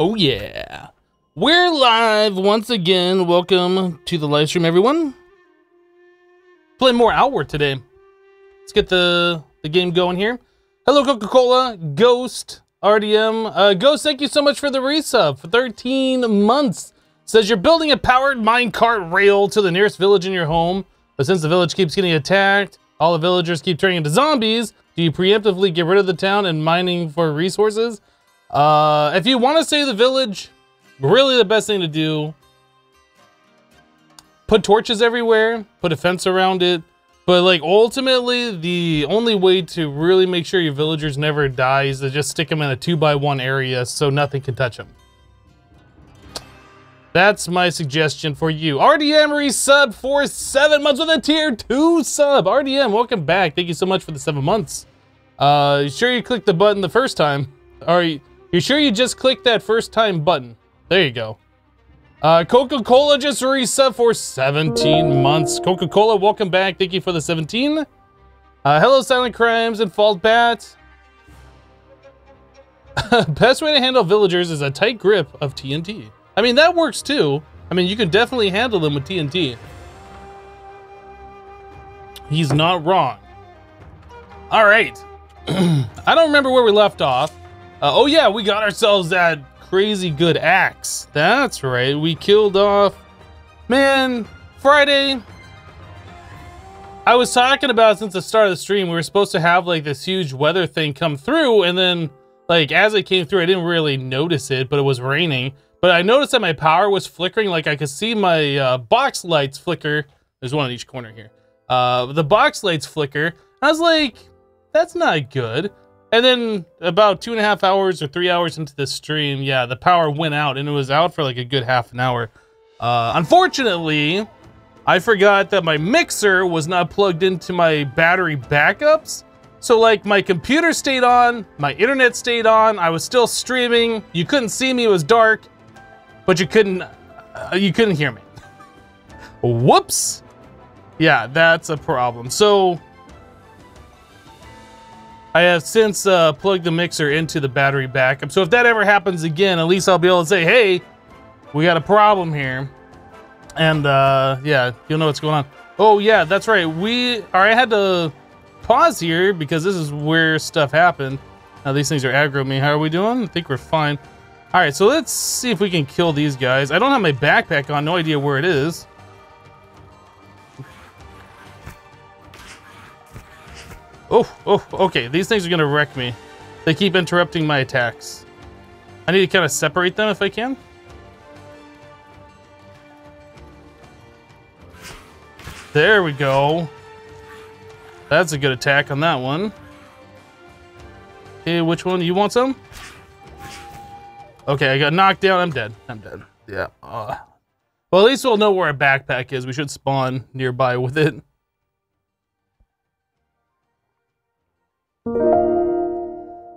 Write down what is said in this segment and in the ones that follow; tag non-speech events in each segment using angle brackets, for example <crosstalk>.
Oh yeah. We're live once again. Welcome to the live stream, everyone. Playing more Outward today. Let's get the, the game going here. Hello, Coca-Cola, Ghost, RDM. Uh, Ghost, thank you so much for the resub for 13 months. Says you're building a powered minecart rail to the nearest village in your home, but since the village keeps getting attacked, all the villagers keep turning into zombies, do you preemptively get rid of the town and mining for resources? Uh, if you want to save the village, really the best thing to do, put torches everywhere, put a fence around it. But like ultimately, the only way to really make sure your villagers never die is to just stick them in a two by one area so nothing can touch them. That's my suggestion for you. RDM resub for seven months with a tier two sub. RDM, welcome back. Thank you so much for the seven months. Uh, sure you clicked the button the first time? Are you, you sure you just clicked that first time button? There you go. Uh, Coca-Cola just resub for 17 months. Coca-Cola, welcome back. Thank you for the 17. Uh, hello, Silent Crimes and Fault Bat. <laughs> Best way to handle villagers is a tight grip of TNT. I mean, that works too. I mean, you can definitely handle them with TNT. He's not wrong. All right. <clears throat> I don't remember where we left off. Uh, oh yeah, we got ourselves that crazy good axe. That's right. We killed off... Man, Friday... I was talking about since the start of the stream, we were supposed to have like this huge weather thing come through and then like as it came through, I didn't really notice it, but it was raining. But I noticed that my power was flickering. Like I could see my uh, box lights flicker. There's one in each corner here. Uh, the box lights flicker. I was like, that's not good. And then about two and a half hours or three hours into the stream, yeah, the power went out and it was out for like a good half an hour. Uh, unfortunately, I forgot that my mixer was not plugged into my battery backups. So like my computer stayed on, my internet stayed on, I was still streaming. You couldn't see me, it was dark, but you couldn't, uh, you couldn't hear me. <laughs> Whoops. Yeah, that's a problem. So I have since uh, plugged the mixer into the battery backup. So if that ever happens again, at least I'll be able to say, hey, we got a problem here. And uh, yeah, you'll know what's going on. Oh yeah, that's right. We, or I had to pause here because this is where stuff happened. Now these things are aggro me. How are we doing? I think we're fine. All right, so let's see if we can kill these guys. I don't have my backpack on, no idea where it is. Oh, oh, okay. These things are gonna wreck me. They keep interrupting my attacks. I need to kind of separate them if I can. There we go. That's a good attack on that one. Okay, which one? You want some? Okay, I got knocked down. I'm dead. I'm dead. Yeah. Uh, well, at least we'll know where our backpack is. We should spawn nearby with it.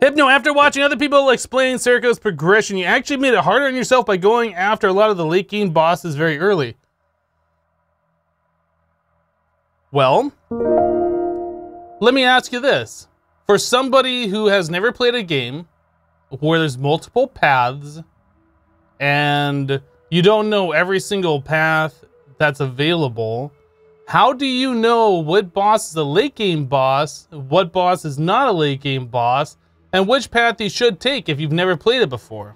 Hypno, after watching other people explain Sekiro's progression, you actually made it harder on yourself by going after a lot of the late game bosses very early. Well, let me ask you this. For somebody who has never played a game where there's multiple paths and you don't know every single path that's available, how do you know what boss is a late game boss, what boss is not a late game boss, and which path you should take if you've never played it before?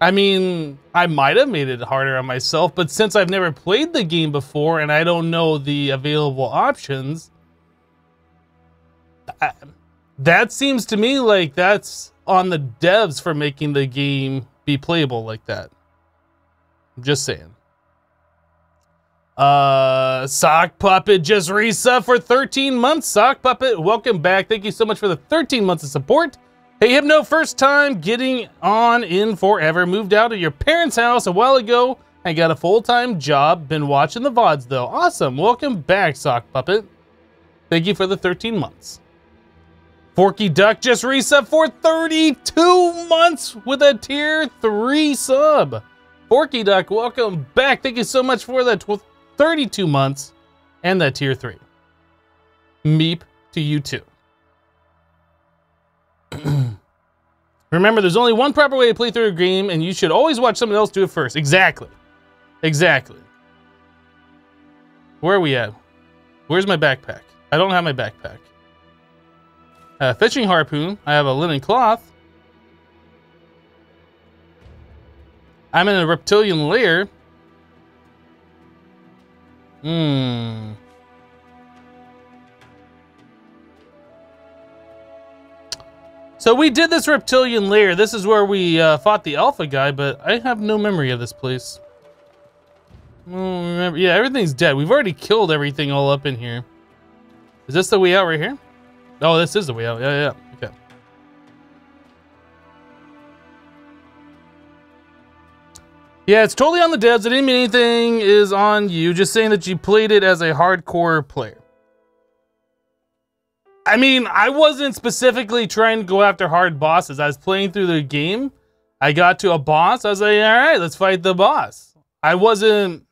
I mean, I might have made it harder on myself, but since I've never played the game before and I don't know the available options, I, that seems to me like that's on the devs for making the game be playable like that. I'm just saying. Uh, Sock Puppet just resub for 13 months. Sock Puppet, welcome back. Thank you so much for the 13 months of support. Hey, Hypno, first time getting on in forever. Moved out of your parents' house a while ago and got a full-time job. Been watching the VODs though. Awesome. Welcome back, Sock Puppet. Thank you for the 13 months. Forky Duck just resub for 32 months with a tier 3 sub. Forky Duck, welcome back. Thank you so much for that 32 months and that tier 3. Meep to you too. <clears throat> Remember, there's only one proper way to play through a game, and you should always watch someone else do it first. Exactly. Exactly. Where are we at? Where's my backpack? I don't have my backpack. A fishing harpoon. I have a linen cloth. I'm in a reptilian lair. Hmm. So we did this reptilian lair. This is where we uh, fought the alpha guy, but I have no memory of this place. remember. Yeah, everything's dead. We've already killed everything all up in here. Is this the way out right here? Oh, this is the way out. Yeah, yeah. Yeah, it's totally on the devs. It didn't mean anything is on you. Just saying that you played it as a hardcore player. I mean, I wasn't specifically trying to go after hard bosses. I was playing through the game. I got to a boss. I was like, all right, let's fight the boss. I wasn't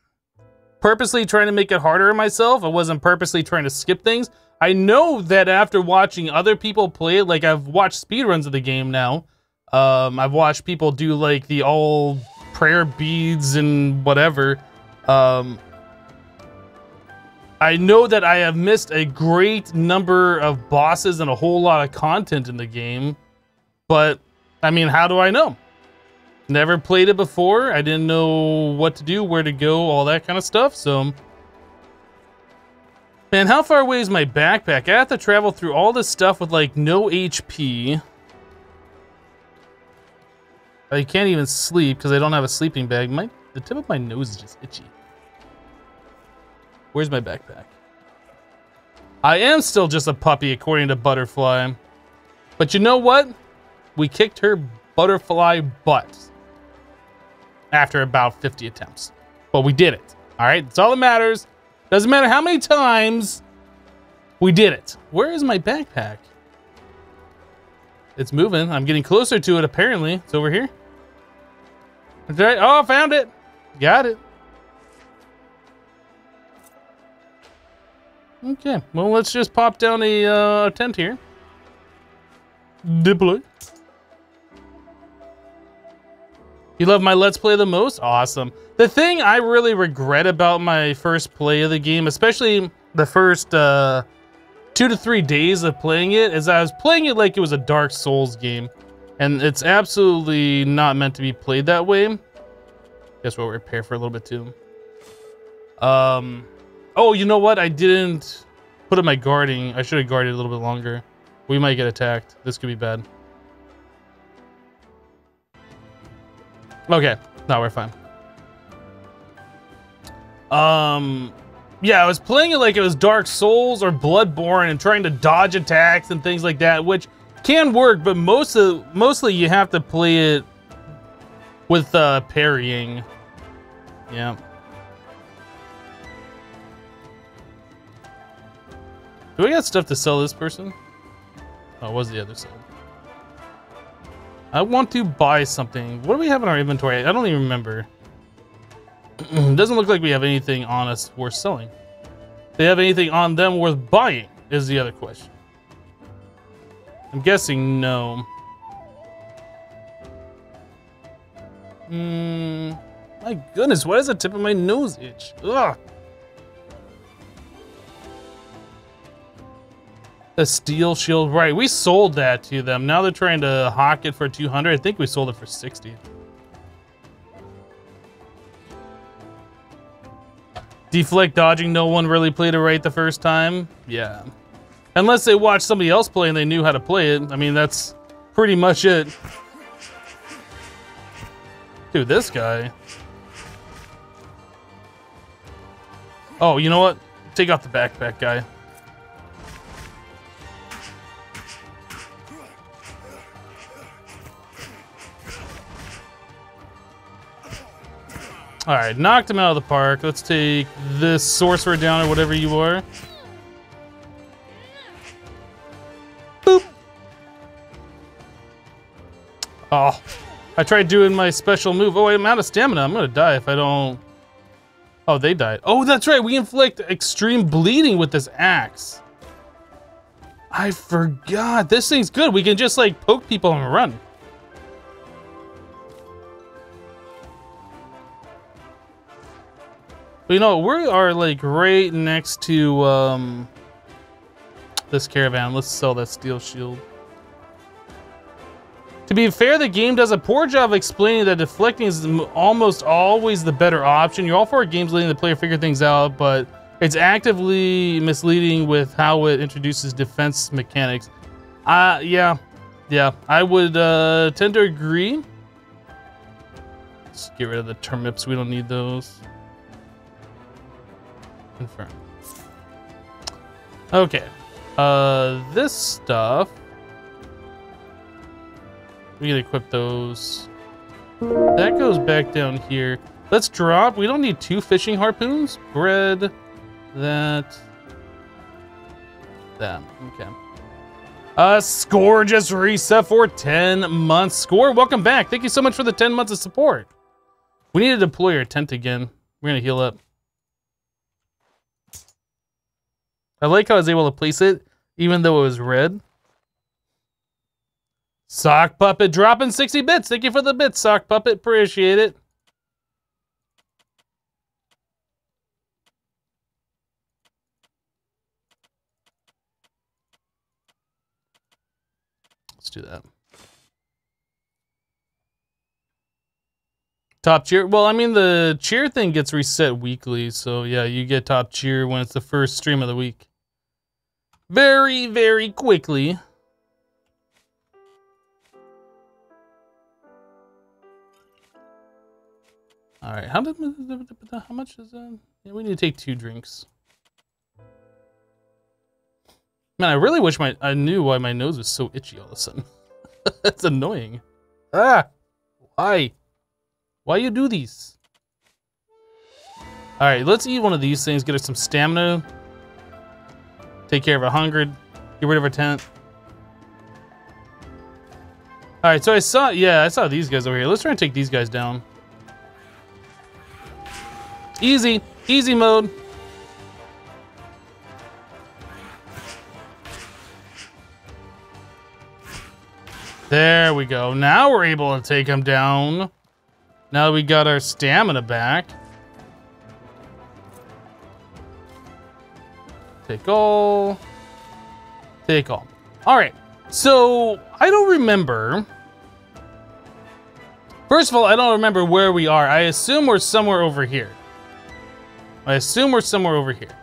purposely trying to make it harder myself. I wasn't purposely trying to skip things. I know that after watching other people play it, like I've watched speedruns of the game now. Um, I've watched people do like the all prayer beads and whatever. Um, I know that I have missed a great number of bosses and a whole lot of content in the game, but I mean, how do I know? Never played it before. I didn't know what to do, where to go, all that kind of stuff. So, man, how far away is my backpack? I have to travel through all this stuff with like no HP. I can't even sleep because I don't have a sleeping bag. My the tip of my nose is just itchy. Where's my backpack? I am still just a puppy, according to Butterfly. But you know what? We kicked her butterfly butt after about 50 attempts. But we did it. All right, that's all that matters. Doesn't matter how many times we did it. Where is my backpack? It's moving. I'm getting closer to it, apparently. It's over here. Right. Oh, I found it. Got it. Okay, well, let's just pop down a uh, tent here. Deploy. You love my Let's Play the most? Awesome. The thing I really regret about my first play of the game, especially the first uh, two to three days of playing it, is I was playing it like it was a Dark Souls game. And it's absolutely not meant to be played that way. Guess we'll repair for a little bit too. Um, Oh, you know what? I didn't put up my guarding. I should have guarded a little bit longer. We might get attacked. This could be bad. Okay. No, we're fine. Um, yeah, I was playing it like it was Dark Souls or Bloodborne and trying to dodge attacks and things like that, which can work, but most of, mostly you have to play it with uh, parrying. Yeah. Do we got stuff to sell this person? Oh, was the other side? I want to buy something. What do we have in our inventory? I don't even remember. it <clears throat> Doesn't look like we have anything on us worth selling. Do they have anything on them worth buying is the other question. I'm guessing no. Hmm. My goodness, why does the tip of my nose itch? Ugh. Steel shield, right? We sold that to them. Now they're trying to hawk it for 200. I think we sold it for 60. Deflect dodging, no one really played it right the first time. Yeah. Unless they watched somebody else play and they knew how to play it. I mean, that's pretty much it. Dude, this guy. Oh, you know what? Take out the backpack guy. Alright, knocked him out of the park. Let's take this sorcerer down or whatever you are. Oh, I tried doing my special move. Oh, I'm out of stamina. I'm gonna die if I don't... Oh, they died. Oh, that's right. We inflict extreme bleeding with this axe. I forgot. This thing's good. We can just like poke people and run. But you know, we are like right next to um, this caravan. Let's sell that steel shield. To be fair, the game does a poor job explaining that deflecting is almost always the better option. You're all for games letting the player figure things out, but it's actively misleading with how it introduces defense mechanics. Uh, yeah, yeah, I would uh, tend to agree. Let's get rid of the turnips. We don't need those. Confirm. Okay. Uh, this stuff. We can equip those. That goes back down here. Let's drop. We don't need two fishing harpoons. Bread. That. That. Okay. Uh, Score just reset for 10 months. Score, welcome back. Thank you so much for the 10 months of support. We need to deploy our tent again. We're going to heal up. I like how I was able to place it, even though it was red. Sock Puppet dropping 60 bits. Thank you for the bits, Sock Puppet. Appreciate it. Let's do that. Top cheer. Well, I mean, the cheer thing gets reset weekly. So, yeah, you get top cheer when it's the first stream of the week. Very, very quickly. All right, how did how much is that? Yeah, we need to take two drinks. Man, I really wish my I knew why my nose was so itchy all of a sudden. <laughs> That's annoying. Ah, why? Why you do these? All right, let's eat one of these things. Get us some stamina. Take care of our hunger. Get rid of our tent. All right, so I saw, yeah, I saw these guys over here. Let's try and take these guys down. Easy, easy mode. There we go. Now we're able to take him down. Now we got our stamina back. Take all. Take all. All right. So I don't remember. First of all, I don't remember where we are. I assume we're somewhere over here. I assume we're somewhere over here.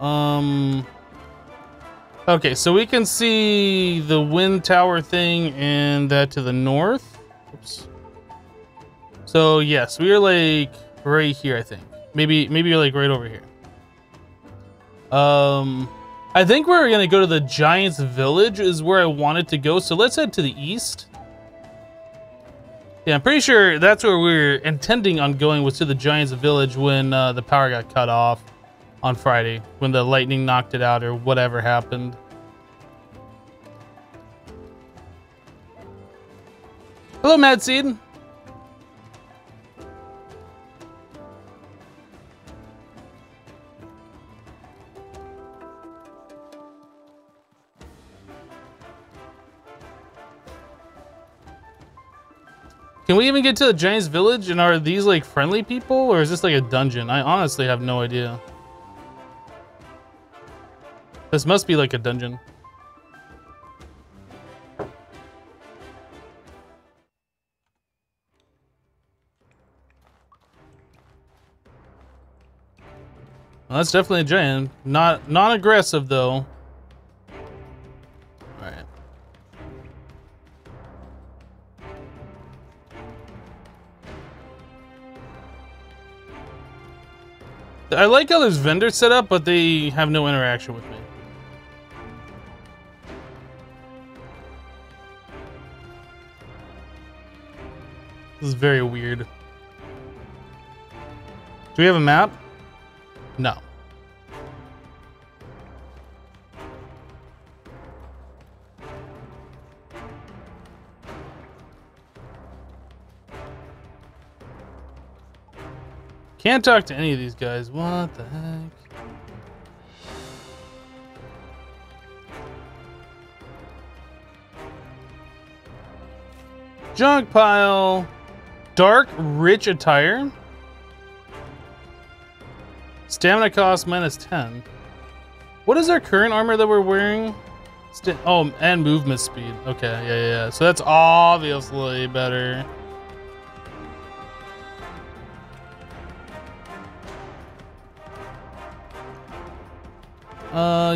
Um. Okay, so we can see the wind tower thing and that to the north. Oops. So yes, we are like right here, I think. Maybe maybe you're like right over here. Um I think we're gonna go to the Giants Village is where I wanted to go. So let's head to the east. Yeah, I'm pretty sure that's where we were intending on going was to the Giants Village when uh, the power got cut off on Friday when the lightning knocked it out or whatever happened. Hello, Mad Seed. Can we even get to the Giants Village? And are these like friendly people or is this like a dungeon? I honestly have no idea. This must be like a dungeon. Well, that's definitely a giant. Not non-aggressive though. I like how there's vendors set up, but they have no interaction with me. This is very weird. Do we have a map? No. Can't talk to any of these guys. What the heck? Junk pile. Dark Rich Attire. Stamina cost minus 10. What is our current armor that we're wearing? St oh, and movement speed. Okay, yeah, yeah, yeah. So that's obviously better.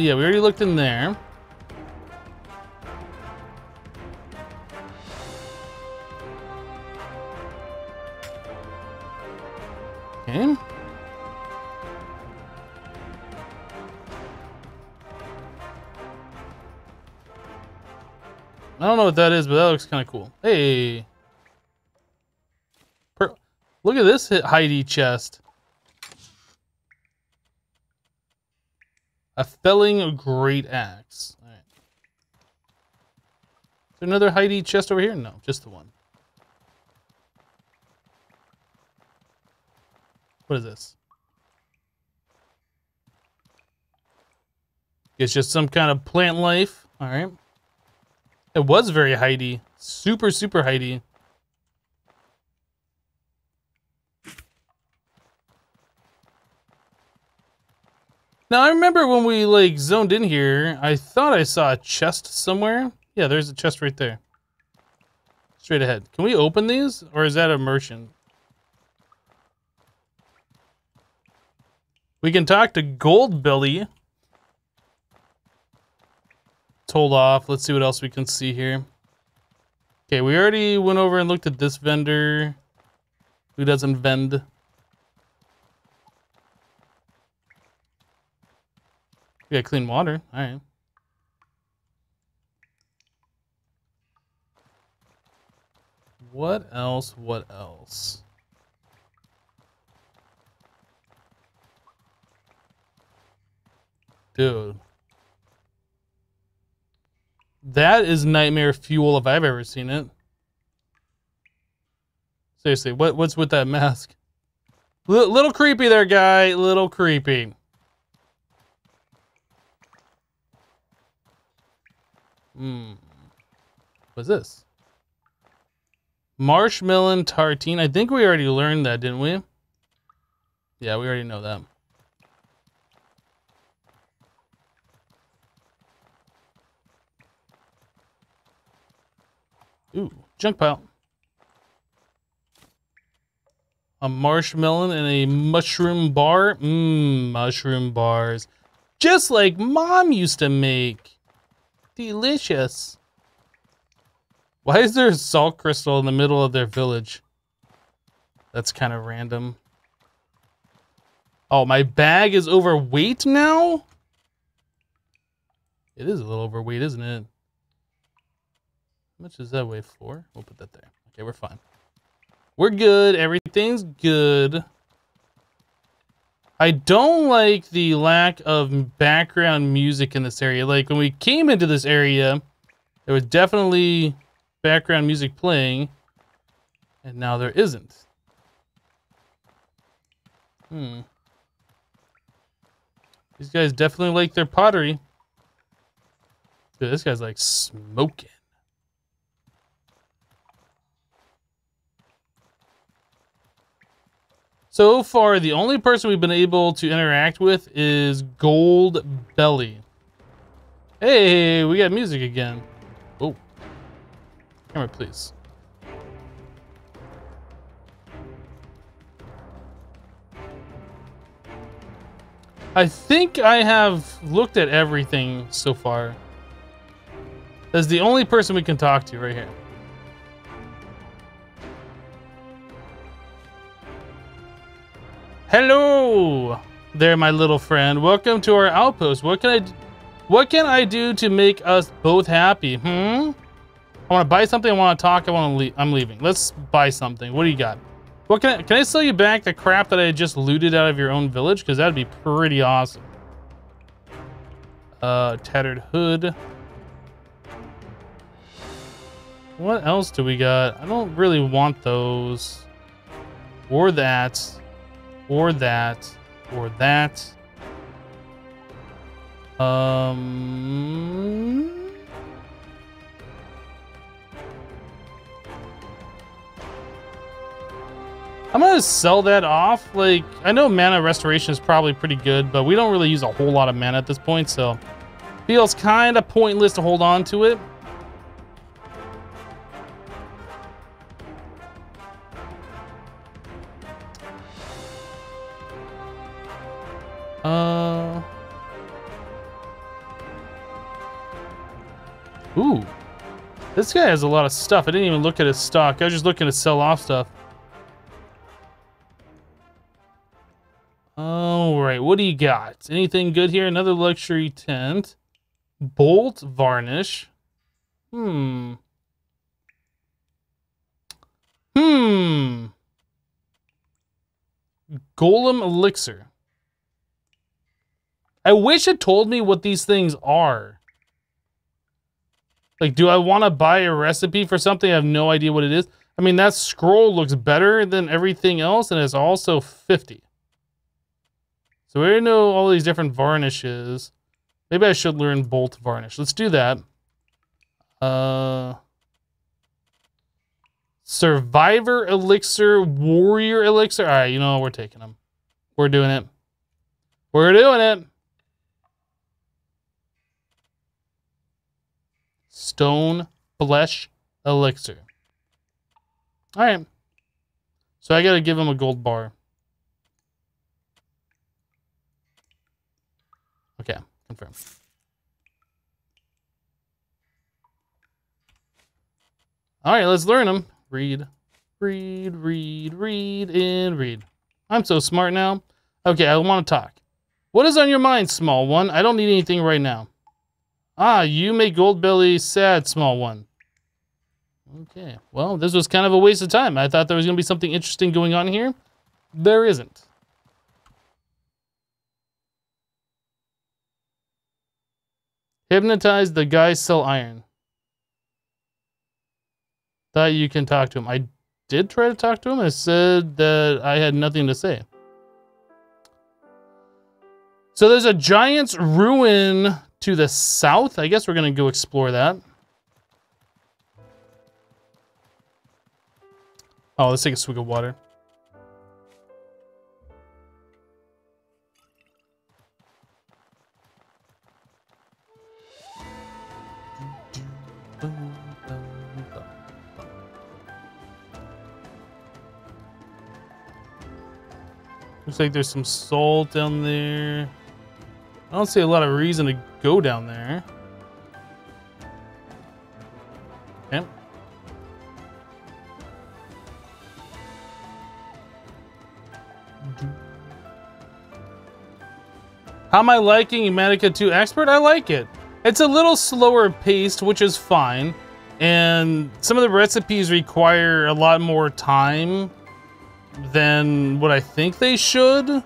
Yeah, we already looked in there. Okay. I don't know what that is, but that looks kind of cool. Hey. Per Look at this Heidi chest. A felling great axe. All right. Is there another Heidi chest over here? No, just the one. What is this? It's just some kind of plant life. All right. It was very Heidi. Super, super Heidi. Now, I remember when we, like, zoned in here, I thought I saw a chest somewhere. Yeah, there's a chest right there. Straight ahead. Can we open these? Or is that immersion? We can talk to Goldbelly told off. Let's see what else we can see here. Okay, we already went over and looked at this vendor. Who doesn't vend? We got clean water. All right. What else? What else? Dude. That is nightmare fuel if I've ever seen it. Seriously, what what's with that mask? L little creepy there, guy. Little creepy. Hmm. What's this? Marshmallow tartine. I think we already learned that, didn't we? Yeah, we already know that. Ooh, junk pile. A marshmallow and a mushroom bar. Mmm, mushroom bars. Just like mom used to make. Delicious. Why is there a salt crystal in the middle of their village? That's kind of random. Oh, my bag is overweight now? It is a little overweight, isn't it? How much does that weigh for? We'll put that there. Okay, we're fine. We're good. Everything's good. I don't like the lack of background music in this area. Like, when we came into this area, there was definitely background music playing, and now there isn't. Hmm. These guys definitely like their pottery. Dude, this guy's like smoking. So far, the only person we've been able to interact with is Gold Belly. Hey, we got music again. Oh. Camera, please. I think I have looked at everything so far. That's the only person we can talk to right here. Hello there, my little friend. Welcome to our outpost. What can I, what can I do to make us both happy? Hmm. I want to buy something. I want to talk. I want to leave. I'm leaving. Let's buy something. What do you got? What can I, can I sell you back the crap that I just looted out of your own village? Because that'd be pretty awesome. Uh, tattered hood. What else do we got? I don't really want those. Or that or that, or that. Um... I'm gonna sell that off. Like, I know mana restoration is probably pretty good, but we don't really use a whole lot of mana at this point, so feels kind of pointless to hold on to it. Uh. Ooh. This guy has a lot of stuff. I didn't even look at his stock. I was just looking to sell off stuff. All right, what do you got? Anything good here? Another luxury tent. Bolt varnish. Hmm. Hmm. Golem elixir. I wish it told me what these things are. Like, do I want to buy a recipe for something? I have no idea what it is. I mean, that scroll looks better than everything else, and it's also 50. So we already know all these different varnishes. Maybe I should learn bolt varnish. Let's do that. Uh, Survivor elixir, warrior elixir. All right, you know? We're taking them. We're doing it. We're doing it. Stone Flesh Elixir. Alright. So I gotta give him a gold bar. Okay, confirm. Alright, let's learn them. Read, read, read, read, and read. I'm so smart now. Okay, I want to talk. What is on your mind, small one? I don't need anything right now. Ah, you make Goldbelly sad, small one. Okay, well, this was kind of a waste of time. I thought there was going to be something interesting going on here. There isn't. Hypnotize the guy sell iron. Thought you can talk to him. I did try to talk to him. I said that I had nothing to say. So there's a giant's ruin to the south. I guess we're going to go explore that. Oh, let's take a swig of water. Looks like there's some salt down there. I don't see a lot of reason to go down there. Okay. How am I liking Madoka 2 Expert? I like it. It's a little slower paced, which is fine. And some of the recipes require a lot more time than what I think they should.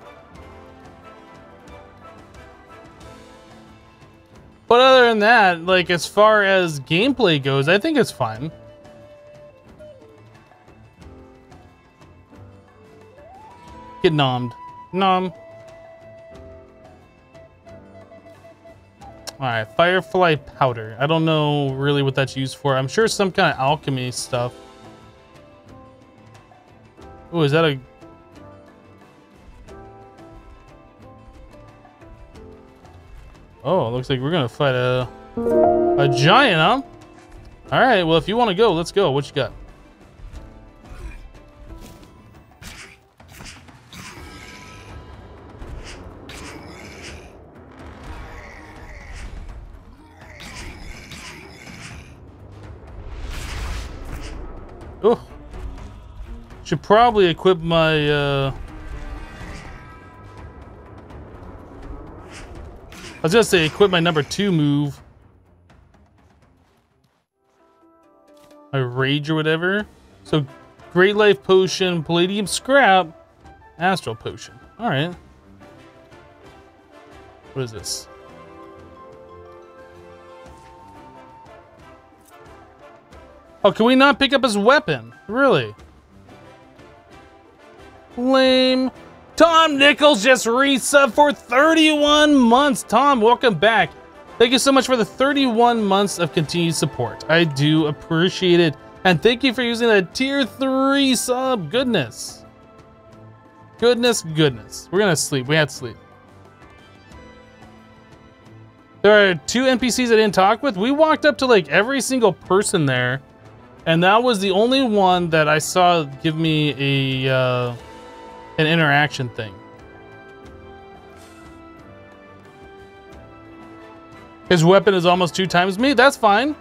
But other than that, like as far as gameplay goes, I think it's fine. Get nommed. Nom. Alright, Firefly Powder. I don't know really what that's used for. I'm sure some kind of alchemy stuff. Oh, is that a Oh, looks like we're gonna fight a a giant, huh? All right. Well, if you want to go, let's go. What you got? Oh, should probably equip my. Uh, was gonna say equip my number two move. My rage or whatever. So Great Life Potion, Palladium Scrap, Astral Potion. Alright. What is this? Oh, can we not pick up his weapon? Really? Lame. Tom Nichols just resub for 31 months. Tom, welcome back. Thank you so much for the 31 months of continued support. I do appreciate it. And thank you for using that tier 3 sub. Goodness. Goodness, goodness. We're gonna sleep. We had to sleep. There are two NPCs I didn't talk with. We walked up to like every single person there, and that was the only one that I saw give me a uh, an interaction thing. His weapon is almost two times me. That's fine.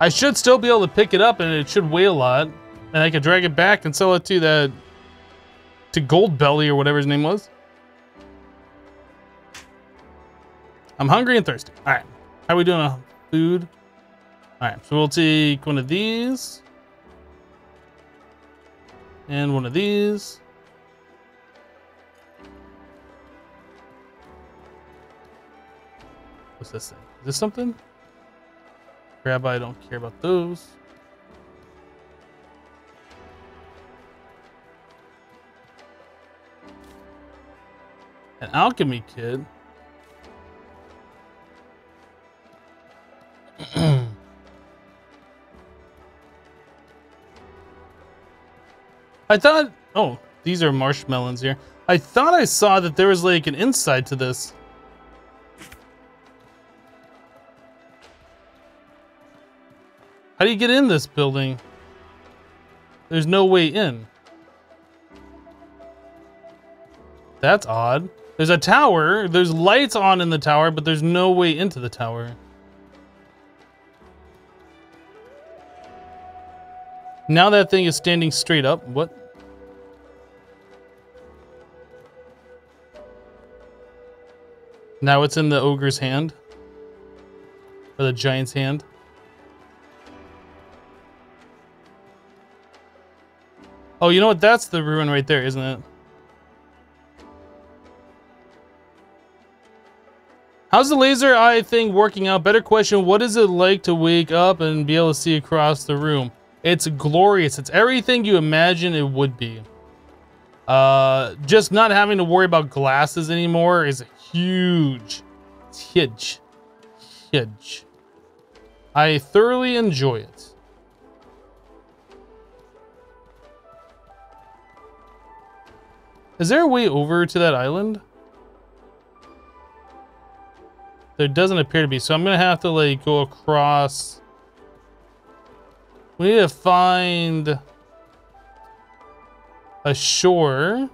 I should still be able to pick it up, and it should weigh a lot, and I could drag it back and sell it to that to Gold Belly or whatever his name was. I'm hungry and thirsty. All right. How are we doing on food? All right. So we'll take one of these. And one of these. What's this thing? Is this something? Grab I don't care about those. An alchemy kit. <clears throat> I thought, oh, these are marshmallows here. I thought I saw that there was like an inside to this. How do you get in this building? There's no way in. That's odd. There's a tower. There's lights on in the tower, but there's no way into the tower. Now that thing is standing straight up. What? Now it's in the ogre's hand. Or the giant's hand. Oh, you know what? That's the ruin right there, isn't it? How's the laser eye thing working out? Better question, what is it like to wake up and be able to see across the room? It's glorious. It's everything you imagine it would be. Uh, just not having to worry about glasses anymore is huge. It's huge. Huge. I thoroughly enjoy it. Is there a way over to that island? There doesn't appear to be, so I'm gonna have to like go across we need to find a shore.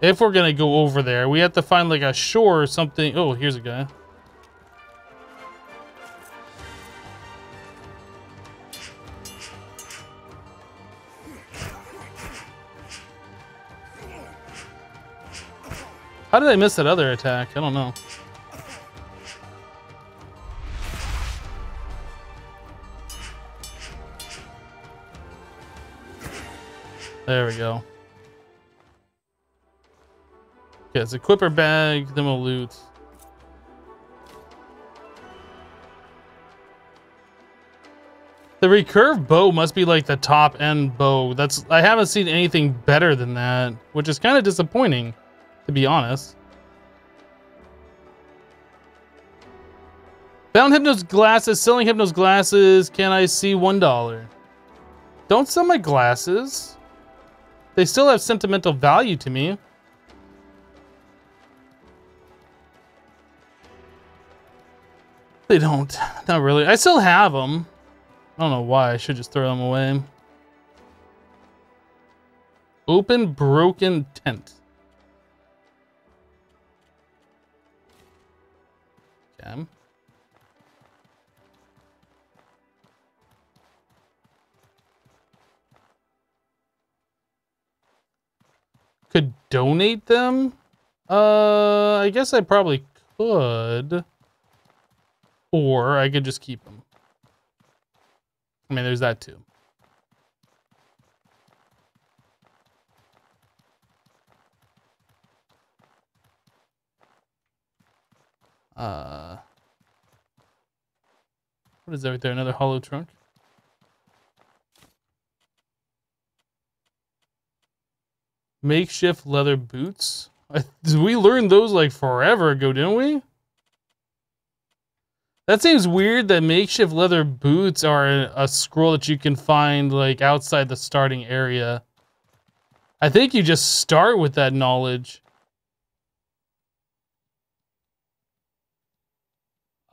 If we're gonna go over there, we have to find like a shore or something. Oh, here's a guy. How did I miss that other attack? I don't know. There we go. Okay, let's bag, then we'll loot. The recurve bow must be like the top end bow. That's I haven't seen anything better than that, which is kind of disappointing, to be honest. Found Hypnos glasses, selling Hypnos glasses. Can I see one dollar? Don't sell my glasses. They still have sentimental value to me. They don't. Not really. I still have them. I don't know why. I should just throw them away. Open broken tent. Could donate them? Uh, I guess I probably could. Or I could just keep them. I mean, there's that too. Uh, what is that right there? Another hollow trunk? Makeshift leather boots. we learned those like forever ago, didn't we? That seems weird that makeshift leather boots are a scroll that you can find like outside the starting area. I think you just start with that knowledge.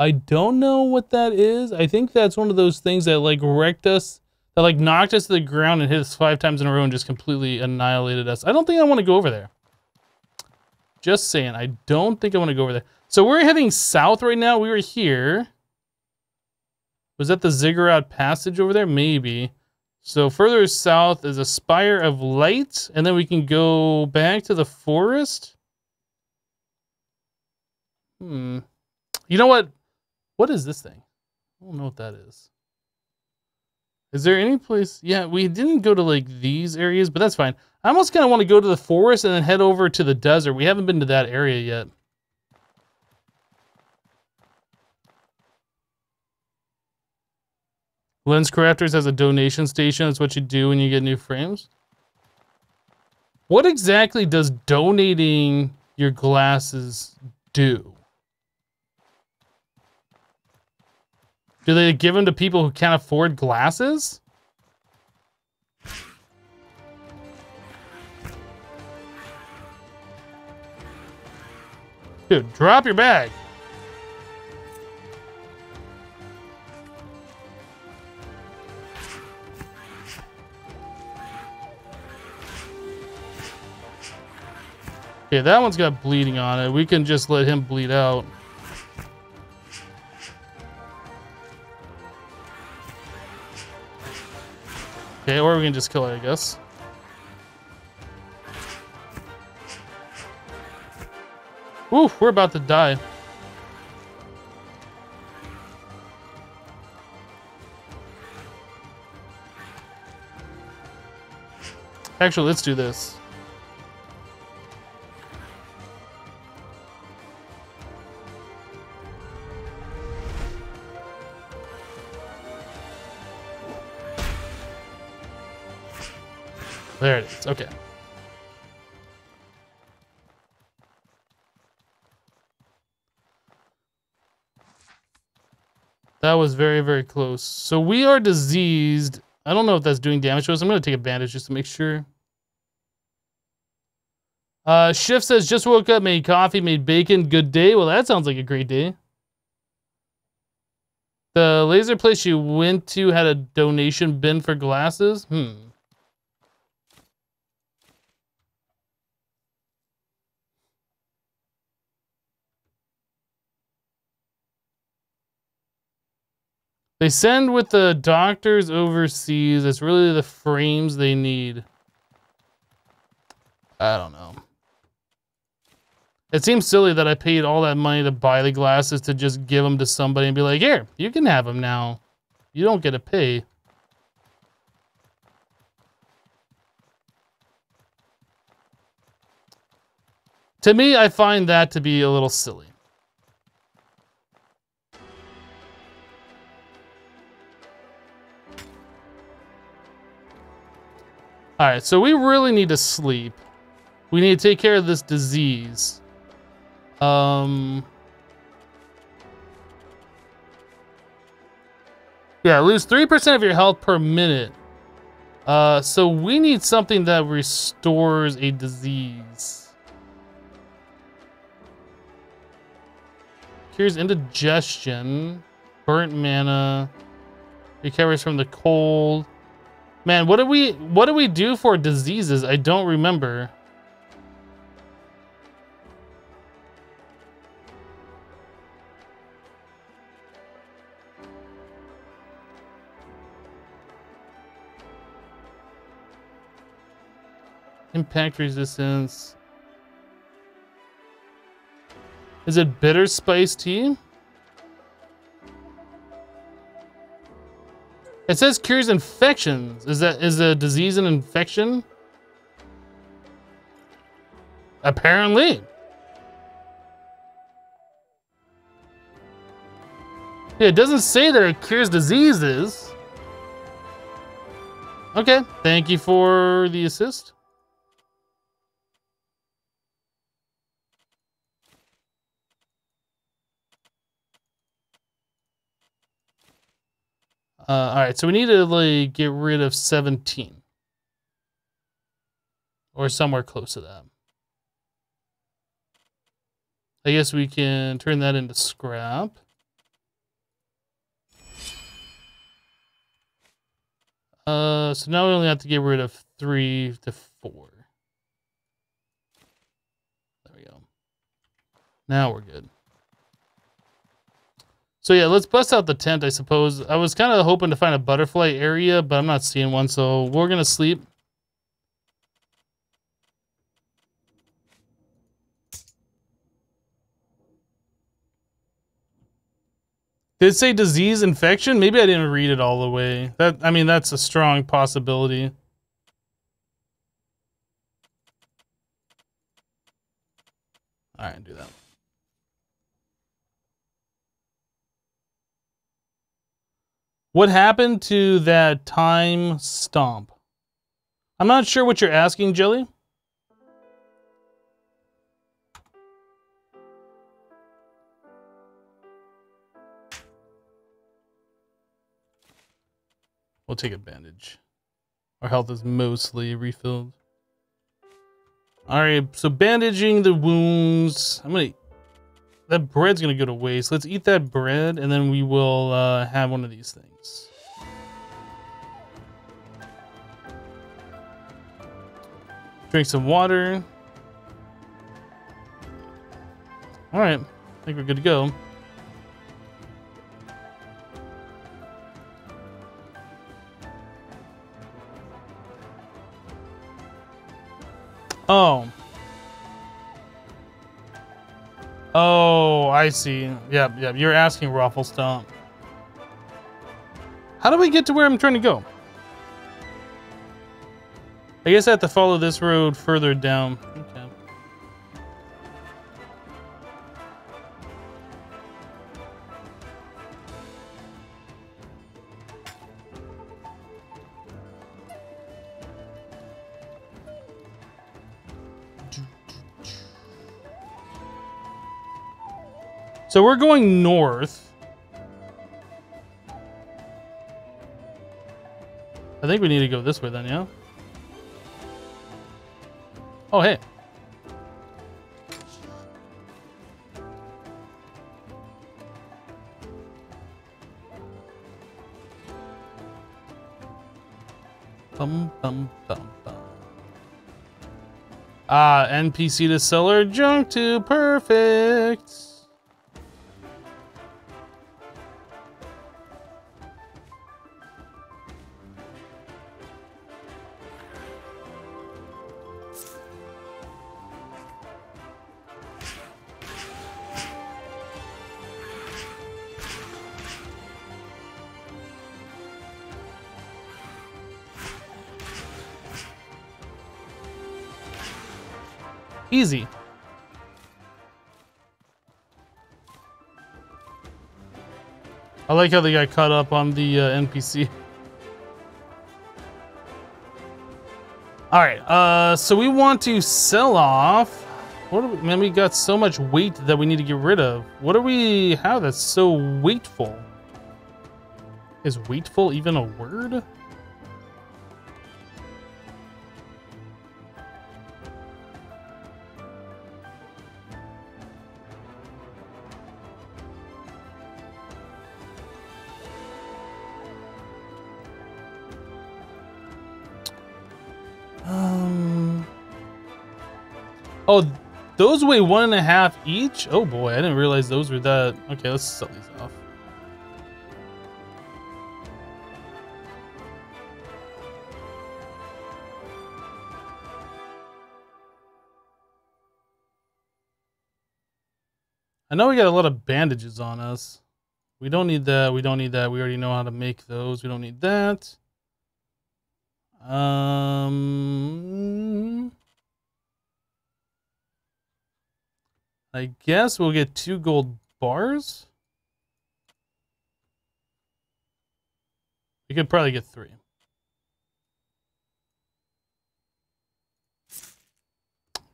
I don't know what that is. I think that's one of those things that like wrecked us, that like knocked us to the ground and hit us five times in a row and just completely annihilated us. I don't think I want to go over there. Just saying, I don't think I want to go over there. So we're heading south right now. We were here. Was that the Ziggurat Passage over there? Maybe. So further south is a Spire of Light, and then we can go back to the forest. Hmm. You know what? What is this thing? I don't know what that is. Is there any place? Yeah, we didn't go to like these areas, but that's fine. I almost kind of want to go to the forest and then head over to the desert. We haven't been to that area yet. LensCrafters has a donation station. That's what you do when you get new frames. What exactly does donating your glasses do? Do they give them to people who can't afford glasses? Dude, drop your bag. Okay, that one's got bleeding on it. We can just let him bleed out. Okay, or we can just kill it, I guess. Ooh, we're about to die. Actually, let's do this. There it is. Okay. That was very, very close. So we are diseased. I don't know if that's doing damage to us. I'm going to take a bandage just to make sure. Uh, Shift says, just woke up, made coffee, made bacon. Good day. Well, that sounds like a great day. The laser place you went to had a donation bin for glasses. Hmm. They send with the doctors overseas. It's really the frames they need. I don't know. It seems silly that I paid all that money to buy the glasses to just give them to somebody and be like, here, you can have them now. You don't get to pay. To me, I find that to be a little silly. Alright, so we really need to sleep. We need to take care of this disease. Um... Yeah, lose 3% of your health per minute. Uh, so we need something that restores a disease. Cures indigestion. Burnt mana. Recovers from the cold. Man, what do we what do we do for diseases? I don't remember. Impact resistance. Is it bitter spice tea? It says cures infections. Is that is a disease an infection? Apparently. Yeah, it doesn't say that it cures diseases. Okay, thank you for the assist. Uh, all right, so we need to like get rid of 17. or somewhere close to that. I guess we can turn that into scrap. Uh, so now we only have to get rid of three to four. There we go. Now we're good. So yeah, let's bust out the tent, I suppose. I was kind of hoping to find a butterfly area, but I'm not seeing one, so we're going to sleep. Did it say disease infection? Maybe I didn't read it all the way. That I mean, that's a strong possibility. All right, do that. What happened to that time stomp? I'm not sure what you're asking, Jelly. We'll take a bandage. Our health is mostly refilled. Alright, so bandaging the wounds. I'm gonna... That bread's gonna go to waste. Let's eat that bread, and then we will uh, have one of these things. Drink some water. Alright, I think we're good to go. Oh. Oh, I see. Yep, yep. You're asking Raffle Stomp. Um, How do we get to where I'm trying to go? I guess I have to follow this road further down. So we're going north. I think we need to go this way then, yeah? Oh, hey. Bum, bum, bum, bum. Ah, NPC to seller junk to perfect. Easy. I like how they got caught up on the uh, NPC. All right, uh, so we want to sell off. What we, man, we got so much weight that we need to get rid of. What do we have that's so weightful? Is weightful even a word? Oh, those weigh one and a half each? Oh boy, I didn't realize those were that. Okay, let's sell these off. I know we got a lot of bandages on us. We don't need that. We don't need that. We already know how to make those. We don't need that. Um, I guess we'll get two gold bars. We could probably get three.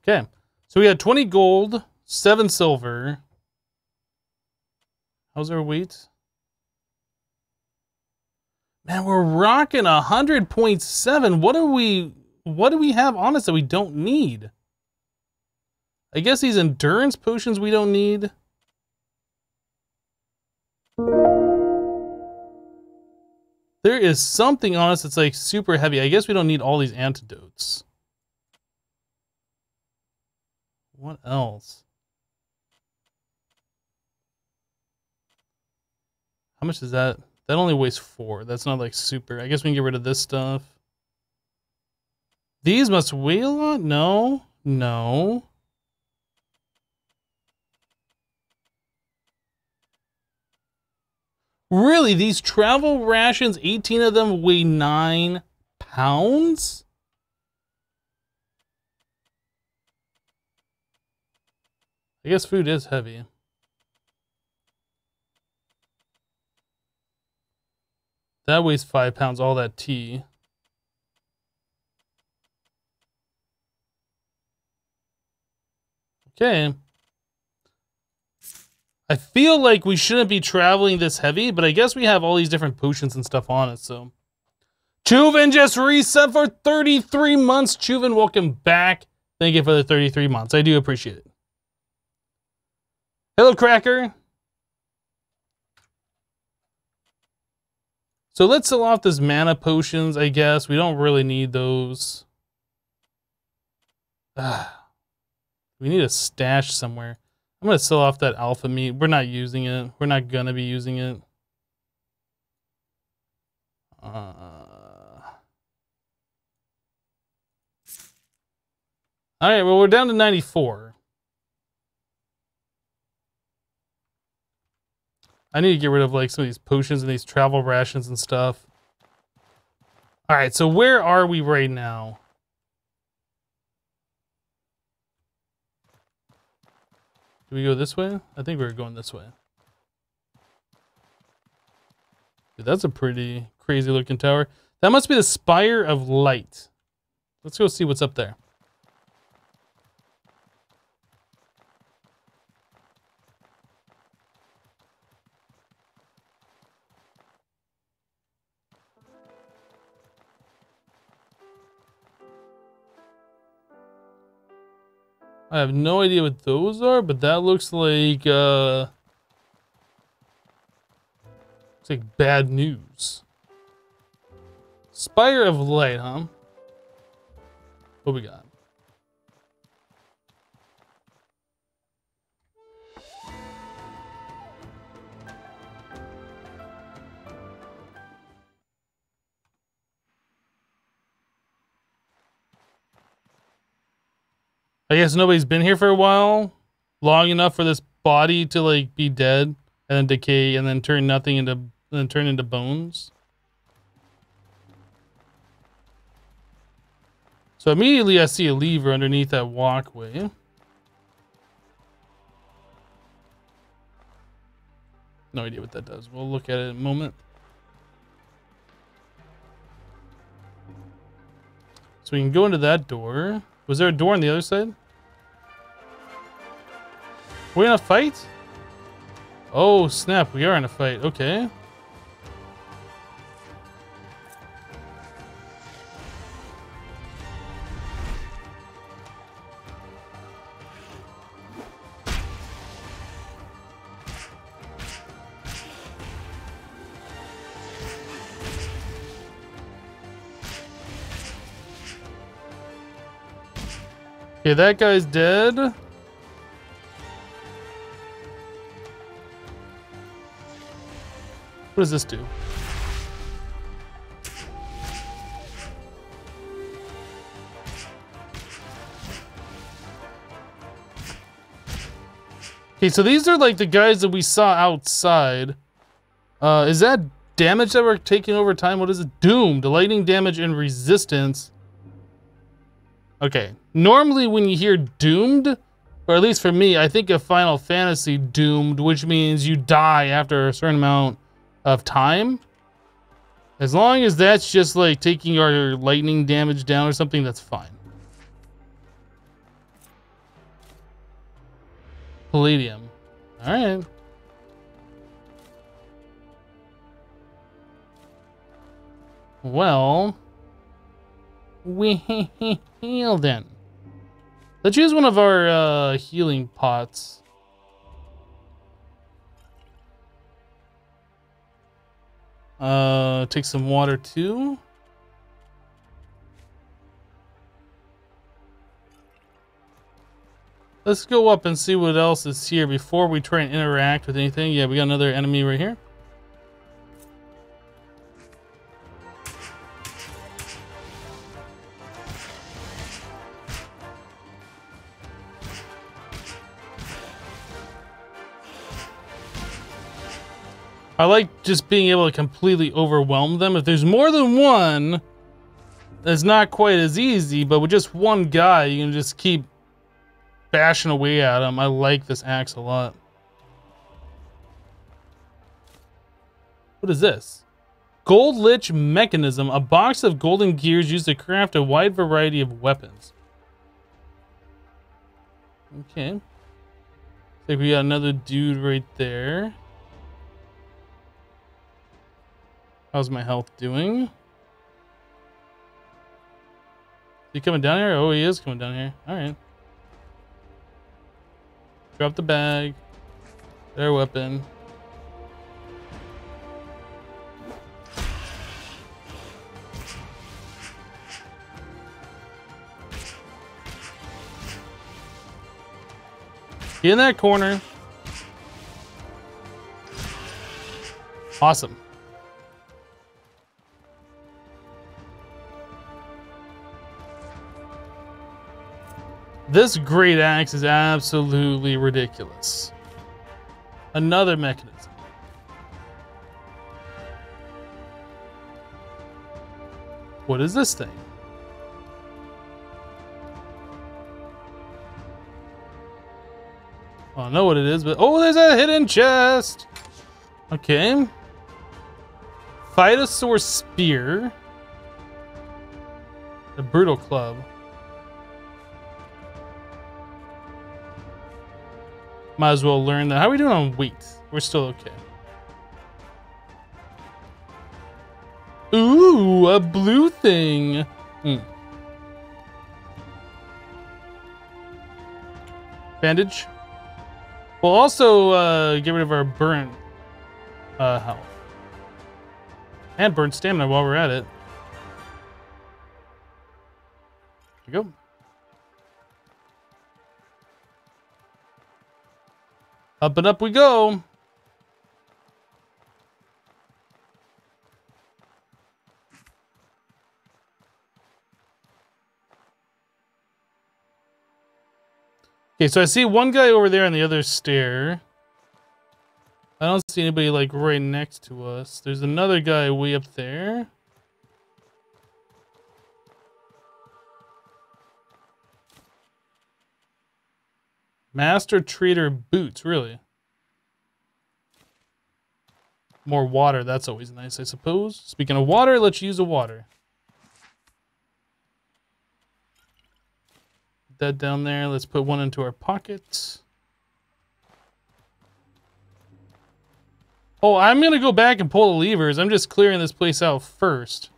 Okay, so we had 20 gold, 7 silver. How's our weight? Man, we're rocking 100.7. What are we what do we have on us that we don't need? I guess these endurance potions we don't need. There is something on us that's like super heavy. I guess we don't need all these antidotes. What else? How much is that? That only weighs four. That's not like super. I guess we can get rid of this stuff. These must weigh a lot? No. No. Really? These travel rations, 18 of them weigh 9 pounds? I guess food is heavy. That weighs 5 pounds, all that tea. Okay. I feel like we shouldn't be traveling this heavy, but I guess we have all these different potions and stuff on it, so. Chuvin just reset for 33 months. Chuvin, welcome back. Thank you for the 33 months. I do appreciate it. Hello, Cracker. So let's sell off those mana potions, I guess. We don't really need those. Ah, we need a stash somewhere. I'm going to sell off that alpha meat. We're not using it. We're not going to be using it. Uh, all right, well, we're down to 94. I need to get rid of like some of these potions and these travel rations and stuff. All right, so where are we right now? Do we go this way? I think we are going this way. Dude, that's a pretty crazy looking tower. That must be the Spire of Light. Let's go see what's up there. I have no idea what those are, but that looks like, uh... It's like bad news. Spire of Light, huh? What we got? I guess nobody's been here for a while, long enough for this body to like be dead and then decay and then turn nothing into then turn into bones. So immediately I see a lever underneath that walkway. No idea what that does. We'll look at it in a moment. So we can go into that door. Was there a door on the other side? We're in a fight? Oh, snap. We are in a fight. Okay. Okay, that guy's dead. What does this do? Okay, so these are like the guys that we saw outside. Uh, is that damage that we're taking over time? What is it? Doomed. Lightning damage and resistance. Okay. Normally when you hear doomed, or at least for me, I think of Final Fantasy doomed, which means you die after a certain amount of time. As long as that's just like taking your lightning damage down or something, that's fine. Palladium. Alright. Well... Well then. Let's use one of our uh, healing pots. Uh, take some water too. Let's go up and see what else is here before we try and interact with anything. Yeah, we got another enemy right here. I like just being able to completely overwhelm them. If there's more than one, it's not quite as easy, but with just one guy, you can just keep bashing away at him. I like this axe a lot. What is this? Gold Lich Mechanism, a box of golden gears used to craft a wide variety of weapons. Okay. I think we got another dude right there. How's my health doing? Is he coming down here? Oh, he is coming down here. All right. Drop the bag. Their weapon. Get in that corner. Awesome. This great axe is absolutely ridiculous. Another mechanism. What is this thing? I don't know what it is, but oh, there's a hidden chest. Okay. Phytosaur spear. The brutal club. Might as well learn that. How are we doing on weight? We're still okay. Ooh, a blue thing. Hmm. Bandage. We'll also uh, get rid of our burnt uh, health. And burnt stamina while we're at it. There we go. Up and up we go. Okay, so I see one guy over there on the other stair. I don't see anybody like right next to us. There's another guy way up there. Master Trader boots, really? More water, that's always nice, I suppose. Speaking of water, let's use the water. That down there, let's put one into our pockets. Oh, I'm gonna go back and pull the levers. I'm just clearing this place out first.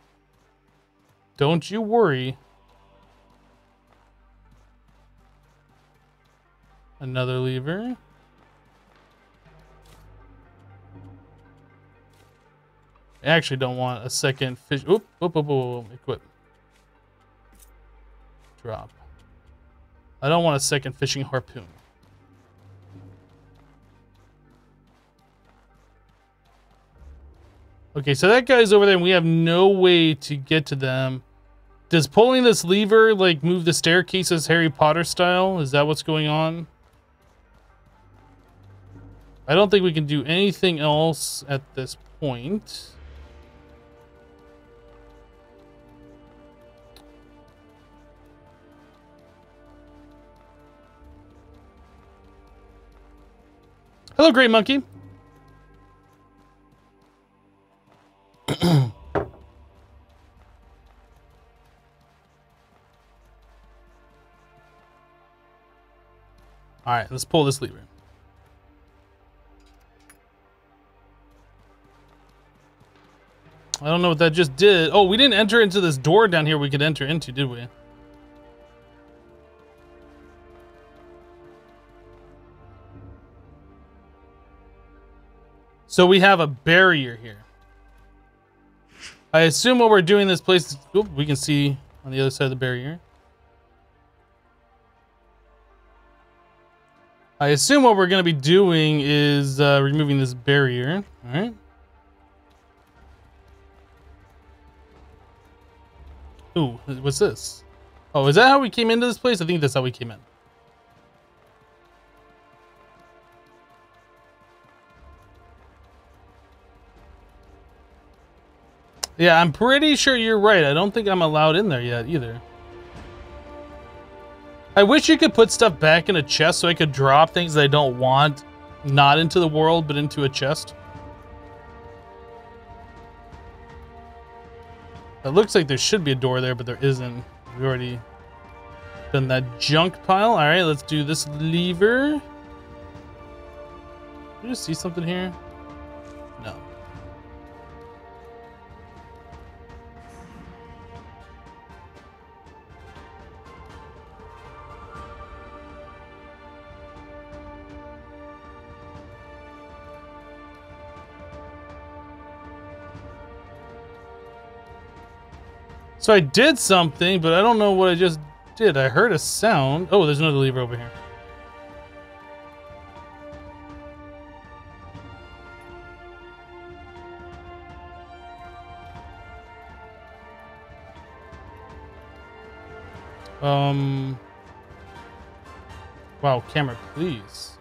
Don't you worry. Another lever. I actually don't want a second fish. Oop, oop, oop, oop, equip. Drop. I don't want a second fishing harpoon. Okay, so that guy's over there and we have no way to get to them. Does pulling this lever, like, move the staircases Harry Potter style? Is that what's going on? I don't think we can do anything else at this point. Hello, Great Monkey. <coughs> All right, let's pull this lever. I don't know what that just did. Oh, we didn't enter into this door down here we could enter into, did we? So we have a barrier here. I assume what we're doing this place, we can see on the other side of the barrier. I assume what we're going to be doing is uh, removing this barrier. All right. Ooh, what's this? Oh, is that how we came into this place? I think that's how we came in. Yeah, I'm pretty sure you're right. I don't think I'm allowed in there yet either. I wish you could put stuff back in a chest so I could drop things that I don't want not into the world, but into a chest. It looks like there should be a door there, but there isn't. We already done that junk pile. All right, let's do this lever. Did you see something here? So I did something, but I don't know what I just did. I heard a sound. Oh, there's another lever over here. Um. Wow, camera, please.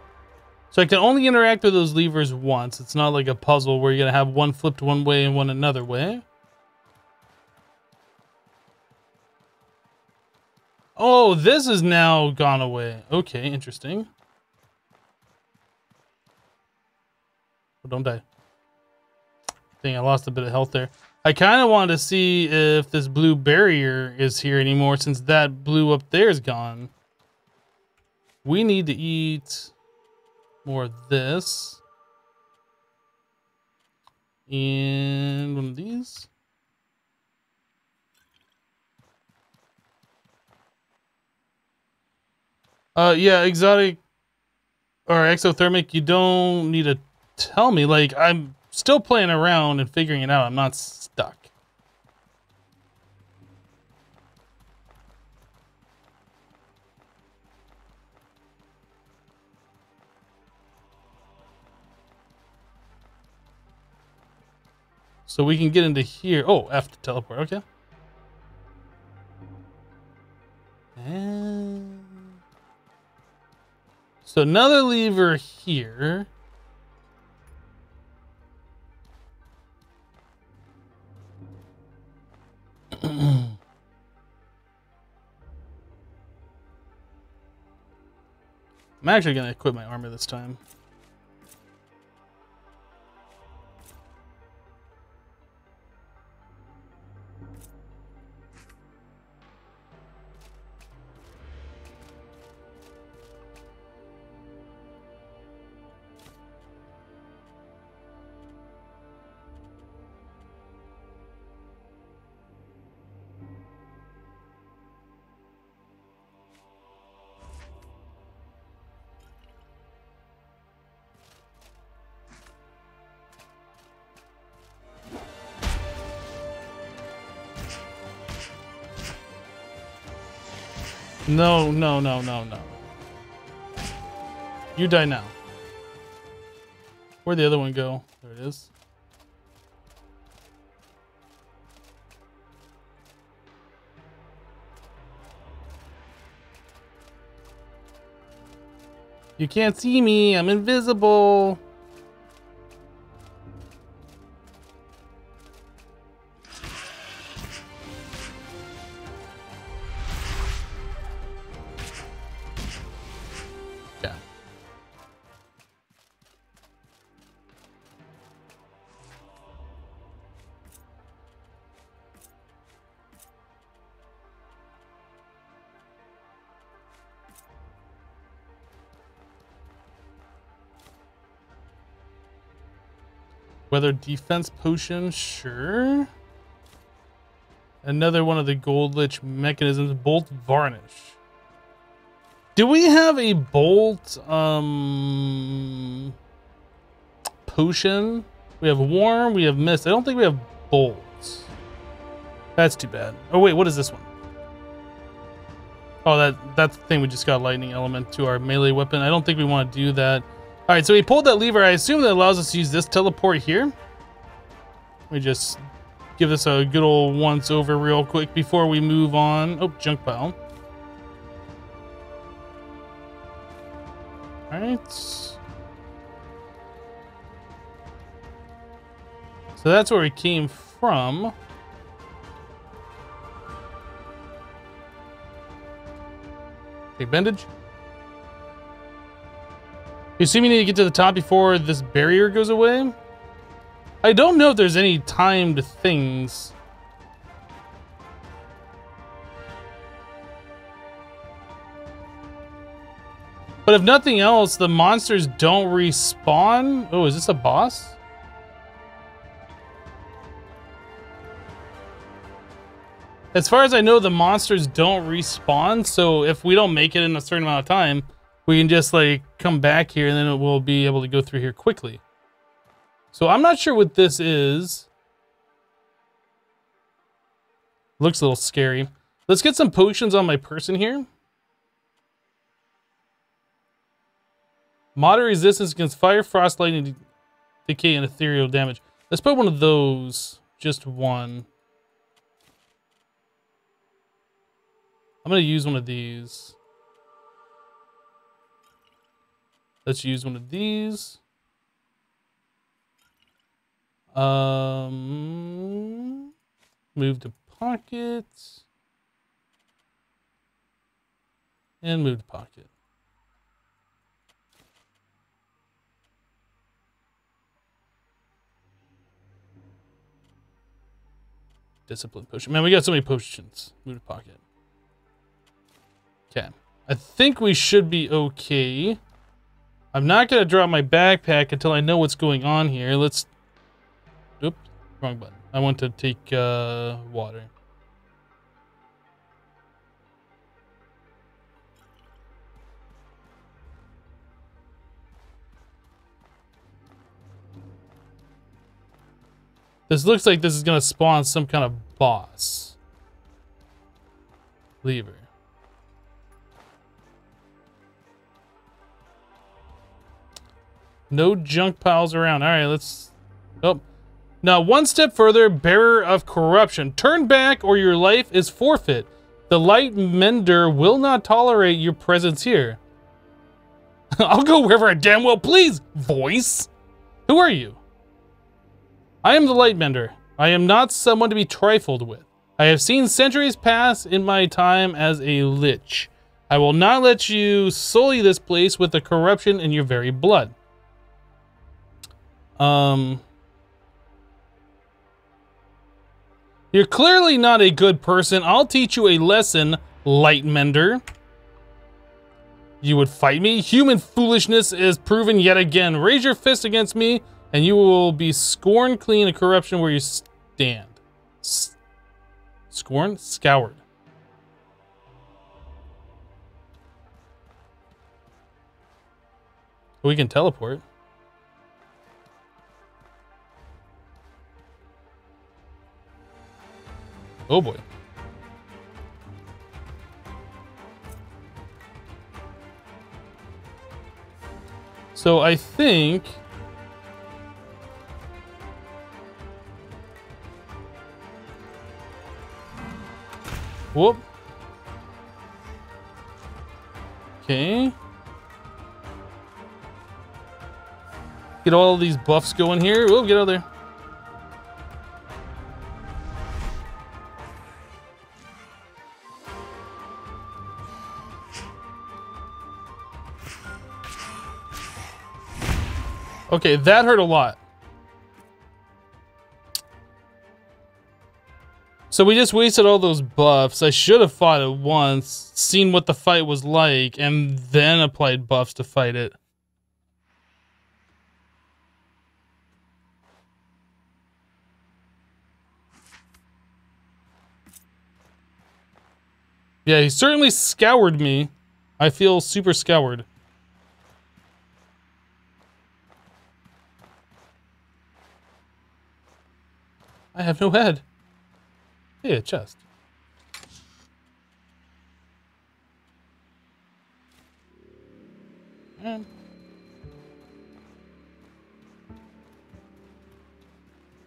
So I can only interact with those levers once. It's not like a puzzle where you're going to have one flipped one way and one another way. Oh, this is now gone away. Okay, interesting. Oh, don't die. Dang, I lost a bit of health there. I kind of wanted to see if this blue barrier is here anymore since that blue up there is gone. We need to eat more of this. And one of these. Uh, yeah, exotic or exothermic, you don't need to tell me. Like, I'm still playing around and figuring it out. I'm not stuck. So we can get into here. Oh, F to teleport. Okay. And... So another lever here. <clears throat> I'm actually going to equip my armor this time. No, no, no, no, no. You die now. Where'd the other one go? There it is. You can't see me. I'm invisible. Weather defense potion, sure. Another one of the gold lich mechanisms, bolt varnish. Do we have a bolt um potion? We have warm, we have mist. I don't think we have bolts. That's too bad. Oh wait, what is this one? Oh, that that's the thing we just got lightning element to our melee weapon. I don't think we want to do that. All right, so we pulled that lever. I assume that allows us to use this teleport here. We just give this a good old once over real quick before we move on. Oh, junk pile. All right. So that's where we came from. Okay, bandage. You see me need to get to the top before this barrier goes away? I don't know if there's any timed things. But if nothing else, the monsters don't respawn. Oh, is this a boss? As far as I know, the monsters don't respawn, so if we don't make it in a certain amount of time, we can just like come back here and then we'll be able to go through here quickly. So I'm not sure what this is. Looks a little scary. Let's get some potions on my person here. Moderate resistance against fire, frost, lightning, decay, and ethereal damage. Let's put one of those. Just one. I'm going to use one of these. Let's use one of these. Um, move to pockets. And move to pocket. Discipline potion. Man, we got so many potions. Move to pocket. Okay. I think we should be okay. I'm not going to drop my backpack until I know what's going on here. Let's... Oop, wrong button. I want to take uh, water. This looks like this is going to spawn some kind of boss. Lever. No junk piles around. All right, let's... Oh. Now, one step further, bearer of corruption. Turn back or your life is forfeit. The light mender will not tolerate your presence here. <laughs> I'll go wherever I damn well please, voice. Who are you? I am the light mender. I am not someone to be trifled with. I have seen centuries pass in my time as a lich. I will not let you sully this place with the corruption in your very blood. Um, you're clearly not a good person. I'll teach you a lesson, Lightmender. You would fight me? Human foolishness is proven yet again. Raise your fist against me, and you will be scorned clean of corruption where you stand. S scorn? Scoured. We can teleport. Oh boy. So I think... Whoop. Okay. Get all these buffs going here. We'll get out of there. Okay, that hurt a lot. So we just wasted all those buffs. I should have fought it once, seen what the fight was like, and then applied buffs to fight it. Yeah, he certainly scoured me. I feel super scoured. I have no head. Hey, a chest. Man.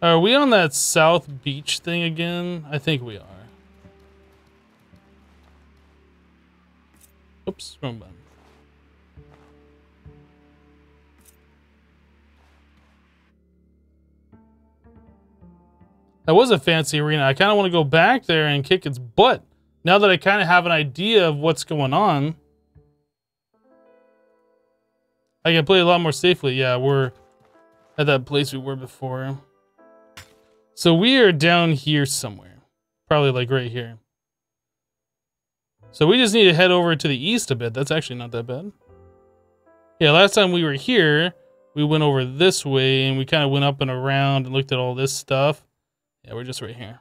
Are we on that south beach thing again? I think we are. Oops, wrong button. That was a fancy arena. I kind of want to go back there and kick its butt. Now that I kind of have an idea of what's going on. I can play a lot more safely. Yeah, we're at that place we were before. So we are down here somewhere. Probably like right here. So we just need to head over to the east a bit. That's actually not that bad. Yeah, last time we were here, we went over this way and we kind of went up and around and looked at all this stuff. Yeah, we're just right here.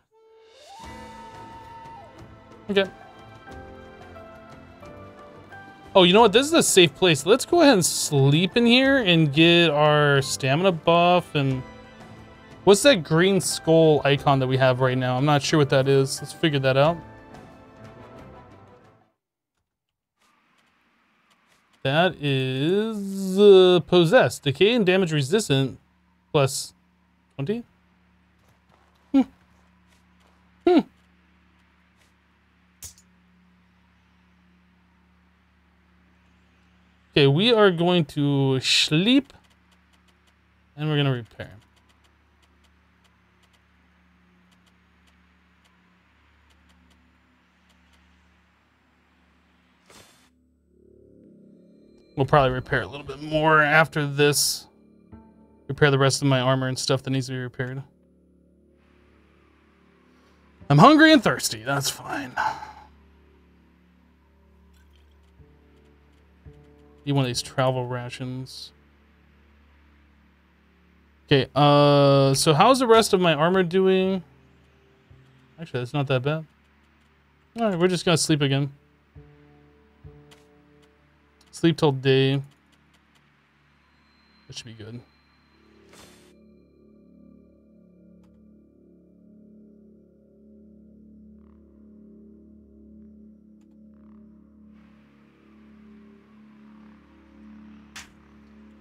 Okay. Oh, you know what? This is a safe place. Let's go ahead and sleep in here and get our stamina buff and... What's that green skull icon that we have right now? I'm not sure what that is. Let's figure that out. That is uh, possessed. Decay and damage resistant plus 20. Hmm. Hmm. Okay, we are going to sleep and we're going to repair. We'll probably repair a little bit more after this. Repair the rest of my armor and stuff that needs to be repaired. I'm hungry and thirsty. That's fine. Need one of these travel rations. Okay, uh, so how's the rest of my armor doing? Actually, that's not that bad. Alright, we're just gonna sleep again. Sleep till day. That should be good.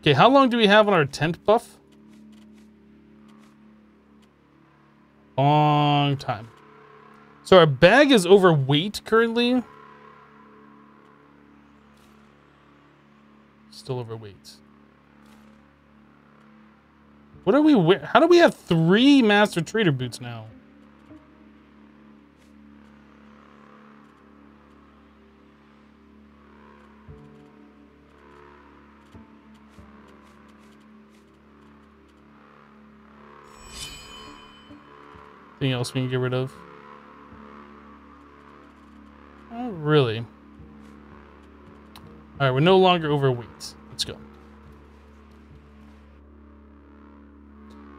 Okay, how long do we have on our tent buff? Long time. So our bag is overweight currently. Still overweight. What are we How do we have three Master Trader boots now? Anything else we can get rid of? Not really. Alright, we're no longer overweight. Let's go.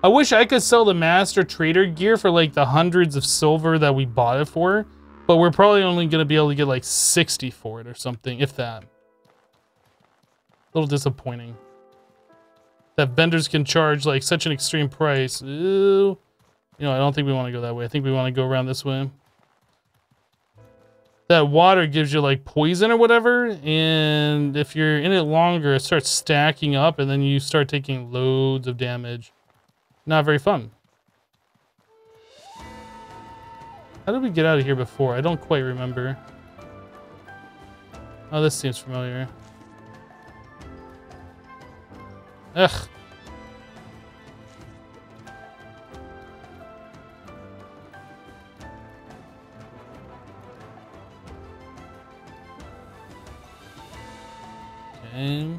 I wish I could sell the Master Trader gear for like the hundreds of silver that we bought it for, but we're probably only going to be able to get like 60 for it or something, if that. A little disappointing. That vendors can charge like such an extreme price. Ooh. You know, I don't think we want to go that way. I think we want to go around this way. That water gives you like poison or whatever, and if you're in it longer, it starts stacking up, and then you start taking loads of damage. Not very fun. How did we get out of here before? I don't quite remember. Oh, this seems familiar. Ugh. Okay.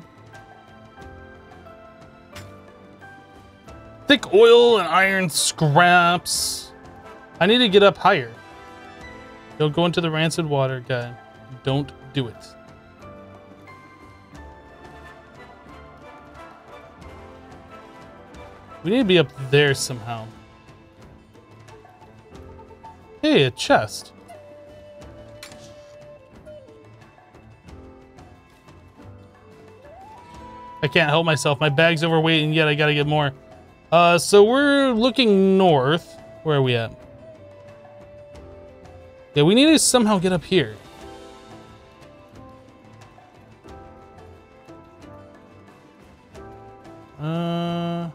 Thick oil and iron scraps. I need to get up higher. Don't go into the rancid water, guy. Don't do it. We need to be up there somehow. Hey, a chest. Can't help myself. My bag's overweight, and yet I gotta get more. Uh, so we're looking north. Where are we at? Yeah, we need to somehow get up here. Uh...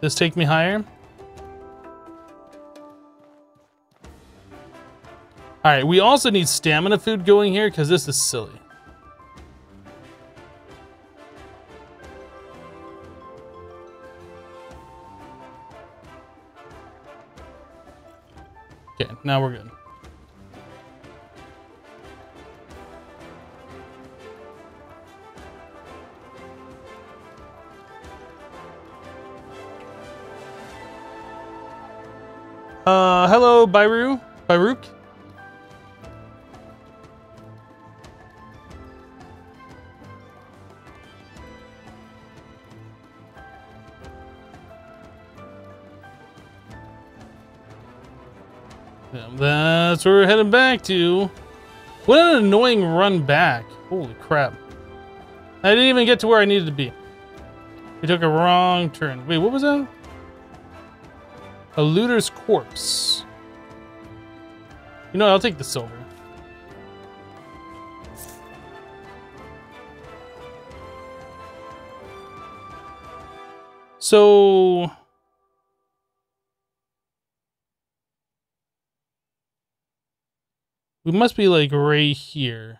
This take me higher? Alright, we also need stamina food going here because this is silly. Okay, now we're good. Uh, hello, Byru? Byruk? That's where we're heading back to. What an annoying run back. Holy crap. I didn't even get to where I needed to be. We took a wrong turn. Wait, what was that? A looter's corpse. You know, I'll take the silver. So... We must be like right here.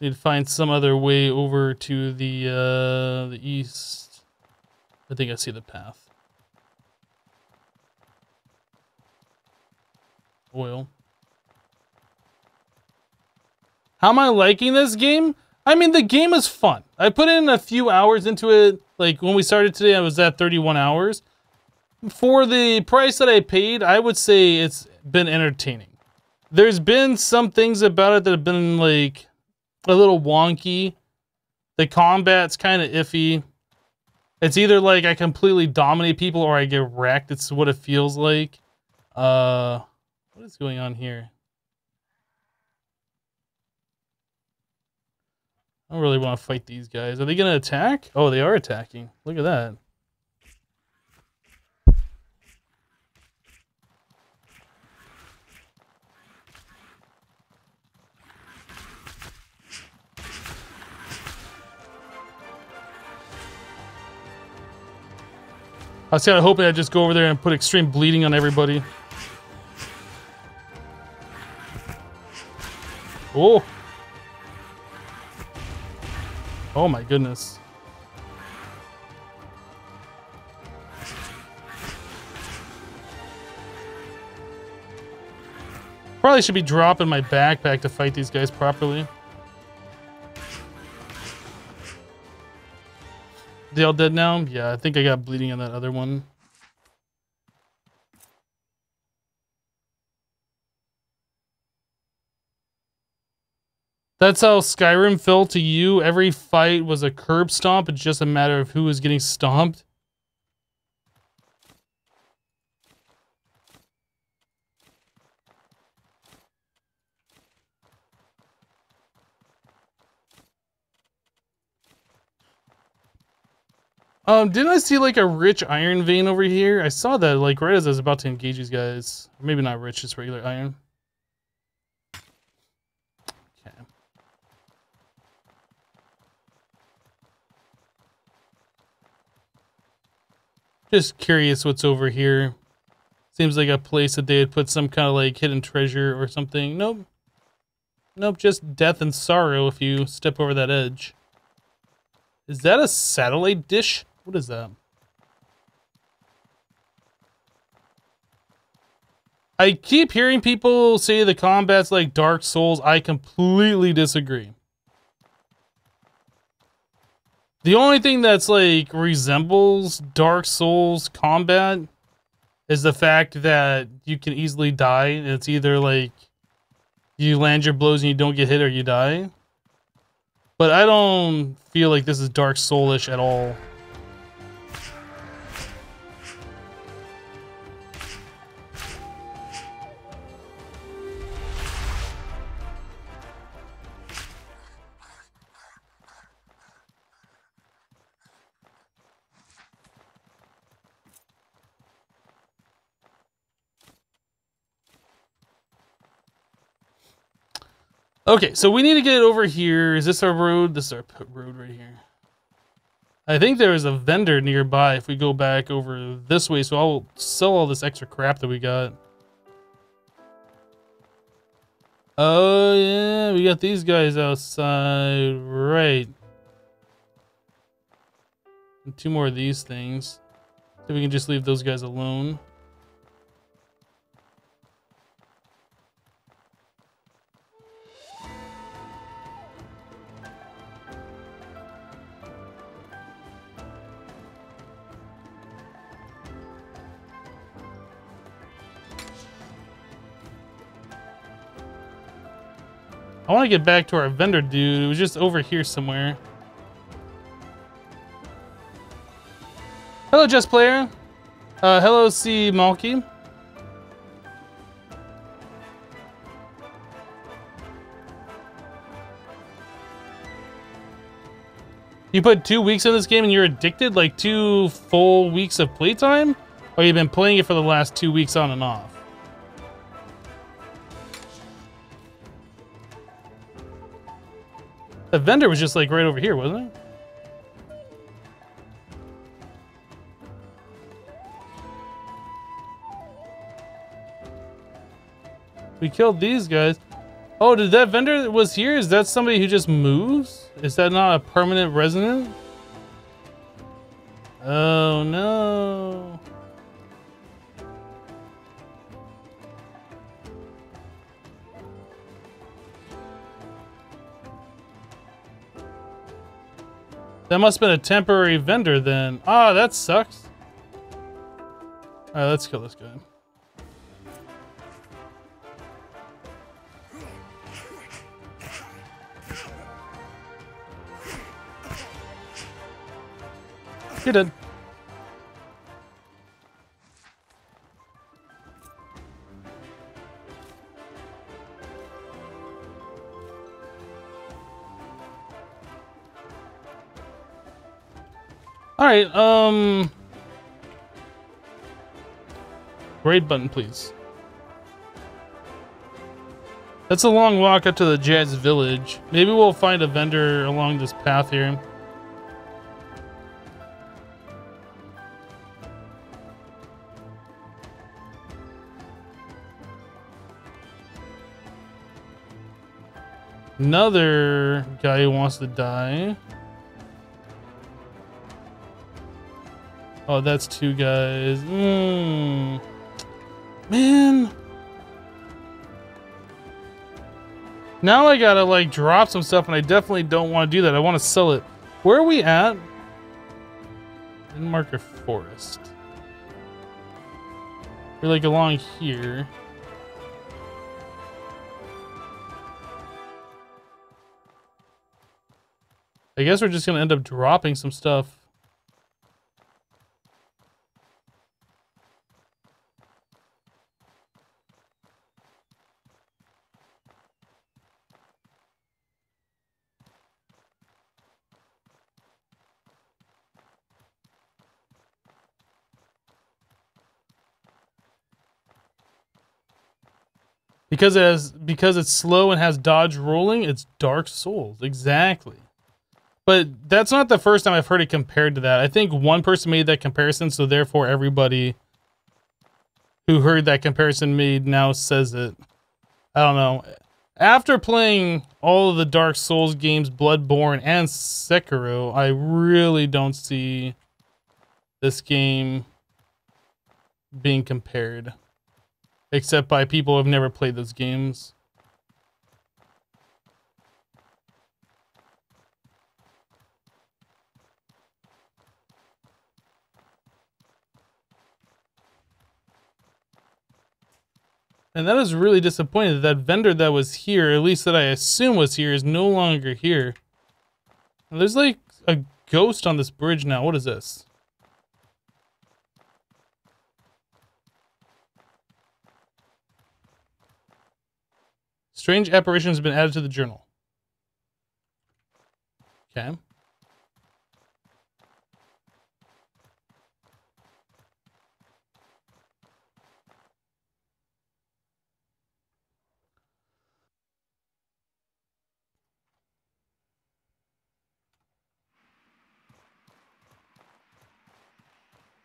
To find some other way over to the uh, the east. I think I see the path. Oil. How am I liking this game? I mean, the game is fun. I put in a few hours into it. Like when we started today, I was at 31 hours for the price that I paid, I would say it's been entertaining. There's been some things about it that have been like a little wonky. The combat's kind of iffy. It's either like I completely dominate people or I get wrecked. It's what it feels like. Uh, what is going on here? I don't really want to fight these guys. Are they going to attack? Oh, they are attacking. Look at that. I was kind of hoping I'd just go over there and put extreme bleeding on everybody. Oh. Oh my goodness. Probably should be dropping my backpack to fight these guys properly. They all dead now? Yeah, I think I got bleeding on that other one. That's how Skyrim felt to you. Every fight was a curb stomp. It's just a matter of who was getting stomped. Um, didn't I see like a rich iron vein over here? I saw that like right as I was about to engage these guys. Maybe not rich, just regular iron. Okay. Just curious what's over here. Seems like a place that they had put some kind of like hidden treasure or something. Nope. Nope, just death and sorrow if you step over that edge. Is that a satellite dish? What is that? I keep hearing people say the combat's like Dark Souls. I completely disagree. The only thing that's like resembles Dark Souls combat is the fact that you can easily die. It's either like you land your blows and you don't get hit or you die. But I don't feel like this is Dark Soulish at all. Okay, so we need to get over here. Is this our road? This is our road right here. I think there is a vendor nearby if we go back over this way, so I'll sell all this extra crap that we got. Oh, yeah, we got these guys outside. Right. And two more of these things. So we can just leave those guys alone. I want to get back to our vendor dude. It was just over here somewhere. Hello, Just Player. Uh, hello, C. Malky. You put two weeks in this game and you're addicted? Like two full weeks of playtime? Or you've been playing it for the last two weeks on and off? The vendor was just like right over here, wasn't it? We killed these guys. Oh, did that vendor that was here? Is that somebody who just moves? Is that not a permanent resident? Oh no. That must have been a temporary vendor then. Ah, oh, that sucks. Alright, let's kill this guy. You're dead. Alright, um... Raid button, please. That's a long walk up to the Jazz Village. Maybe we'll find a vendor along this path here. Another guy who wants to die. Oh, that's two guys. Mm. Man. Now I gotta like drop some stuff and I definitely don't want to do that. I want to sell it. Where are we at? Enmerkar Forest. We're like along here. I guess we're just gonna end up dropping some stuff. Because it has because it's slow and has dodge rolling, it's Dark Souls. Exactly. But that's not the first time I've heard it compared to that. I think one person made that comparison, so therefore everybody who heard that comparison made now says it. I don't know. After playing all of the Dark Souls games, Bloodborne and Sekiro, I really don't see this game being compared except by people who have never played those games. And that is really disappointing that vendor that was here, at least that I assume was here, is no longer here. There's like a ghost on this bridge now. What is this? Strange apparition has been added to the journal. Okay.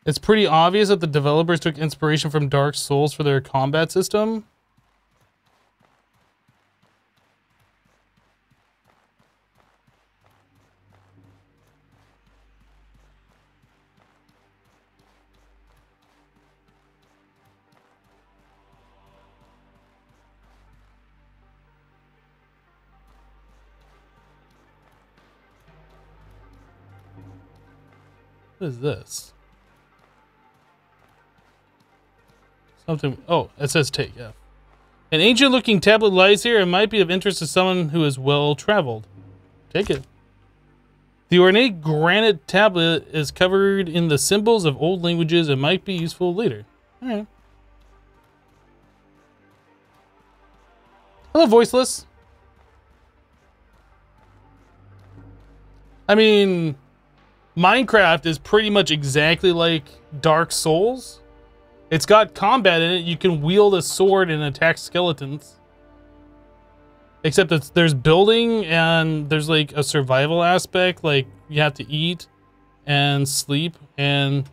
It's pretty obvious that the developers took inspiration from Dark Souls for their combat system. What is this? Something. Oh, it says take. Yeah. An ancient-looking tablet lies here and might be of interest to someone who is well-traveled. Take it. The ornate granite tablet is covered in the symbols of old languages and might be useful later. All right. Hello, voiceless. I mean, Minecraft is pretty much exactly like Dark Souls. It's got combat in it. You can wield a sword and attack skeletons. Except that there's building and there's like a survival aspect. Like you have to eat and sleep and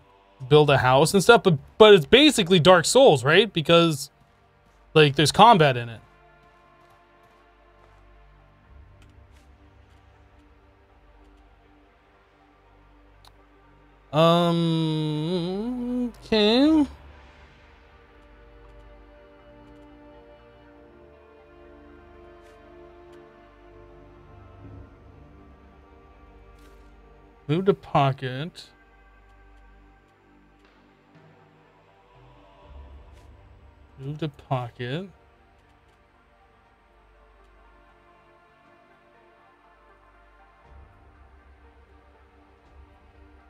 build a house and stuff. But but it's basically Dark Souls, right? Because like there's combat in it. Um. Okay. Move to pocket. Move to pocket.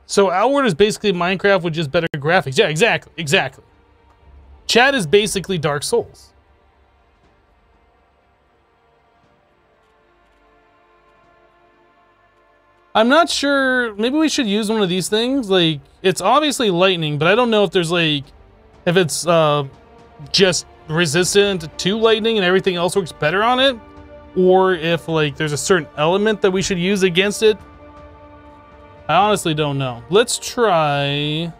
So Outward is basically Minecraft with just better graphics. Yeah, exactly, exactly. Chad is basically Dark Souls. I'm not sure. Maybe we should use one of these things. Like, it's obviously lightning, but I don't know if there's like, if it's uh, just resistant to lightning and everything else works better on it, or if like there's a certain element that we should use against it. I honestly don't know. Let's try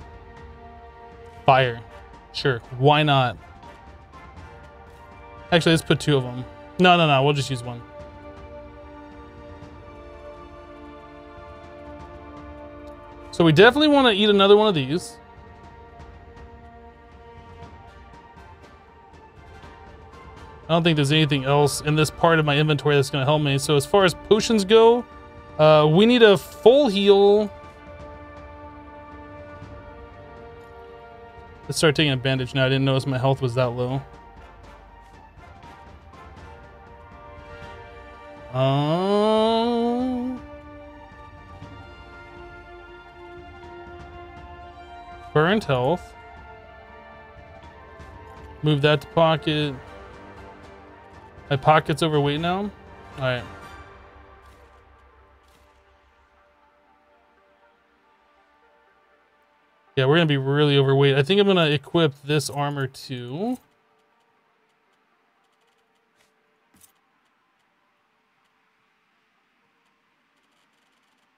fire. Sure, why not? Actually, let's put two of them. No, no, no, we'll just use one. So we definitely want to eat another one of these. I don't think there's anything else in this part of my inventory that's going to help me. So as far as potions go, uh, we need a full heal. Let's start taking a bandage now. I didn't notice my health was that low. Um... Burnt health. Move that to pocket. My pocket's overweight now? Alright. Yeah, we're gonna be really overweight. I think I'm gonna equip this armor too.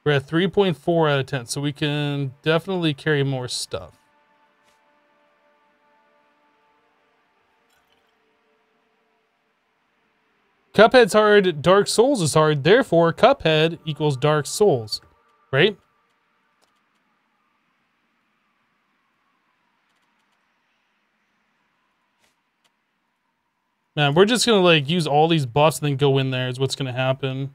We're at 3.4 out of 10, so we can definitely carry more stuff. Cuphead's hard, Dark Souls is hard, therefore Cuphead equals Dark Souls, right? Man, we're just gonna like use all these buffs and then go in there is what's gonna happen.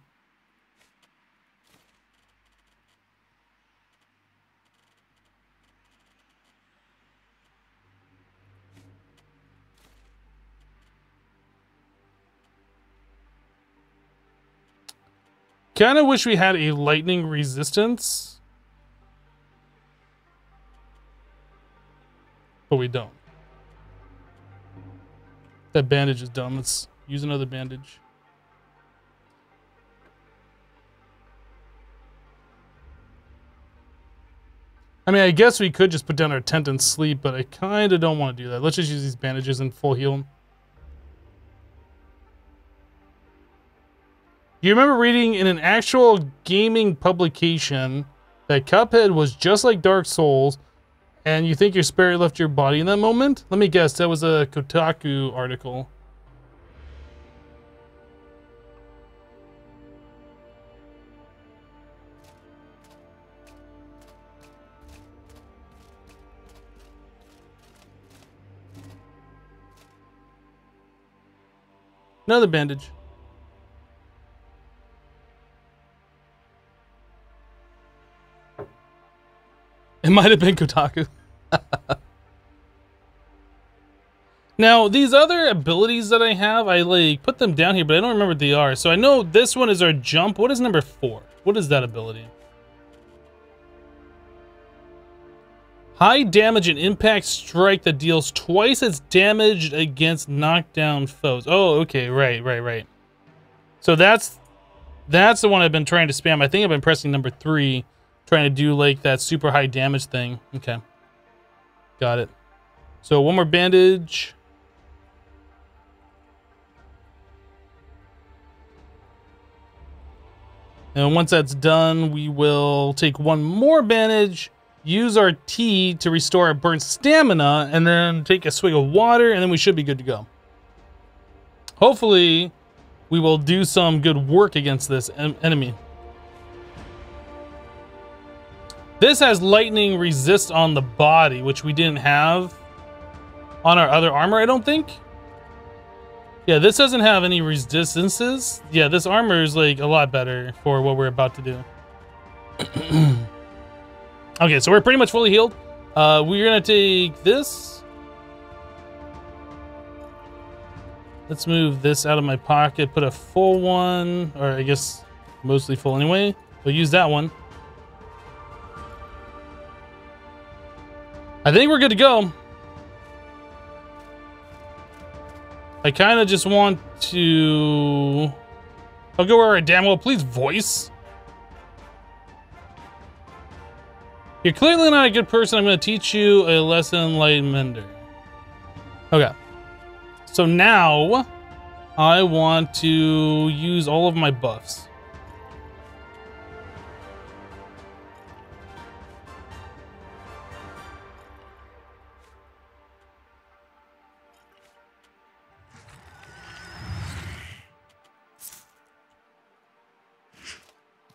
kind of wish we had a lightning resistance. But we don't. That bandage is dumb. Let's use another bandage. I mean, I guess we could just put down our tent and sleep, but I kind of don't want to do that. Let's just use these bandages and full heal. Do you remember reading in an actual gaming publication that Cuphead was just like Dark Souls, and you think your spirit left your body in that moment? Let me guess, that was a Kotaku article. Another bandage. Might have been Kotaku. <laughs> now, these other abilities that I have, I like put them down here, but I don't remember what they are. So I know this one is our jump. What is number four? What is that ability? High damage and impact strike that deals twice as damage against knockdown foes. Oh, okay, right, right, right. So that's that's the one I've been trying to spam. I think I've been pressing number three, trying to do like that super high damage thing. Okay. Got it. So one more bandage. And once that's done, we will take one more bandage use our tea to restore our burnt stamina, and then take a swig of water, and then we should be good to go. Hopefully, we will do some good work against this en enemy. This has lightning resist on the body, which we didn't have on our other armor, I don't think. Yeah, this doesn't have any resistances. Yeah, this armor is like a lot better for what we're about to do. <clears throat> Okay, so we're pretty much fully healed. Uh, we're gonna take this. Let's move this out of my pocket, put a full one, or I guess mostly full anyway. We'll use that one. I think we're good to go. I kind of just want to... I'll go where damn well, please voice. You're clearly not a good person. I'm going to teach you a lesson, Light Mender. Okay. So now, I want to use all of my buffs.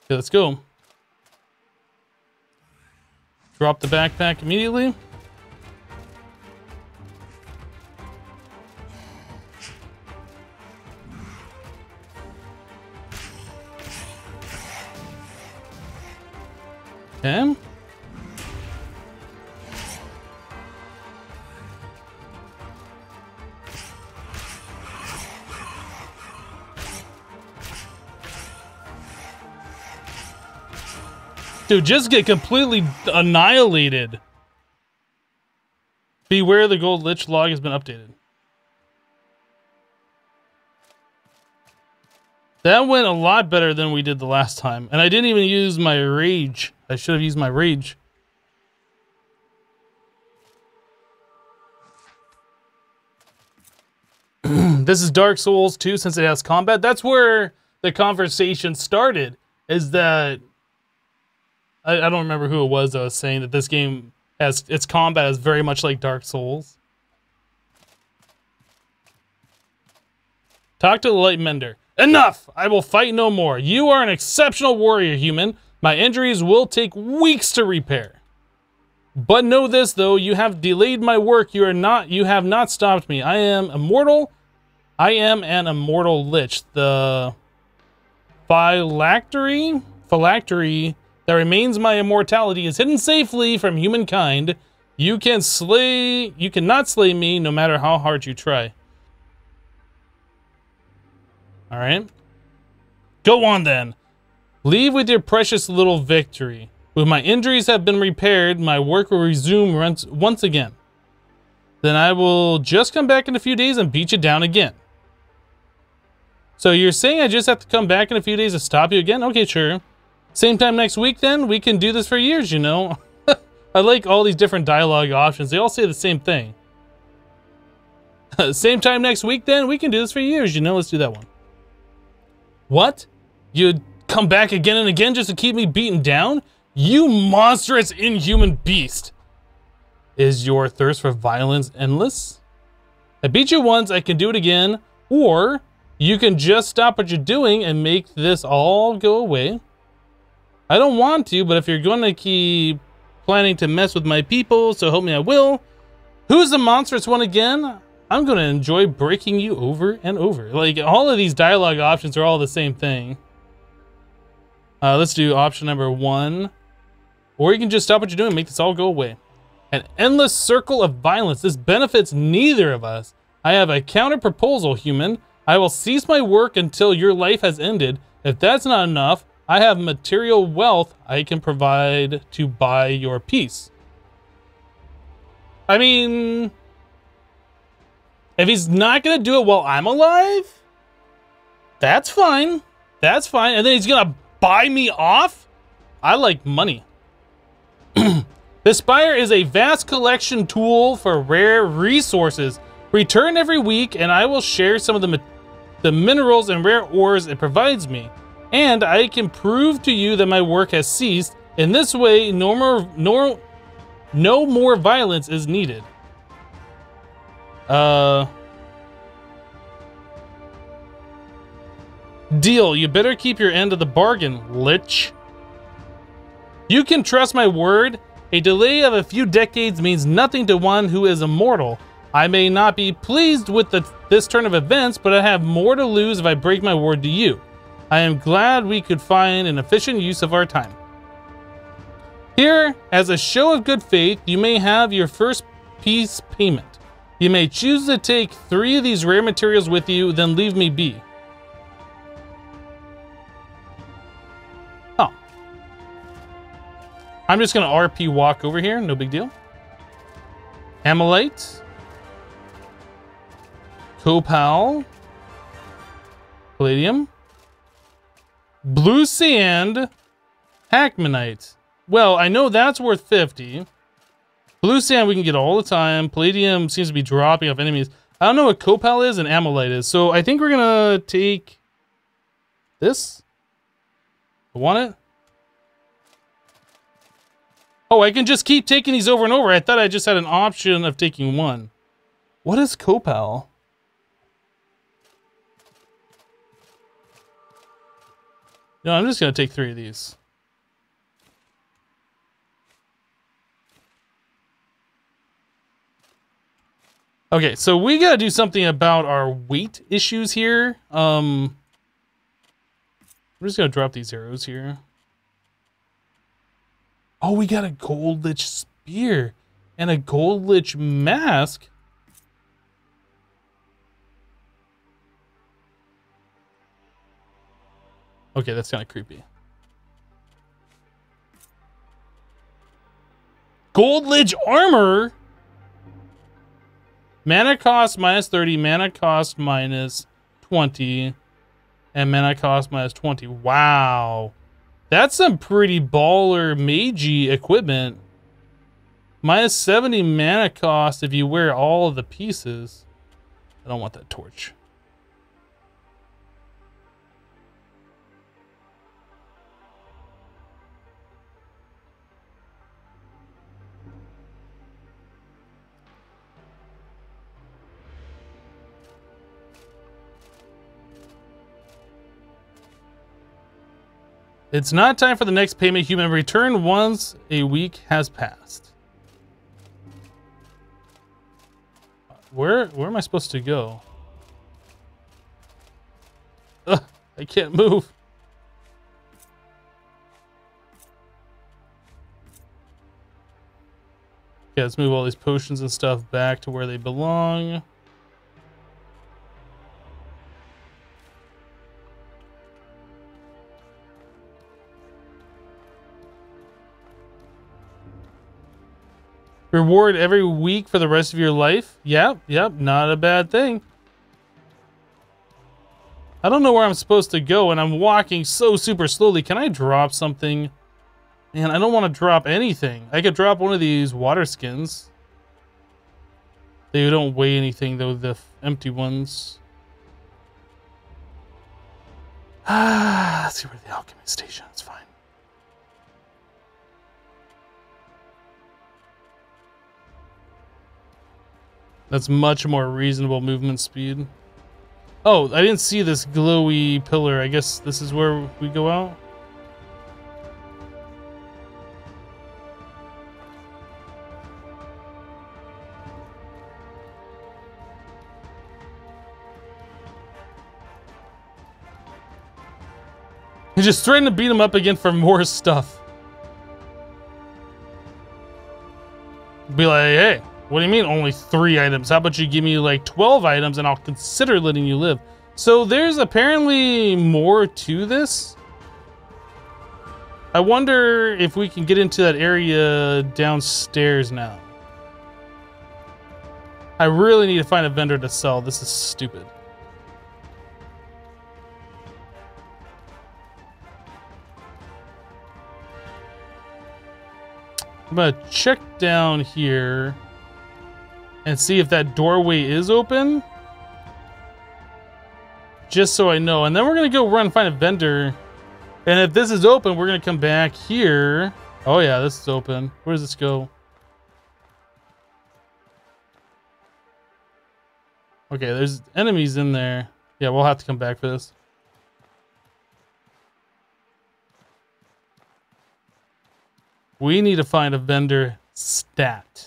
Okay, let's go. Drop the backpack immediately. Okay. Dude, just get completely annihilated. Beware the gold lich log has been updated. That went a lot better than we did the last time. And I didn't even use my rage. I should have used my rage. <clears throat> this is Dark Souls 2 since it has combat. That's where the conversation started. Is that I, I don't remember who it was that was saying that this game has its combat is very much like Dark Souls. Talk to the light mender. Enough! I will fight no more. You are an exceptional warrior, human. My injuries will take weeks to repair. But know this though, you have delayed my work. You are not you have not stopped me. I am immortal. I am an immortal lich. The phylactery phylactery that remains my immortality is hidden safely from humankind. You can slay, you cannot slay me no matter how hard you try. All right. Go on then. Leave with your precious little victory. When my injuries have been repaired, my work will resume once, once again. Then I will just come back in a few days and beat you down again. So you're saying I just have to come back in a few days to stop you again? Okay, sure. Same time next week then? We can do this for years, you know? <laughs> I like all these different dialogue options. They all say the same thing. <laughs> Same time next week then? We can do this for years, you know? Let's do that one. What? You'd come back again and again just to keep me beaten down? You monstrous inhuman beast! Is your thirst for violence endless? I beat you once, I can do it again, or you can just stop what you're doing and make this all go away. I don't want to, but if you're going to keep planning to mess with my people, so help me I will. Who's the monstrous one again? I'm going to enjoy breaking you over and over. Like, all of these dialogue options are all the same thing. Uh, let's do option number one. Or you can just stop what you're doing and make this all go away. An endless circle of violence. This benefits neither of us. I have a counter proposal, human. I will cease my work until your life has ended. If that's not enough, I have material wealth I can provide to buy your peace. I mean, if he's not going to do it while I'm alive, that's fine. That's fine. And then he's going to buy me off? I like money. <clears throat> the Spire is a vast collection tool for rare resources. Return every week and I will share some of the, the minerals and rare ores it provides me. And I can prove to you that my work has ceased. In this way, no more, no, no more violence is needed. Uh. Deal, you better keep your end of the bargain, lich. You can trust my word. A delay of a few decades means nothing to one who is immortal. I may not be pleased with the, this turn of events, but I have more to lose if I break my word to you. I am glad we could find an efficient use of our time. Here, as a show of good faith, you may have your first piece payment. You may choose to take three of these rare materials with you, then leave me be. Oh. I'm just to RP walk over here, no big deal. Amylite. Copal. Palladium. Blue Sand. Hackmanite. Well, I know that's worth 50. Blue sand we can get all the time. Palladium seems to be dropping off enemies. I don't know what Copal is and Amylite is. So I think we're going to take this. I want it. Oh, I can just keep taking these over and over. I thought I just had an option of taking one. What is Copal? No, I'm just going to take three of these. Okay, so we gotta do something about our weight issues here. Um, I'm just gonna drop these arrows here. Oh, we got a gold lich spear and a gold lich mask. Okay, that's kind of creepy. Gold lich armor? Mana cost minus 30, mana cost minus 20, and mana cost minus 20. Wow. That's some pretty baller magey equipment. Minus 70 mana cost if you wear all of the pieces. I don't want that torch. It's not time for the next payment human return once a week has passed. Where where am I supposed to go? Ugh, I can't move. Okay, let's move all these potions and stuff back to where they belong. Reward every week for the rest of your life. Yep, yep, not a bad thing. I don't know where I'm supposed to go, and I'm walking so super slowly. Can I drop something? Man, I don't want to drop anything. I could drop one of these water skins. They don't weigh anything, though, the empty ones. Ah, <sighs> let's see where the alchemy station is. Fine. That's much more reasonable movement speed. Oh, I didn't see this glowy pillar. I guess this is where we go out? He's just threatening to beat him up again for more stuff. Be like, hey, what do you mean only three items? How about you give me like 12 items and I'll consider letting you live? So there's apparently more to this. I wonder if we can get into that area downstairs now. I really need to find a vendor to sell. This is stupid. I'm gonna check down here and see if that doorway is open. Just so I know. And then we're gonna go run find a vendor. And if this is open, we're gonna come back here. Oh yeah, this is open. Where does this go? Okay, there's enemies in there. Yeah, we'll have to come back for this. We need to find a vendor stat.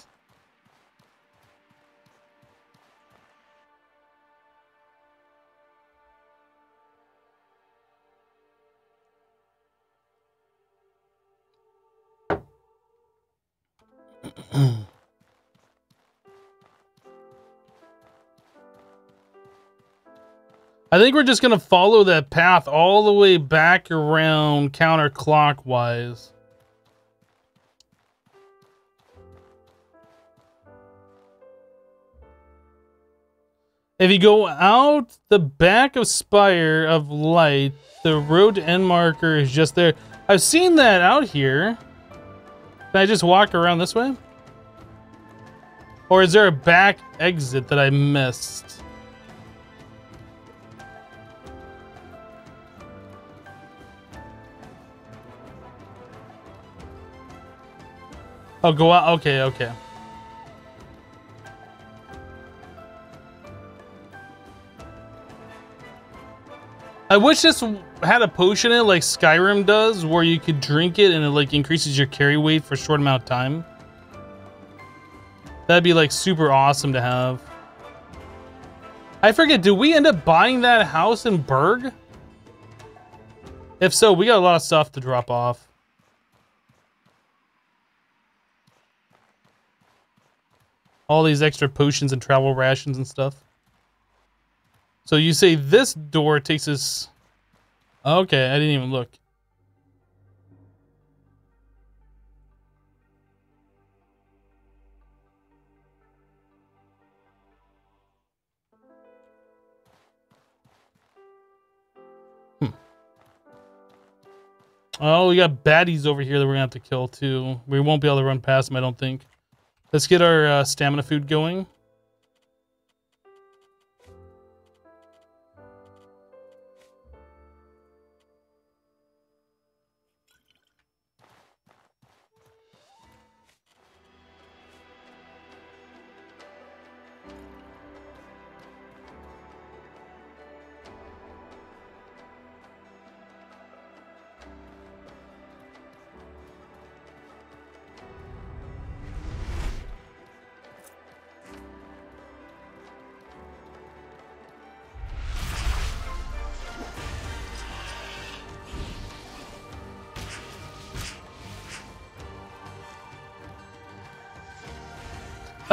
I think we're just going to follow that path all the way back around counterclockwise. If you go out the back of Spire of Light, the road to Enmerkar is just there. I've seen that out here. Can I just walk around this way? Or is there a back exit that I missed? Oh, go out. Okay, okay. I wish this had a potion in it like Skyrim does, where you could drink it and it like increases your carry weight for a short amount of time. That'd be like super awesome to have. I forget, did we end up buying that house in Berg? If so, we got a lot of stuff to drop off. All these extra potions and travel rations and stuff. So you say this door takes us... Okay, I didn't even look. Hmm. Oh, we got baddies over here that we're gonna have to kill too. We won't be able to run past them, I don't think. Let's get our uh, stamina food going.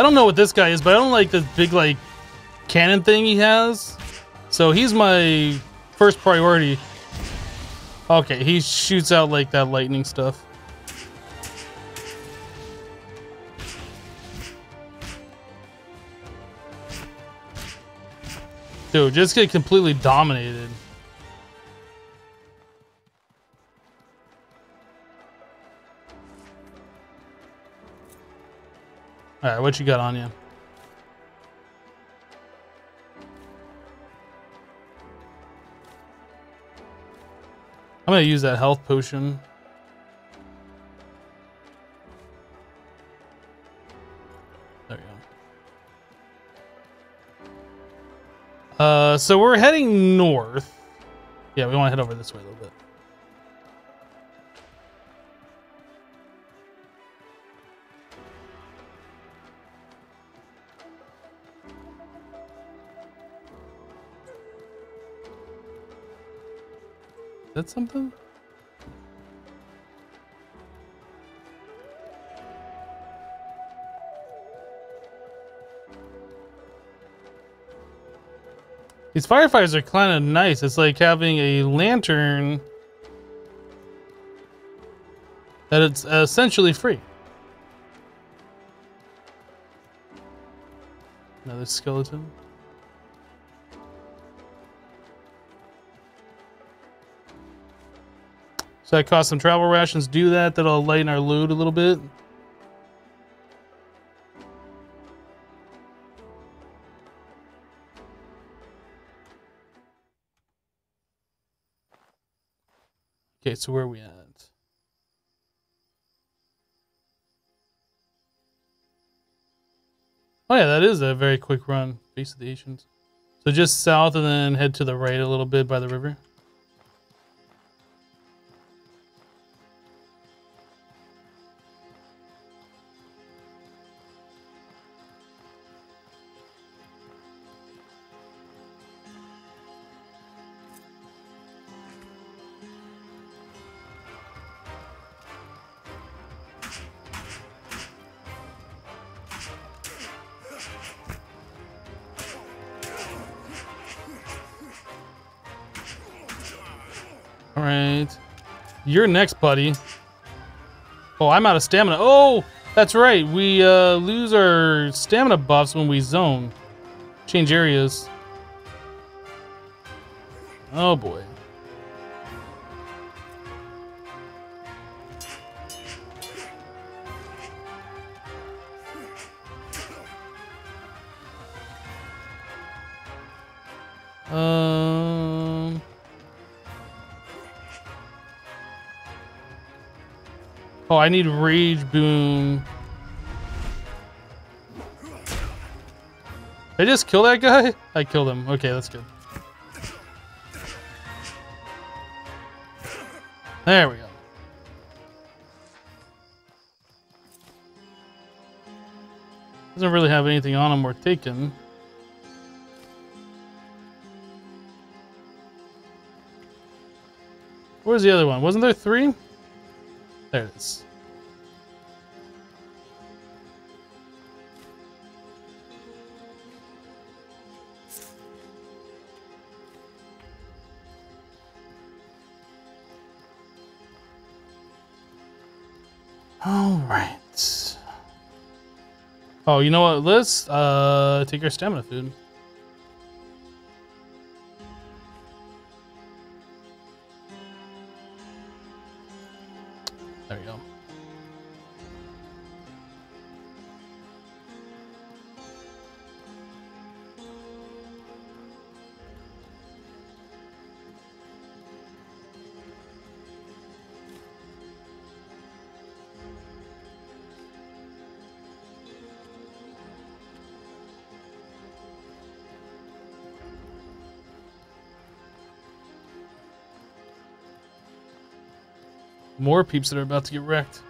don't know what this guy is, but I don't like the big, like, cannon thing he has. So he's my first priority. Okay, he shoots out, like, that lightning stuff. Dude, just get completely dominated. Alright, what you got on you? I'm gonna use that health potion. There we go. Uh, so we're heading north. Yeah, we want to head over this way a little bit. That something? These firefighters are kind of nice. It's like having a lantern that it's uh, essentially free. Another skeleton. So that cost some travel rations. Do that. That'll lighten our load a little bit. Okay, so where are we at? Oh yeah, that is a very quick run. Face of the Ancients. So just south and then head to the right a little bit by the river. You're next, buddy. Oh, I'm out of stamina. Oh, that's right. We uh, lose our stamina buffs when we zone. Change areas. I need Rage Boom. Did I just kill that guy? <laughs> I killed him. Okay, that's good. There we go. Doesn't really have anything on him worth taking. Where's the other one? Wasn't there three? There it is. Oh, you know what? Let's uh, take our stamina food. More peeps that are about to get wrecked.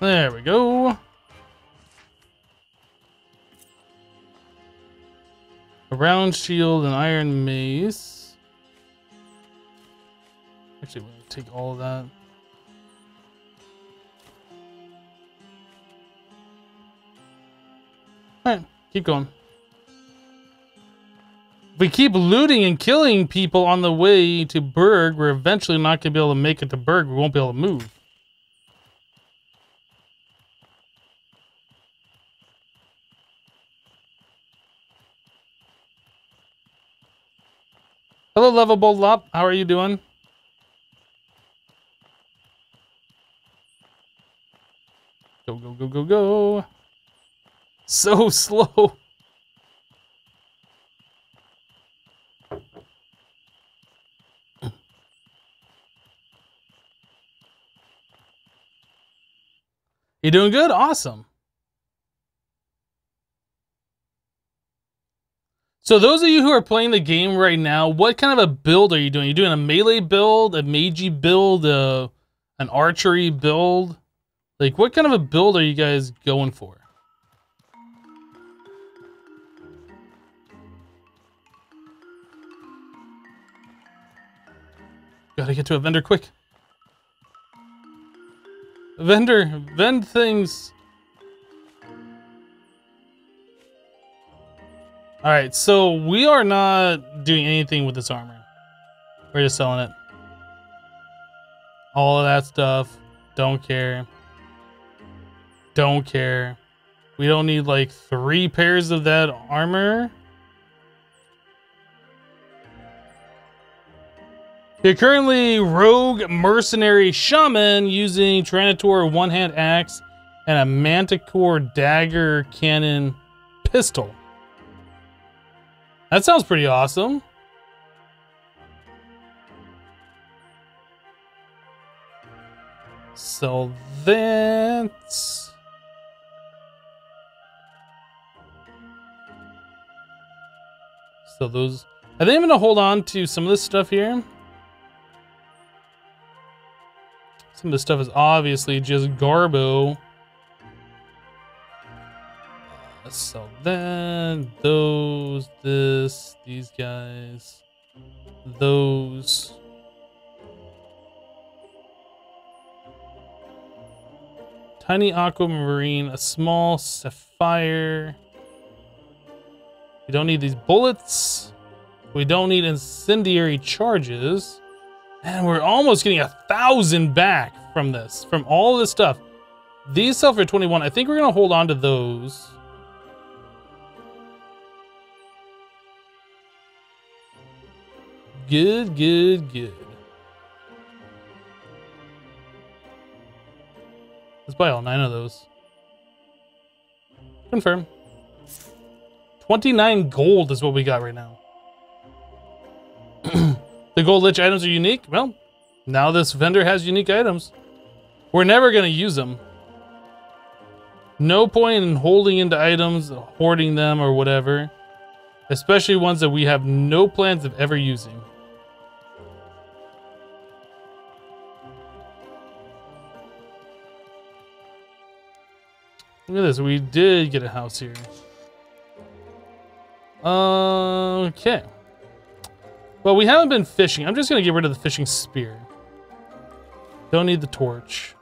There we go. A round shield and iron Actually, take all of that. Alright. Keep going. If we keep looting and killing people on the way to Berg, we're eventually not going to be able to make it to Berg. We won't be able to move. Hello, Lovable Lop. How are you doing? Go, go, go. So <laughs> slow. You doing good? Awesome. So those of you who are playing the game right now, what kind of a build are you doing? Are you doing a melee build, a magey build, a, an archery build? Like, what kind of a build are you guys going for? Gotta get to a vendor quick. Vendor, vend things. Alright, so we are not doing anything with this armor. We're just selling it. All of that stuff. Don't care. Don't care. We don't need like three pairs of that armor. You're currently rogue mercenary shaman using Tyranitar one-hand axe and a Manticore dagger cannon pistol. That sounds pretty awesome. So that's... So those... I think I'm going to hold on to some of this stuff here. Some of this stuff is obviously just garbo. Uh, so then, those, this, these guys, those. Tiny aquamarine, a small sapphire. We don't need these bullets. We don't need incendiary charges. And we're almost getting a thousand back from this, from all this stuff. These sell for 21. I think we're going to hold on to those. Good, good, good. Let's buy all nine of those. Confirm. 29 gold is what we got right now. <clears throat> the gold lich items are unique? Well, now this vendor has unique items. We're never going to use them. No point in holding into items, hoarding them, or whatever. Especially ones that we have no plans of ever using. Look at this, we did get a house here. Okay. Well, we haven't been fishing. I'm just going to get rid of the fishing spear. Don't need the torch.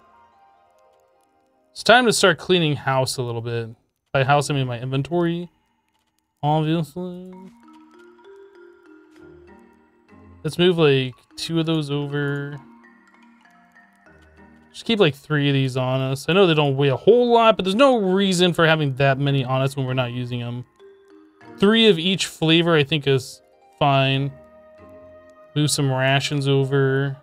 It's time to start cleaning house a little bit. By house, I mean my inventory. Obviously. Let's move like two of those over. Just keep like three of these on us. I know they don't weigh a whole lot, but there's no reason for having that many on us when we're not using them. Three of each flavor I think is fine. Move some rations over.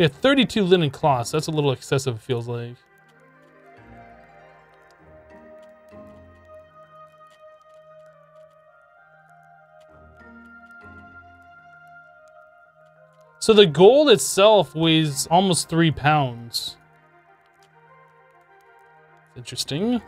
Have 32 linen cloths. That's a little excessive, it feels like. So the gold itself weighs almost three pounds. Interesting.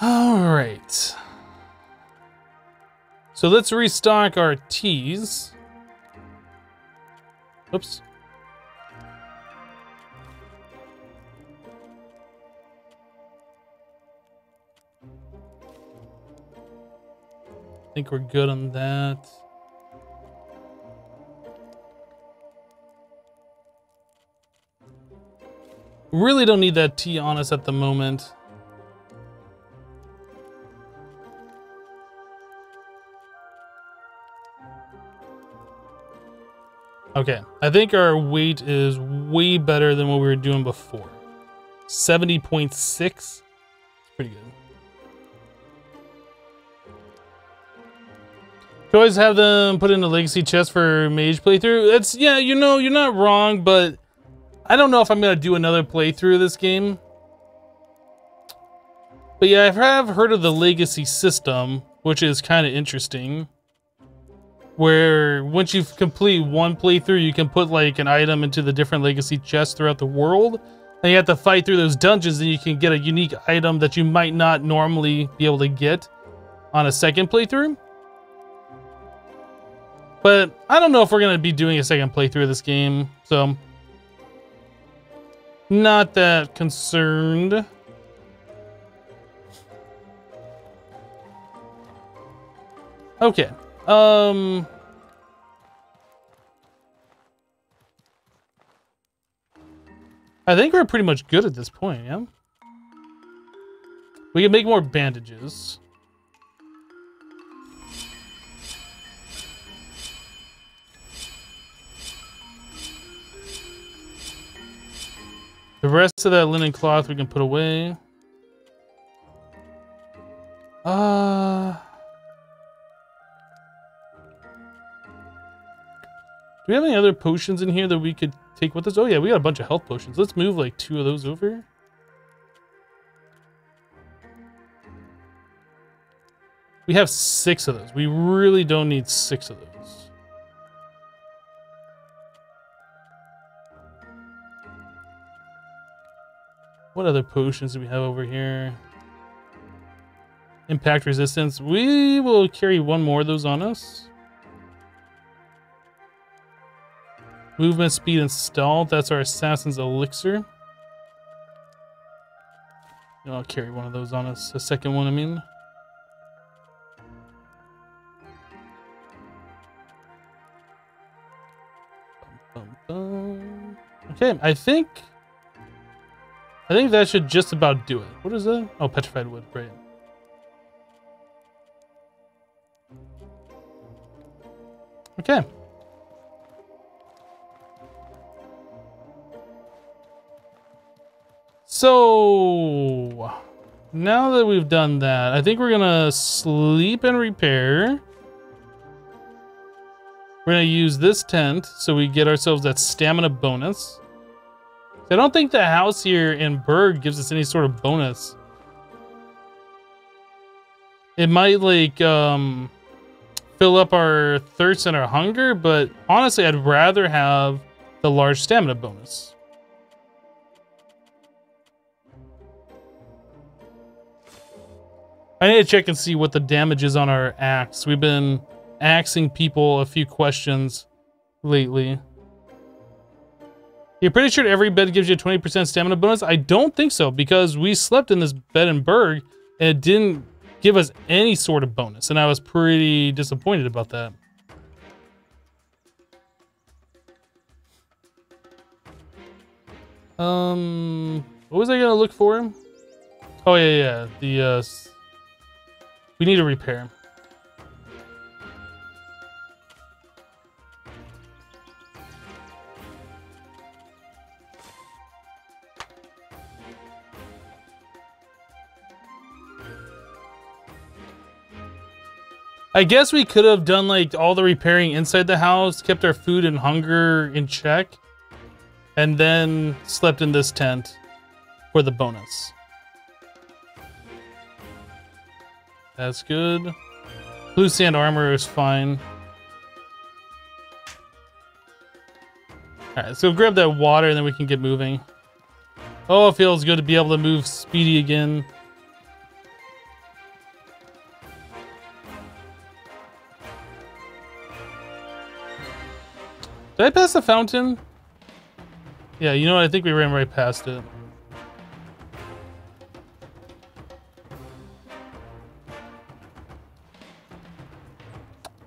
All right. So let's restock our teas. Oops. Think we're good on that. Really don't need that tea on us at the moment. Okay, I think our weight is way better than what we were doing before. 70.6. Pretty good. Always have them put in a legacy chest for mage playthrough. That's yeah, you know, you're not wrong, but I don't know if I'm gonna do another playthrough of this game. But yeah, I have heard of the legacy system, which is kind of interesting. Where once you complete one playthrough, you can put like an item into the different legacy chests throughout the world. And you have to fight through those dungeons and you can get a unique item that you might not normally be able to get on a second playthrough. But I don't know if we're going to be doing a second playthrough of this game, so not that concerned. Okay. Um... I think we're pretty much good at this point, yeah? We can make more bandages. The rest of that linen cloth we can put away. Uh... Do we have any other potions in here that we could take with us? Oh yeah, we got a bunch of health potions. Let's move like two of those over. We have six of those. We really don't need six of those. What other potions do we have over here? Impact resistance. We will carry one more of those on us. Movement, speed, installed. That's our assassin's elixir. I'll carry one of those on us. A second one, I mean. Okay, I think I think that should just about do it. What is that? Oh, petrified wood, right. Okay. So, now that we've done that, I think we're gonna sleep and repair. We're gonna use this tent so we get ourselves that stamina bonus. I don't think the house here in Berg gives us any sort of bonus. It might like um, fill up our thirst and our hunger, but honestly, I'd rather have the large stamina bonus. I need to check and see what the damage is on our axe. We've been axing people a few questions lately. You're pretty sure every bed gives you a 20% stamina bonus? I don't think so, because we slept in this bed in Berg, and it didn't give us any sort of bonus, and I was pretty disappointed about that. Um, what was I gonna look for? Oh yeah, yeah, the uh, we need to repair. I guess we could have done like all the repairing inside the house, kept our food and hunger in check, and then slept in this tent for the bonus. That's good. Blue sand armor is fine. Alright, so grab that water and then we can get moving. Oh, it feels good to be able to move speedy again. Did I pass the fountain? Yeah, you know what? I think we ran right past it.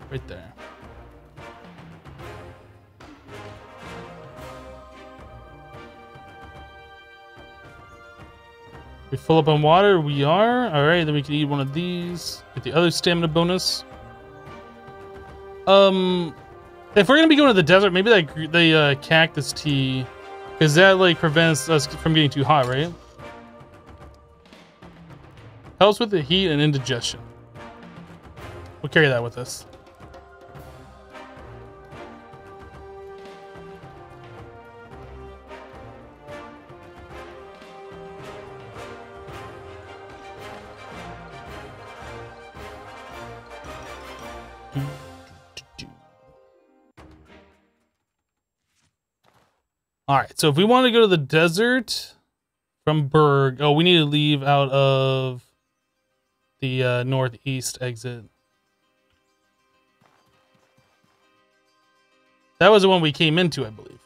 Right there. We fill up on water. We are. All right, then we can eat one of these. Get the other stamina bonus. Um, if we're gonna be going to the desert, maybe that the uh, cactus tea, because that like prevents us from getting too hot, right? Helps with the heat and indigestion. We'll carry that with us. So if we want to go to the desert from Berg, oh, we need to leave out of the uh, northeast exit. That was the one we came into, I believe.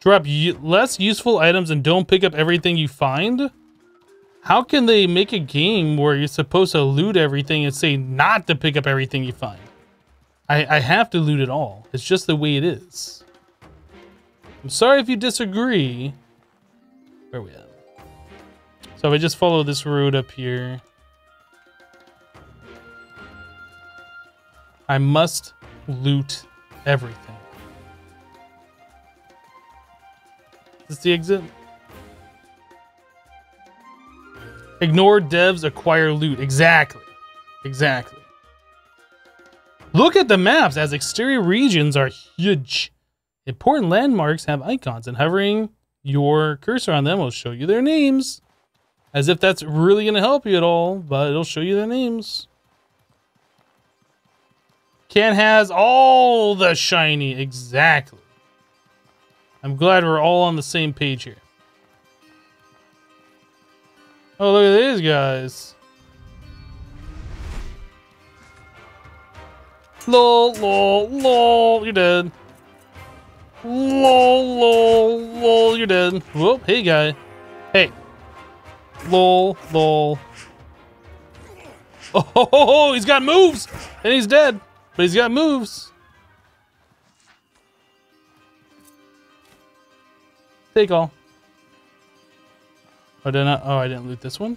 Drop less useful items and don't pick up everything you find? How can they make a game where you're supposed to loot everything and say not to pick up everything you find? I, I have to loot it all. It's just the way it is. I'm sorry if you disagree. Where we at? So if I just follow this road up here. I must loot everything. Is this the exit? Ignore devs, acquire loot. Exactly. Exactly. Look at the maps as exterior regions are huge. Important landmarks have icons and hovering your cursor on them will show you their names. As if that's really going to help you at all, but it'll show you their names. Ken has all the shiny. Exactly. I'm glad we're all on the same page here. Oh, look at these guys. Lol, lol, lol, you're dead. Lol, lol, lol, you're dead. Whoop, hey guy. Hey. Lol, lol. Oh, <laughs> ho, ho, ho, he's got moves! And he's dead. But he's got moves. Take all. Oh, did I? Oh, I didn't loot this one.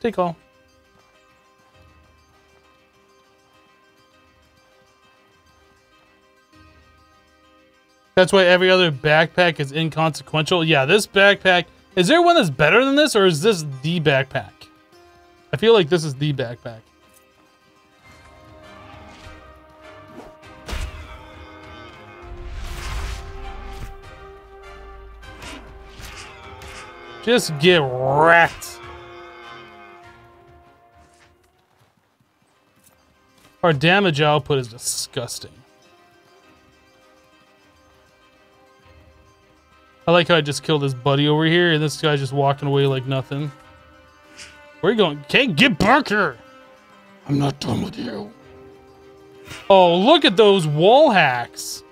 Take all. That's why every other backpack is inconsequential. Yeah, this backpack... Is there one that's better than this, or is this the backpack? I feel like this is the backpack. Just get wrecked. Our damage output is disgusting. I like how I just killed this buddy over here, and this guy's just walking away like nothing. Where are you going? Can't get back here! I'm not done with you. Oh, look at those wall hacks.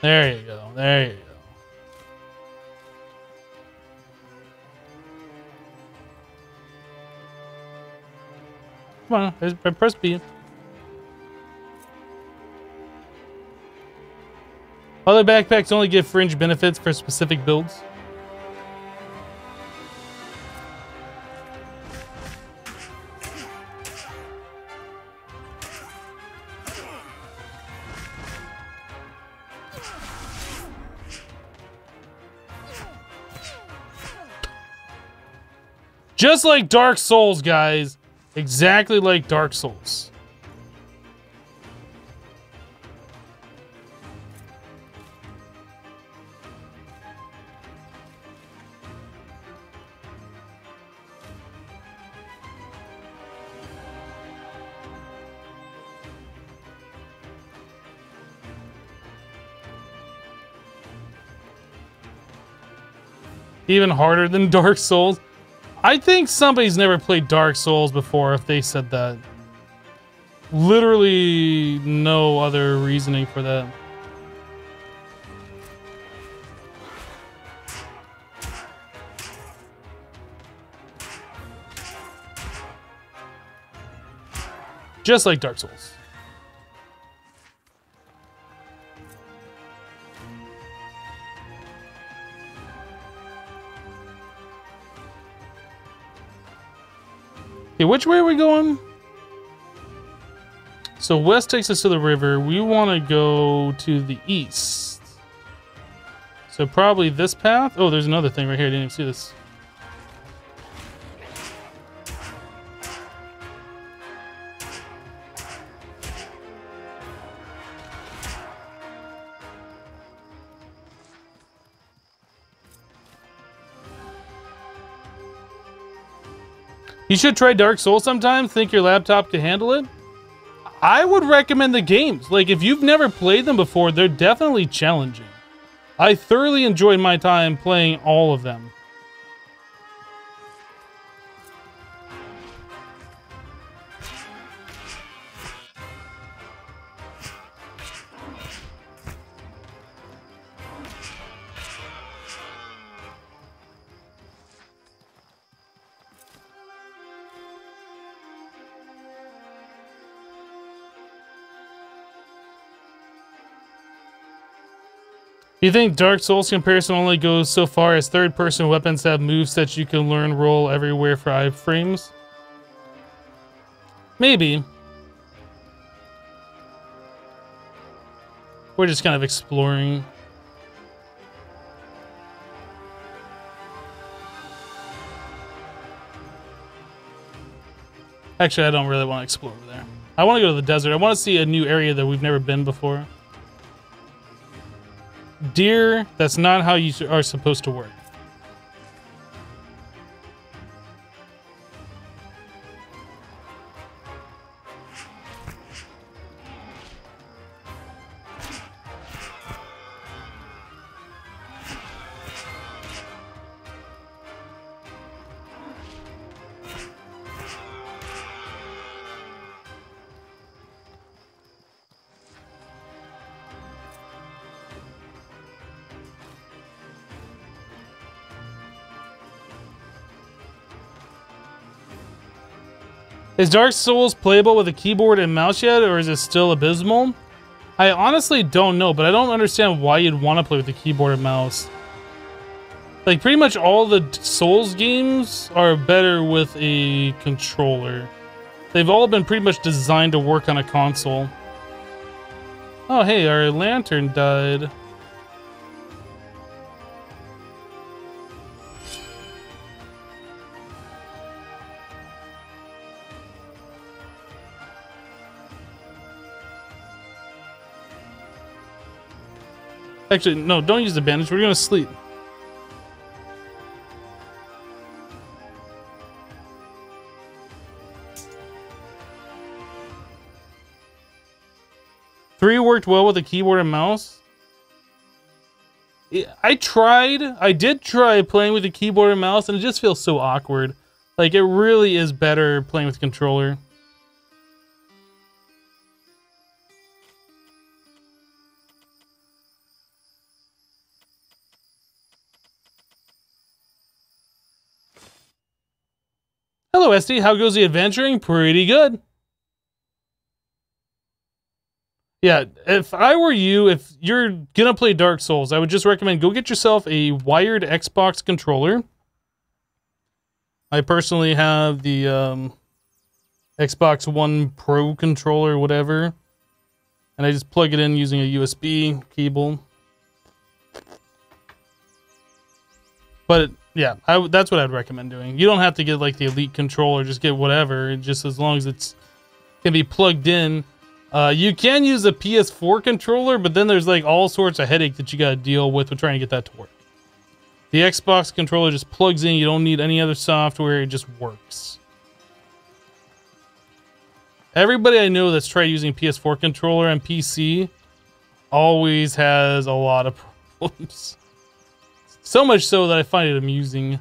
There you go. There you go. Come on, there's press B. Other backpacks only give fringe benefits for specific builds. Just like Dark Souls, guys. Exactly like Dark Souls. Even harder than <laughs> Dark Souls. I think somebody's never played Dark Souls before if they said that. Literally no other reasoning for that. Just like Dark Souls. Okay, which way are we going? So west takes us to the river. We want to go to the east. So probably this path. Oh, there's another thing right here. I didn't even see this. You should try Dark Souls sometime. Think your laptop can handle it. I would recommend the games. Like, if you've never played them before, they're definitely challenging. I thoroughly enjoyed my time playing all of them. You think Dark Souls comparison only goes so far as third person weapons have moves that you can learn roll everywhere for iframes? Maybe. We're just kind of exploring. Actually, I don't really want to explore over there. I want to go to the desert. I want to see a new area that we've never been before. Deer, that's not how you are supposed to work. Is Dark Souls playable with a keyboard and mouse yet, or is it still abysmal? I honestly don't know, but I don't understand why you'd want to play with a keyboard and mouse. Like, pretty much all the Souls games are better with a controller. They've all been pretty much designed to work on a console. Oh, hey, our lantern died. Actually, no, don't use the bandage. We're gonna sleep. Three worked well with a keyboard and mouse. I tried. I did try playing with a keyboard and mouse, and it just feels so awkward. Like, it really is better playing with controller. Hello, SD. How goes the adventuring? Pretty good. Yeah, if I were you, if you're gonna play Dark Souls, I would just recommend go get yourself a wired Xbox controller. I personally have the um, Xbox One Pro controller, whatever, and I just plug it in using a USB cable. But yeah, I, that's what I'd recommend doing. You don't have to get like the elite controller, just get whatever, just as long as it's can be plugged in. Uh, you can use a PS4 controller, but then there's like all sorts of headache that you got to deal with with trying to get that to work. The Xbox controller just plugs in. You don't need any other software. It just works. Everybody I know that's tried using PS4 controller and PC always has a lot of <laughs> problems. So much so that I find it amusing.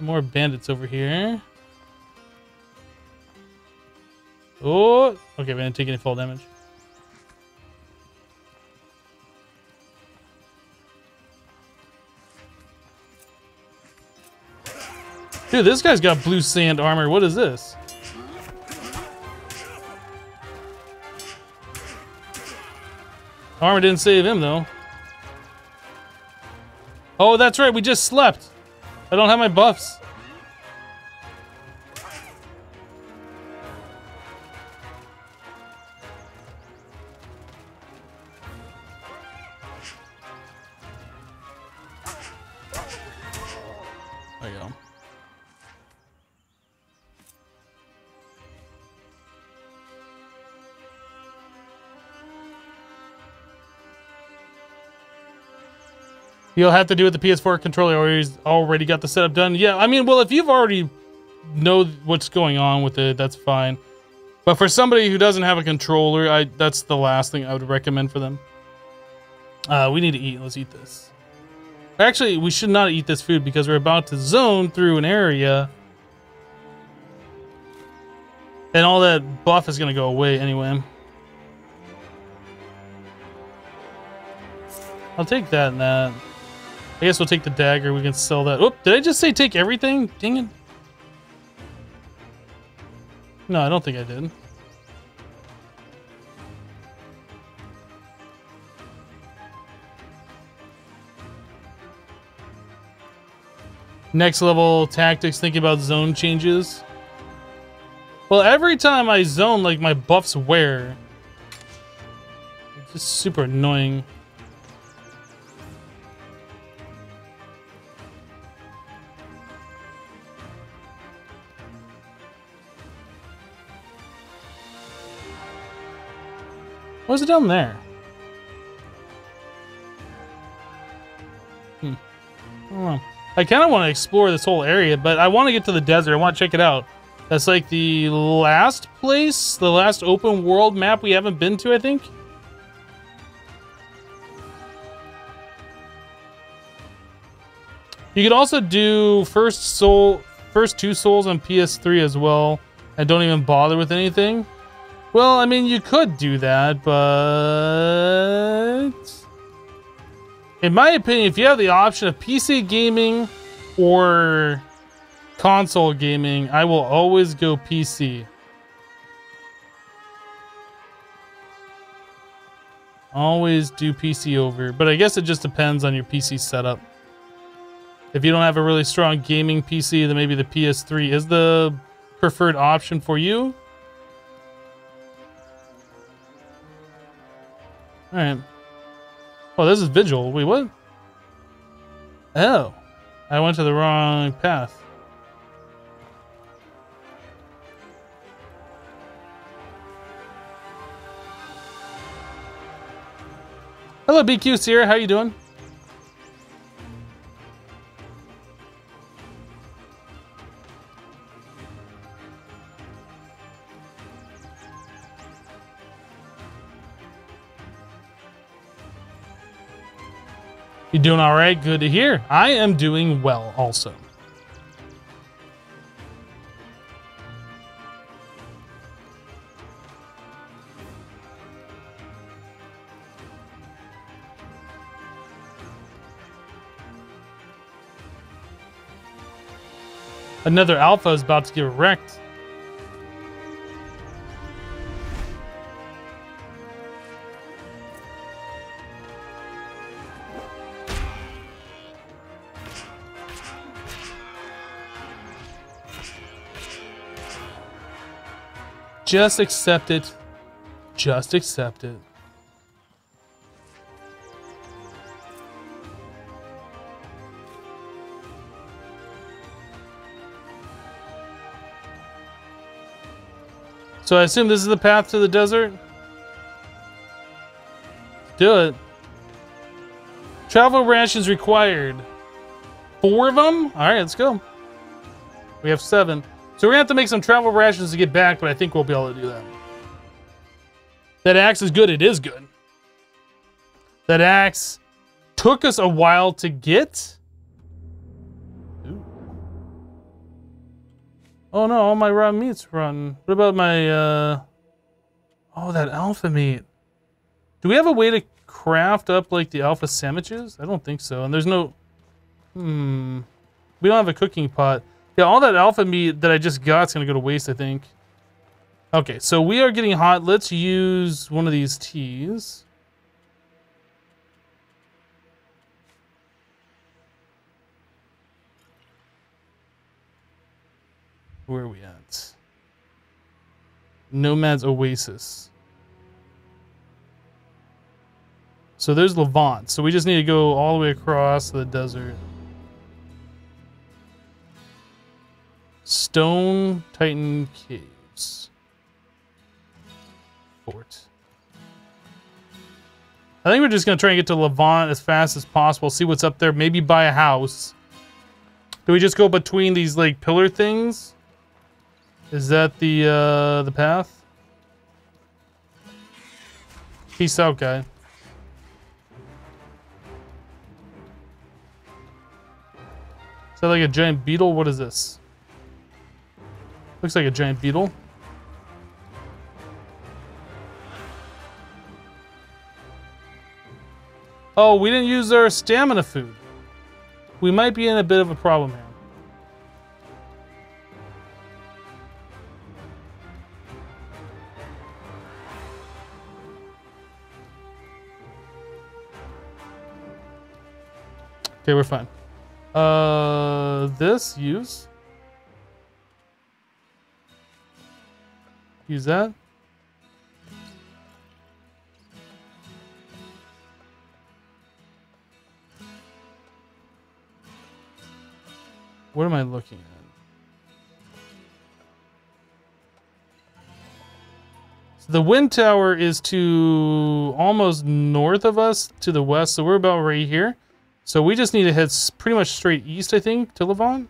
More bandits over here. Oh, okay, we didn't take any fall damage. Dude, this guy's got blue sand armor. What is this? Armor didn't save him, though. Oh, that's right. We just slept. I don't have my buffs. You'll have to do it with the PS4 controller or he's already got the setup done. Yeah, I mean, well, if you've already know what's going on with it, that's fine. But for somebody who doesn't have a controller, I that's the last thing I would recommend for them. Uh, we need to eat. Let's eat this. Actually, we should not eat this food because we're about to zone through an area. And all that buff is going to go away anyway. I'll take that and that. I guess we'll take the dagger. We can sell that. Oop, did I just say take everything? Dang it. No, I don't think I did. Next level tactics, thinking about zone changes. Well, every time I zone, like, my buffs wear. It's just super annoying. What's it down there? Hmm. I. I kind of want to explore this whole area, but I want to get to the desert. I want to check it out. That's like the last place, the last open world map we haven't been to, I think. You could also do first soul, first two souls on PS3 as well, and don't even bother with anything. Well, I mean, you could do that, but... In my opinion, if you have the option of PC gaming or console gaming, I will always go PC. Always do PC over, but I guess it just depends on your PC setup. If you don't have a really strong gaming PC, then maybe the PS3 is the preferred option for you. Alright. Oh, this is Vigil. Wait, what? Oh. I went to the wrong path. Hello, BQ Sierra. How you doing? You doing all right? Good to hear. I am doing well also. Another alpha is about to get wrecked. Just accept it. Just accept it. So I assume this is the path to the desert? Do it. Travel rations required. Four of them? Alright, let's go. We have seven. So we're gonna have to make some travel rations to get back, but I think we'll be able to do that. That axe is good. It is good. That axe took us a while to get. Ooh. Oh no, all my raw meat's run. What about my, uh... Oh, that alpha meat. Do we have a way to craft up, like, the alpha sandwiches? I don't think so. And there's no... Hmm... We don't have a cooking pot. Yeah, all that alpha meat that I just got is going to go to waste, I think. Okay, so we are getting hot. Let's use one of these teas. Where are we at? Nomad's Oasis. So there's Levant. So we just need to go all the way across the desert. Stone Titan Caves. Fort. I think we're just going to try and get to Levant as fast as possible. See what's up there. Maybe buy a house. Do we just go between these, like, pillar things? Is that the, uh, the path? Peace out, guy. Is that like a giant beetle? What is this? Looks like a giant beetle. Oh, we didn't use our stamina food. We might be in a bit of a problem here. Okay, we're fine. Uh, this, use. Use that. What am I looking at? So the wind tower is to almost north of us to the west, so we're about right here. So we just need to head pretty much straight east, I think, to Levant.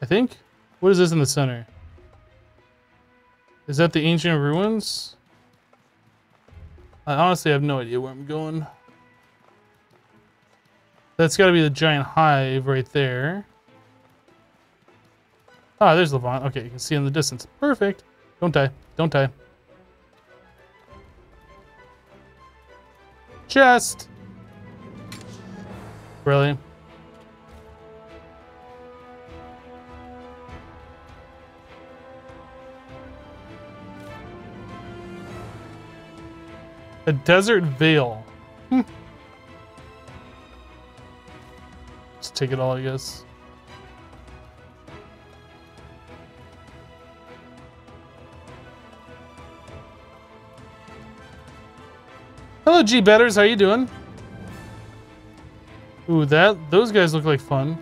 I think. What is this in the center? Is that the ancient ruins? I honestly have no idea where I'm going. That's got to be the giant hive right there. Ah, there's Levant. Okay, you can see in the distance. Perfect. Don't die. Don't die. Chest. Really? A desert veil. Hmm. Let's take it all, I guess. Hello, G Betters. How you doing? Ooh, that those guys look like fun.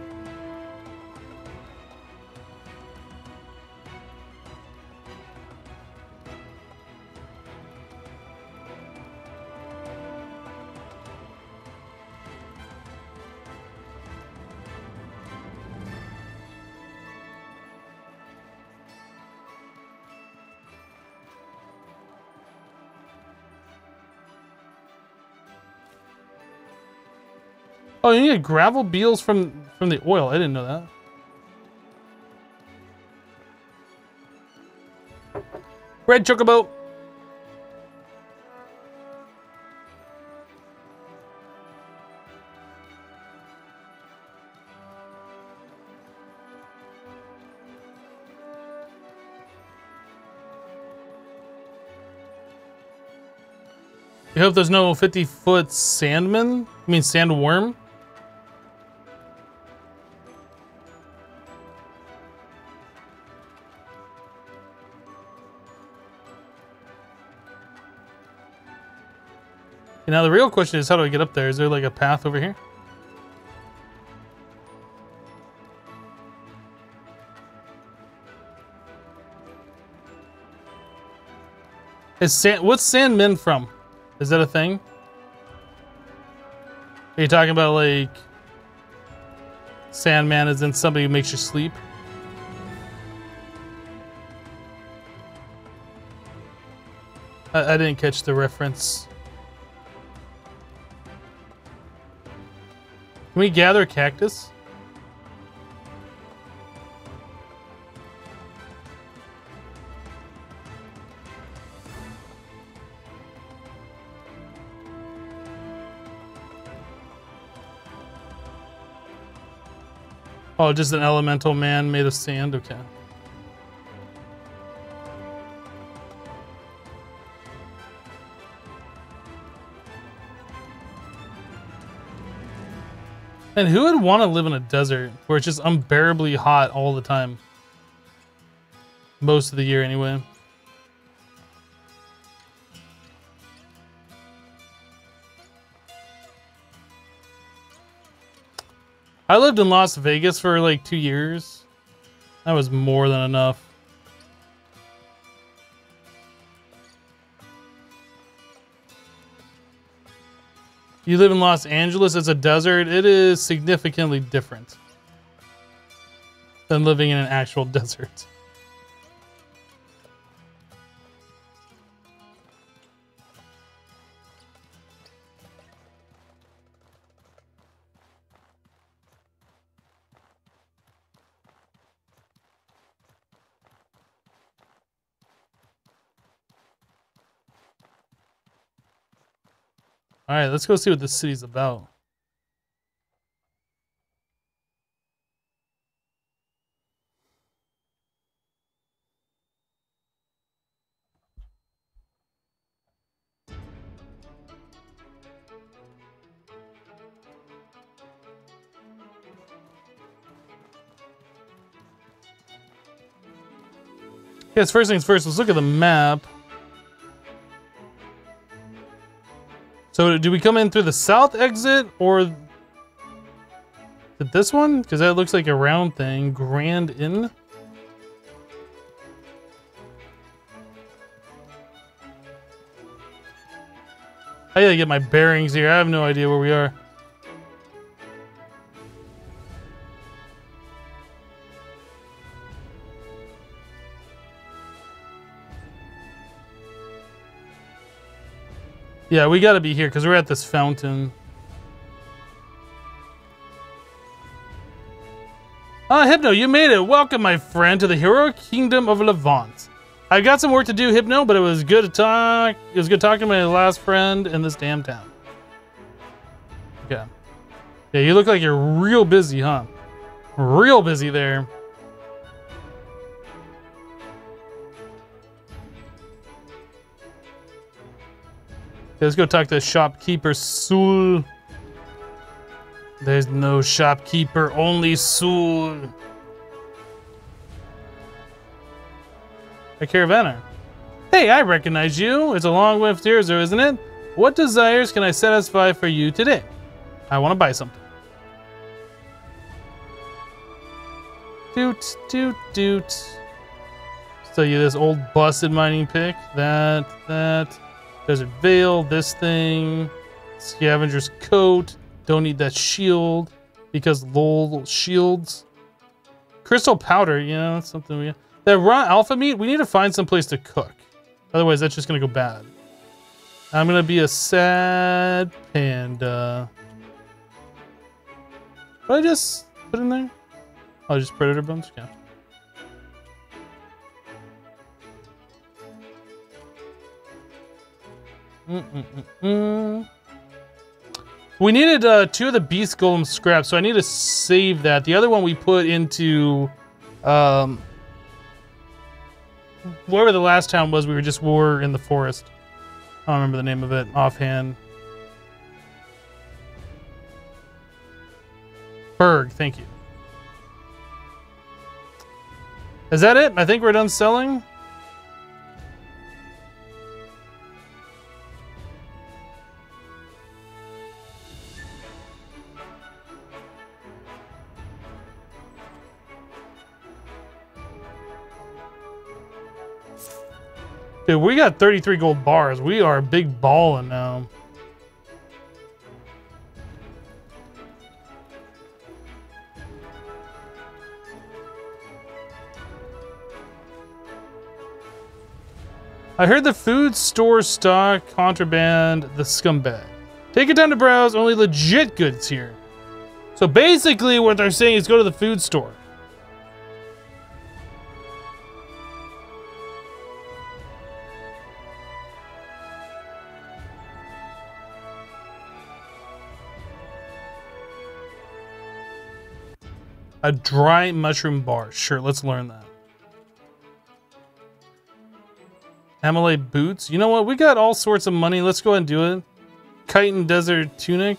Oh, you need gravel beetles from from the oil. I didn't know that. Red chocobo. You hope there's no 50 foot sandman? I mean sandworm? Now the real question is how do I get up there? Is there like a path over here? Is sand what's Sandmen from? Is that a thing? Are you talking about like Sandman is in somebody who makes you sleep? I, I didn't catch the reference. Can we gather cactus? Oh, just an elemental man made of sand? Okay. And who would want to live in a desert where it's just unbearably hot all the time? Most of the year, anyway. I lived in Las Vegas for like two years. That was more than enough. You live in Los Angeles, it's a desert. It is significantly different than living in an actual <laughs> desert. All right, let's go see what this city's about. Yes, first things first, let's look at the map. So do we come in through the south exit or this one? Because that looks like a round thing. Grand Inn. I gotta get my bearings here. I have no idea where we are. Yeah, we gotta be here because we're at this fountain. Ah, Hypno, you made it. Welcome, my friend, to the Hero kingdom of Levant. I've got some work to do, Hypno, but it was good to talk. It was good talking to my last friend in this damn town. Okay. Yeah, you look like you're real busy, huh? Real busy there. Let's go talk to the shopkeeper, Sul. There's no shopkeeper, only Sul. A caravaner. Hey, I recognize you. It's a long way from Cierzo, isn't it? What desires can I satisfy for you today? I want to buy something. Doot, doot, doot. Sell you this old busted mining pick. That, that. Desert Veil, this thing, Scavenger's Coat. Don't need that shield because lol shields. Crystal Powder, yeah, that's something we... That raw alpha meat, we need to find some place to cook. Otherwise, that's just going to go bad. I'm going to be a sad panda. What I just put in there? Oh, just predator bones? Okay. Mm -mm -mm we needed uh, two of the beast golem scraps, so I need to save that. The other one we put into um, wherever the last town was. We were just war in the forest. I don't remember the name of it offhand. Berg, thank you. Is that it? I think we're done selling. Dude, we got 33 gold bars. We are big balling now. I heard the food store stock contraband the scumbag. Take your time to browse, only legit goods here. So basically, what they're saying is go to the food store. A dry mushroom bar. Sure, let's learn that. Ammolite boots. You know what? We got all sorts of money. Let's go ahead and do it. Chitin desert tunic.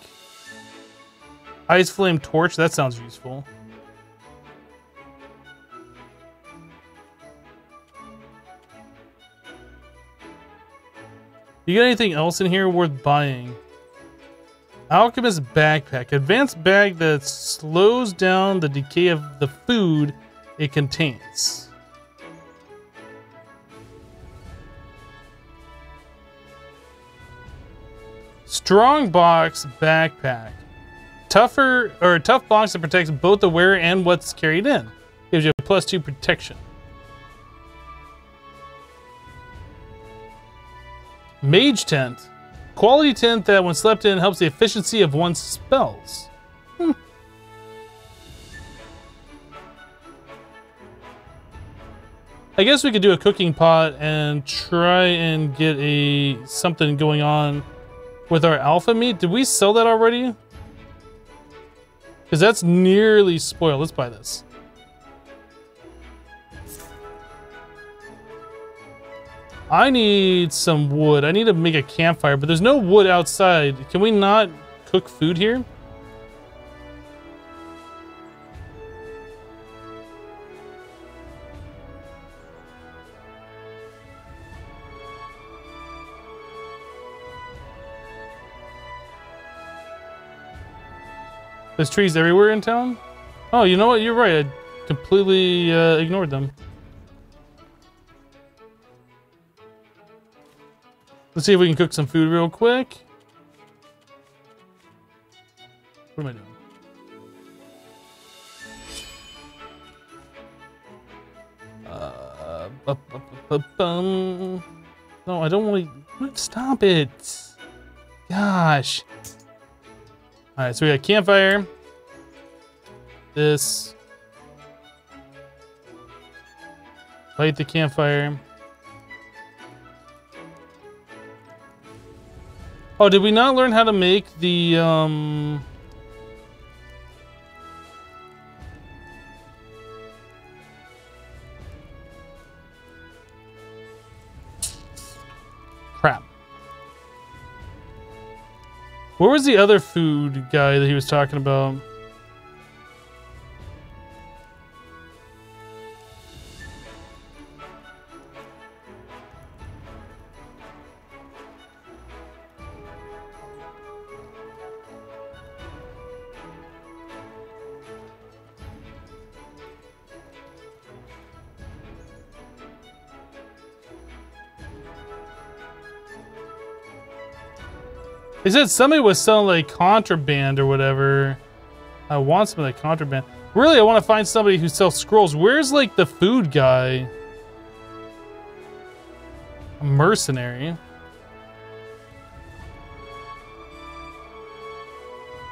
Ice flame torch. That sounds useful. You got anything else in here worth buying? Alchemist backpack. Advanced bag that slows down the decay of the food it contains. Strong box backpack. Tougher or tough box that protects both the wearer and what's carried in. Gives you a plus two protection. Mage tent. Quality tent that when slept in helps the efficiency of one's spells. Hmm. I guess we could do a cooking pot and try and get a something going on with our alpha meat. Did we sell that already? Because that's nearly spoiled. Let's buy this. I need some wood. I need to make a campfire, but there's no wood outside. Can we not cook food here? There's trees everywhere in town? Oh, you know what? You're right. I completely uh, ignored them. Let's see if we can cook some food real quick. What am I doing? Uh, no, I don't want to. Stop it. Gosh. Alright, so we got campfire. This. Light the campfire. Oh, did we not learn how to make the, um... Crap. Where was the other food guy that he was talking about? He said somebody was selling like contraband or whatever. I want some of that contraband. Really, I want to find somebody who sells scrolls. Where's like the food guy? A mercenary.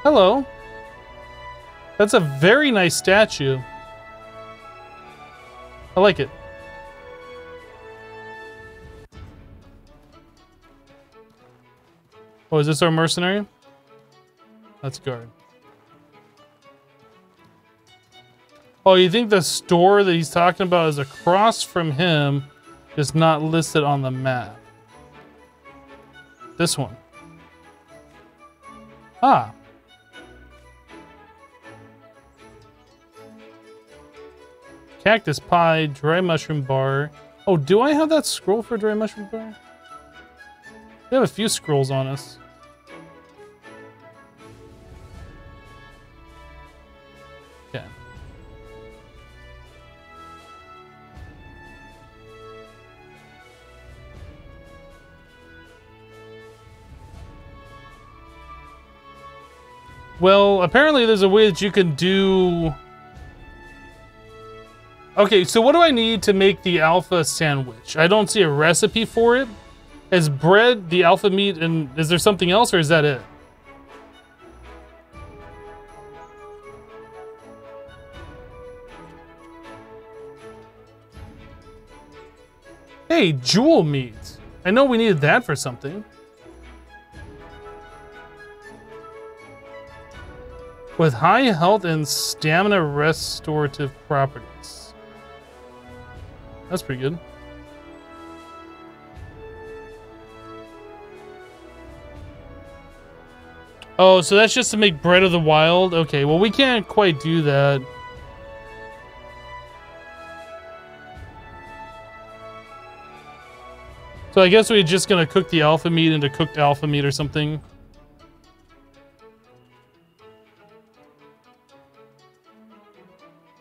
Hello. That's a very nice statue. I like it. Oh, is this our mercenary? Let's guard. Oh, you think the store that he's talking about is across from him, just not listed on the map? This one. Ah. Cactus pie, dry mushroom bar. Oh, do I have that scroll for dry mushroom bar? We have a few scrolls on us. Well, apparently there's a way that you can do... Okay, so what do I need to make the alpha sandwich? I don't see a recipe for it. Is bread, the alpha meat, and is there something else, or is that it? Hey, jewel meat. I know we needed that for something. With high health and stamina restorative properties. That's pretty good. Oh, so that's just to make bread of the wild? Okay, well we can't quite do that. So I guess we're just gonna cook the alpha meat into cooked alpha meat or something.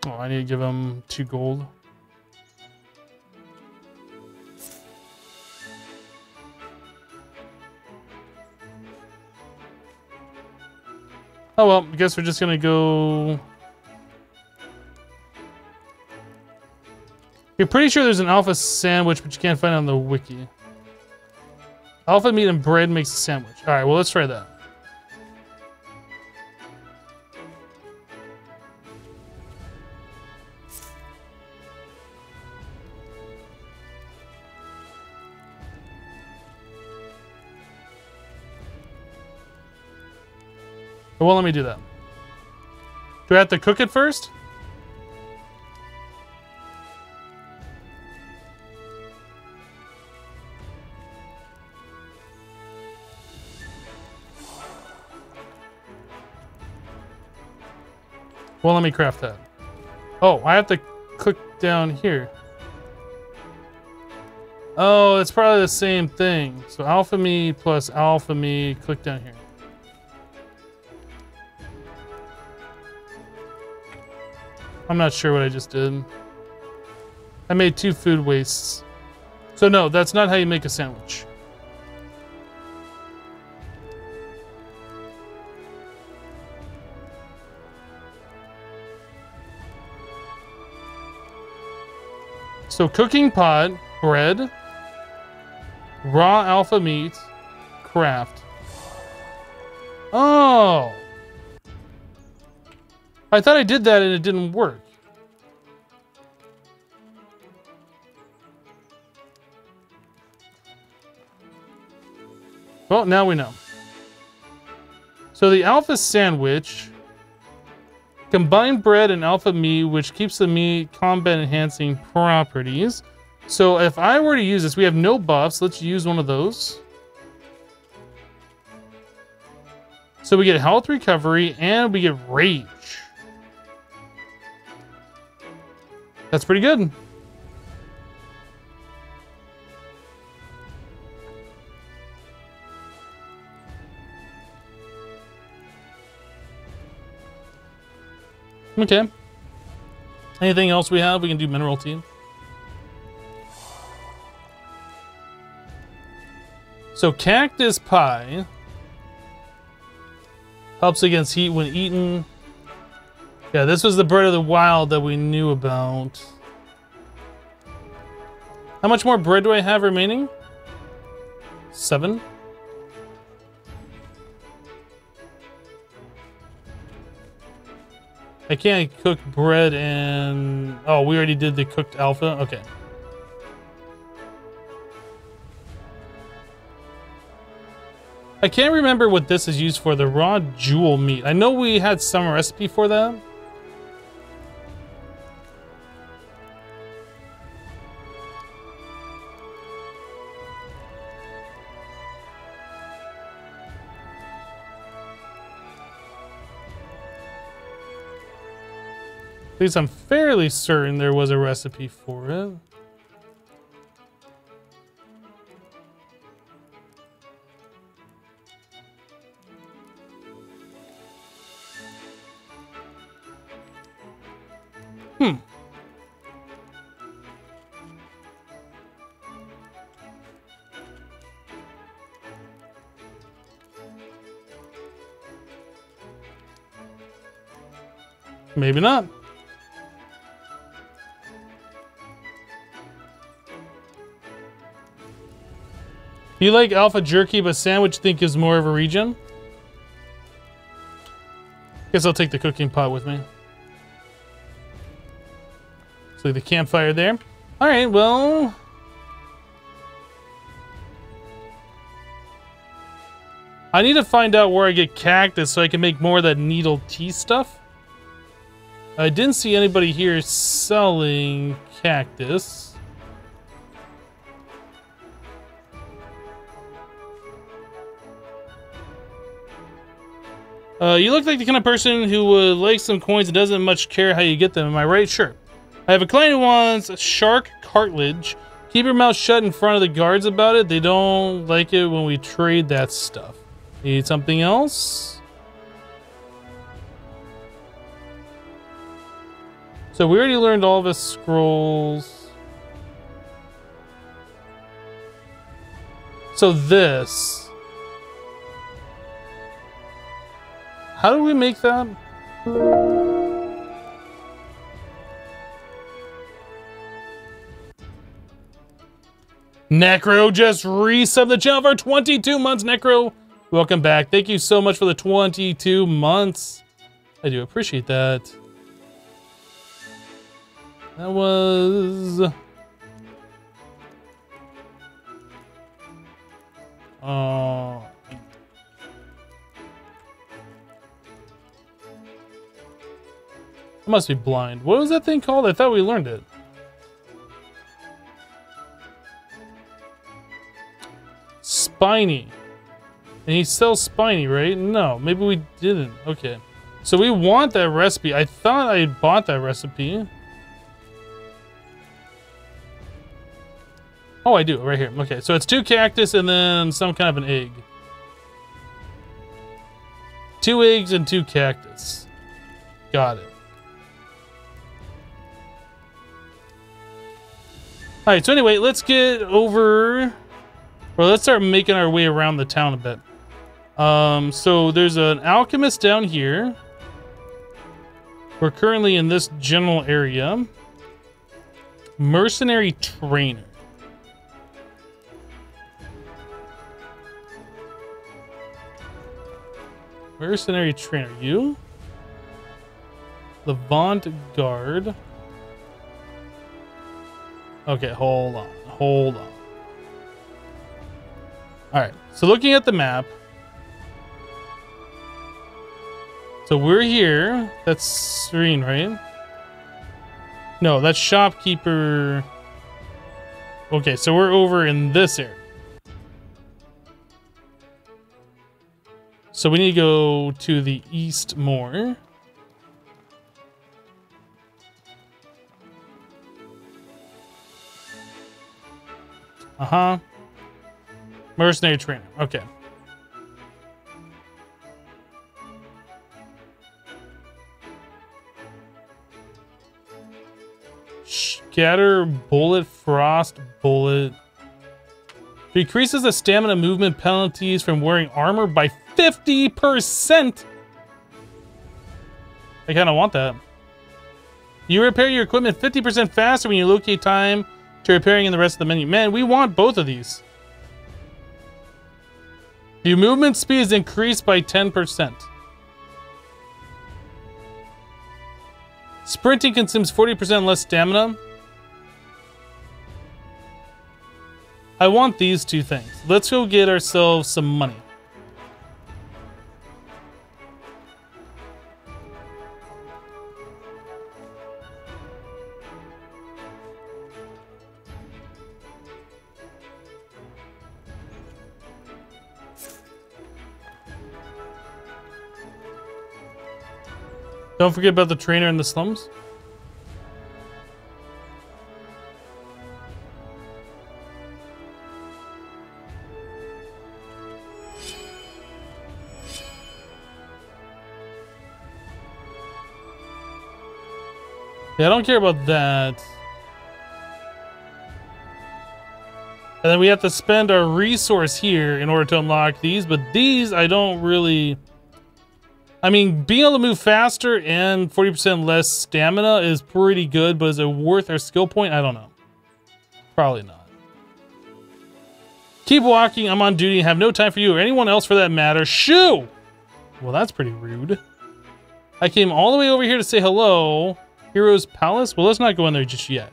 Oh, I need to give him two gold. Oh well, I guess we're just gonna go... You're pretty sure there's an alpha sandwich, but you can't find it on the wiki. Alpha meat and bread makes a sandwich. Alright, well let's try that. Well, let me do that. Do I have to cook it first? Well, let me craft that. Oh, I have to cook down here. Oh, it's probably the same thing. So alpha me plus alpha me, click down here. I'm not sure what I just did. I made two food wastes. So no, that's not how you make a sandwich. So cooking pot, bread, raw alpha meat, craft. Oh! I thought I did that and it didn't work. Well, now we know. So the alpha sandwich, combine bread and alpha meat, which keeps the meat combat enhancing properties. So if I were to use this, we have no buffs. Let's use one of those. So we get health recovery and we get rage. That's pretty good. Okay. Anything else we have? We can do mineral team. So cactus pie helps against heat when eaten. Yeah, this was the bread of the wild that we knew about. How much more bread do I have remaining? Seven? I can't cook bread and... Oh, we already did the cooked alpha? Okay. I can't remember what this is used for, the raw jewel meat. I know we had some recipe for that. At least I'm fairly certain there was a recipe for it. Hmm. Maybe not. You like alpha jerky, but sandwich think is more of a region? Guess I'll take the cooking pot with me. So the campfire there. All right, well. I need to find out where I get cactus so I can make more of that needle tea stuff. I didn't see anybody here selling cactus. Uh, you look like the kind of person who would like some coins and doesn't much care how you get them. Am I right? Sure. I have a client who wants shark cartilage. Keep your mouth shut in front of the guards about it. They don't like it when we trade that stuff. Need something else? So we already learned all of his scrolls. So this. How do we make that? Necro just resubbed the channel for 22 months. Necro, welcome back. Thank you so much for the 22 months. I do appreciate that. That was... Oh... I must be blind. What was that thing called? I thought we learned it. Spiny. And he sells spiny, right? No, maybe we didn't. Okay. So we want that recipe. I thought I bought that recipe. Oh, I do, right here. Okay, so it's two cactus and then some kind of an egg. Two eggs and two cactus. Got it. Alright, so anyway, let's get over... Or let's start making our way around the town a bit. Um, so there's an alchemist down here. We're currently in this general area. Mercenary trainer. Mercenary trainer, you? Levant guard. Okay, hold on. Hold on. Alright, so looking at the map. So we're here. That's Serene, right? No, that's shopkeeper. Okay, so we're over in this area. So we need to go to the east more. Uh-huh. Mercenary trainer. Okay. Scatter, bullet, frost, bullet. Decreases the stamina movement penalties from wearing armor by 50%. I kind of want that. You repair your equipment 50% faster when you locate time to repairing in the rest of the menu. Man, we want both of these. Your movement speed is increased by 10%. Sprinting consumes 40% less stamina. I want these two things. Let's go get ourselves some money. Don't forget about the trainer in the slums. Yeah, I don't care about that. And then we have to spend our resource here in order to unlock these, but these I don't really... I mean, being able to move faster and 40% less stamina is pretty good, but is it worth our skill point? I don't know. Probably not. Keep walking. I'm on duty. Have no time for you or anyone else for that matter. Shoo! Well, that's pretty rude. I came all the way over here to say hello. Heroes Palace? Well, let's not go in there just yet.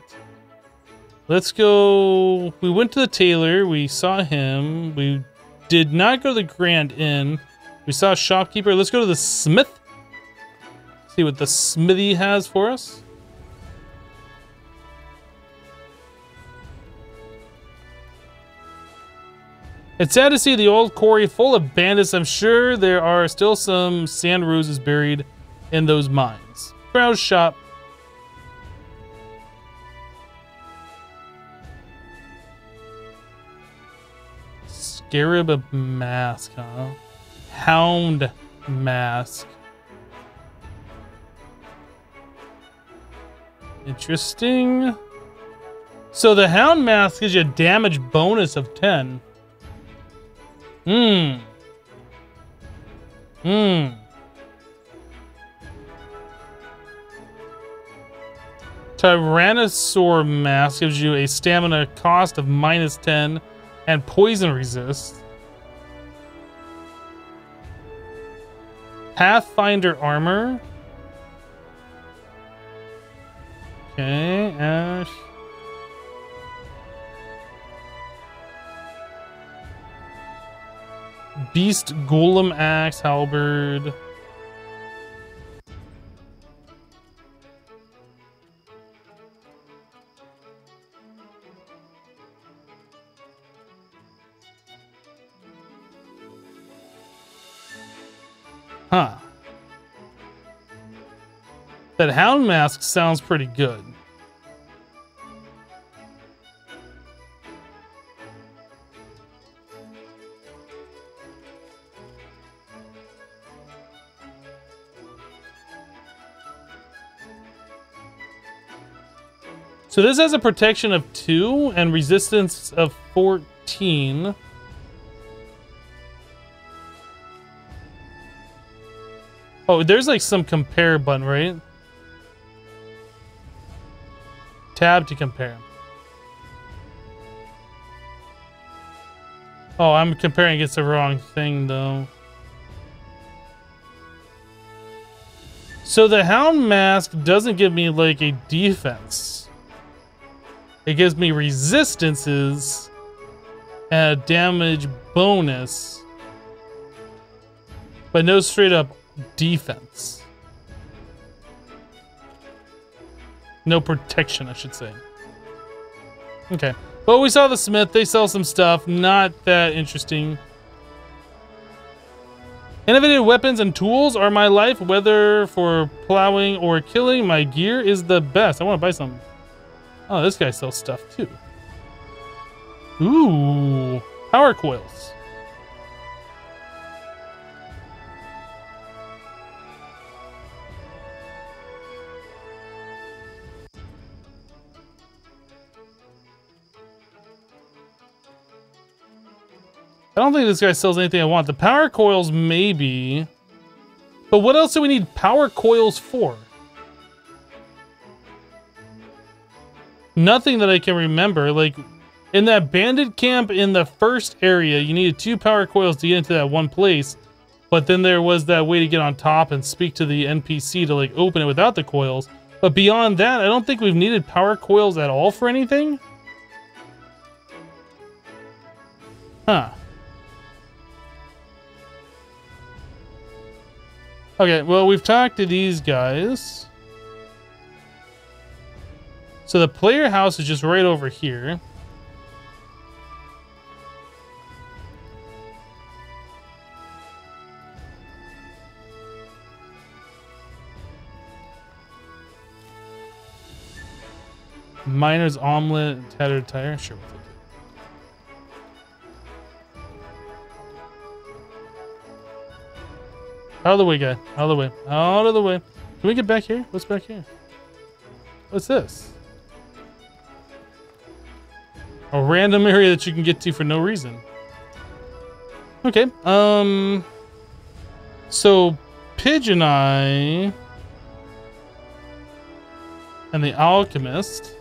Let's go... We went to the tailor. We saw him. We did not go to the Grand Inn. We saw a shopkeeper. Let's go to the smith. See what the smithy has for us. It's sad to see the old quarry full of bandits. I'm sure there are still some sand roses buried in those mines. Browse shop. Scarab mask, huh? Hound mask. Interesting. So the hound mask gives you a damage bonus of 10. Hmm. Hmm. Tyrannosaur Mask gives you a stamina cost of minus 10 and poison resist. Pathfinder Armor. Okay, Ash. Beast Golem Axe Halberd. Huh. That Hound Mask sounds pretty good. So this has a protection of 2 and resistance of 14. Oh, there's like some compare button, right? Tab to compare. Oh, I'm comparing against the wrong thing, though. So the Hound Mask doesn't give me, like, a defense. It gives me resistances and a damage bonus. But no straight up defense. No protection, I should say. Okay. Well, we saw the smith. They sell some stuff. Not that interesting. Innovative weapons and tools are my life, whether for plowing or killing. My gear is the best. I want to buy some. Oh, this guy sells stuff too. Ooh, power coils. I don't think this guy sells anything I want. The power coils, maybe. But what else do we need power coils for? Nothing that I can remember. Like, in that bandit camp in the first area, you needed two power coils to get into that one place. But then there was that way to get on top and speak to the NPC to, like, open it without the coils. But beyond that, I don't think we've needed power coils at all for anything. Huh. Okay, well, we've talked to these guys. So the player house is just right over here. Miner's omelet, tattered tire. Sure, Out of the way, guy. Out of the way. Out of the way. Can we get back here? What's back here? What's this? A random area that you can get to for no reason. Okay. Um. So, Pigeon Eye and the Alchemist.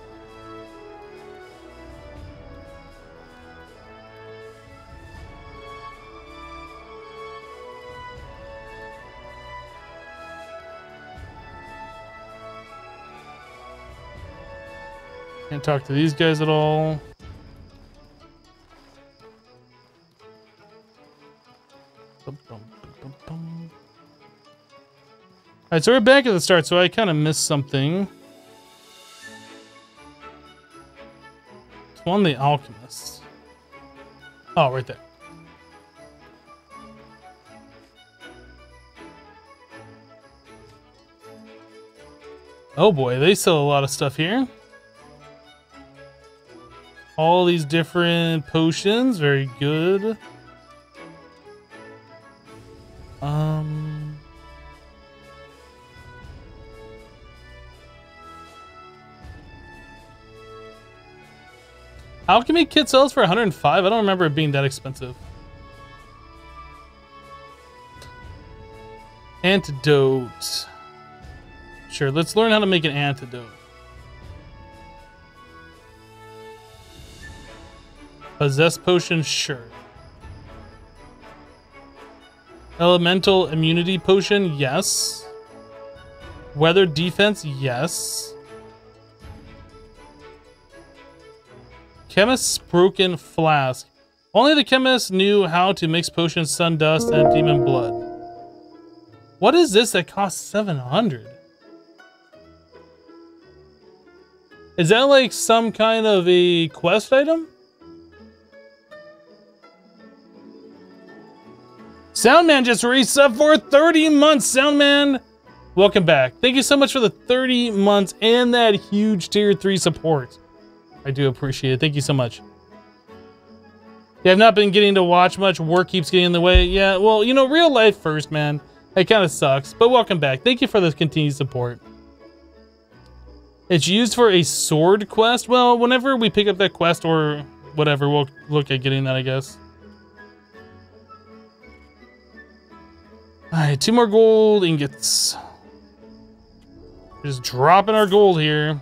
Can't talk to these guys at all. Alright, so we're back at the start, so I kind of missed something. It's one of the alchemist. Oh, right there. Oh boy, they sell a lot of stuff here. All these different potions, very good. Um... Alchemy kit sells for 105? I don't remember it being that expensive. Antidote. Sure, let's learn how to make an antidote. Possess potion, sure. Elemental immunity potion, yes. Weather defense, yes. Chemist's broken flask. Only the chemist knew how to mix potions, sun dust, and demon blood. What is this that costs 700? Is that like some kind of a quest item? Soundman just resub for 30 months. Soundman, welcome back. Thank you so much for the 30 months and that huge tier 3 support. I do appreciate it. Thank you so much. Yeah, I've not been getting to watch much. Work keeps getting in the way. Yeah, well, you know, real life first, man. It kind of sucks, but welcome back. Thank you for the continued support. It's used for a sword quest. Well, whenever we pick up that quest or whatever, we'll look at getting that, I guess. Alright, two more gold ingots. Just dropping our gold here.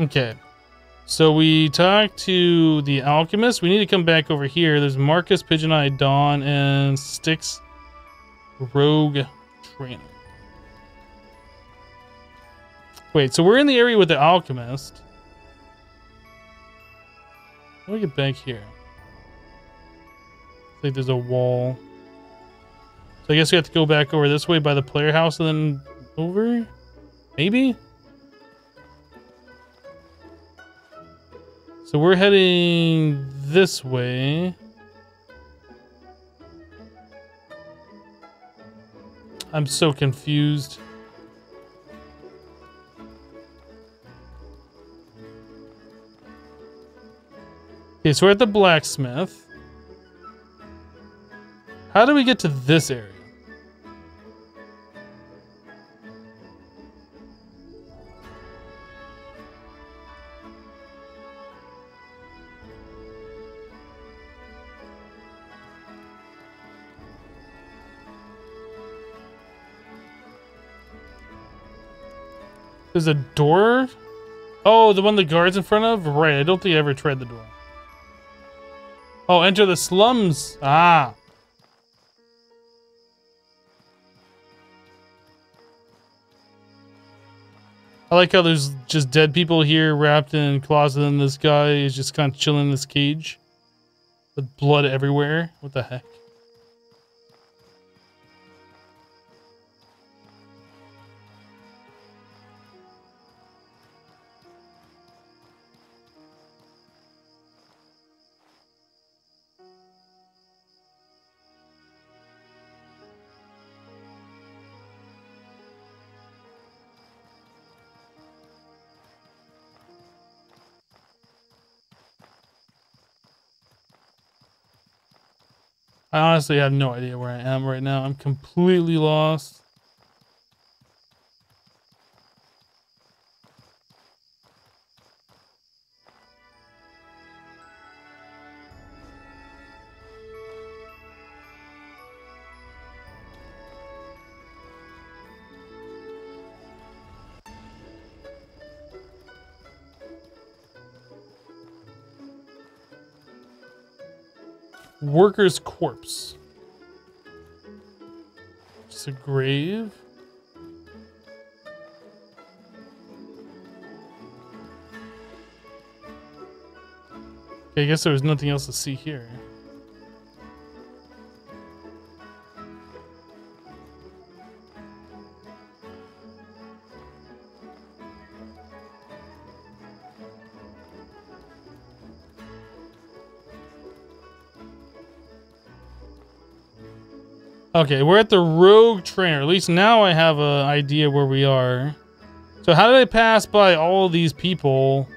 Okay. So we talked to the alchemist. We need to come back over here. There's Marcus, Pigeon Eye, Dawn, and Styx Rogue Trainer. Wait, so we're in the area with the alchemist. Let me get back here. I think there's a wall. So I guess we have to go back over this way by the player house and then over? Maybe? So we're heading this way. I'm so confused. Okay, so we're at the blacksmith. How do we get to this area? There's a door? Oh, the one the guard's in front of? Right, I don't think I ever tried the door. Oh, enter the slums. Ah. I like how there's just dead people here wrapped in a closet and this guy is just kind of chilling in this cage. With blood everywhere. What the heck? I honestly have no idea where I am right now. I'm completely lost. worker's corpse. Just a grave. Okay, I guess there was nothing else to see here. Okay, we're at the Rogue Trainer. At least now I have an idea where we are. So how did I pass by all these people?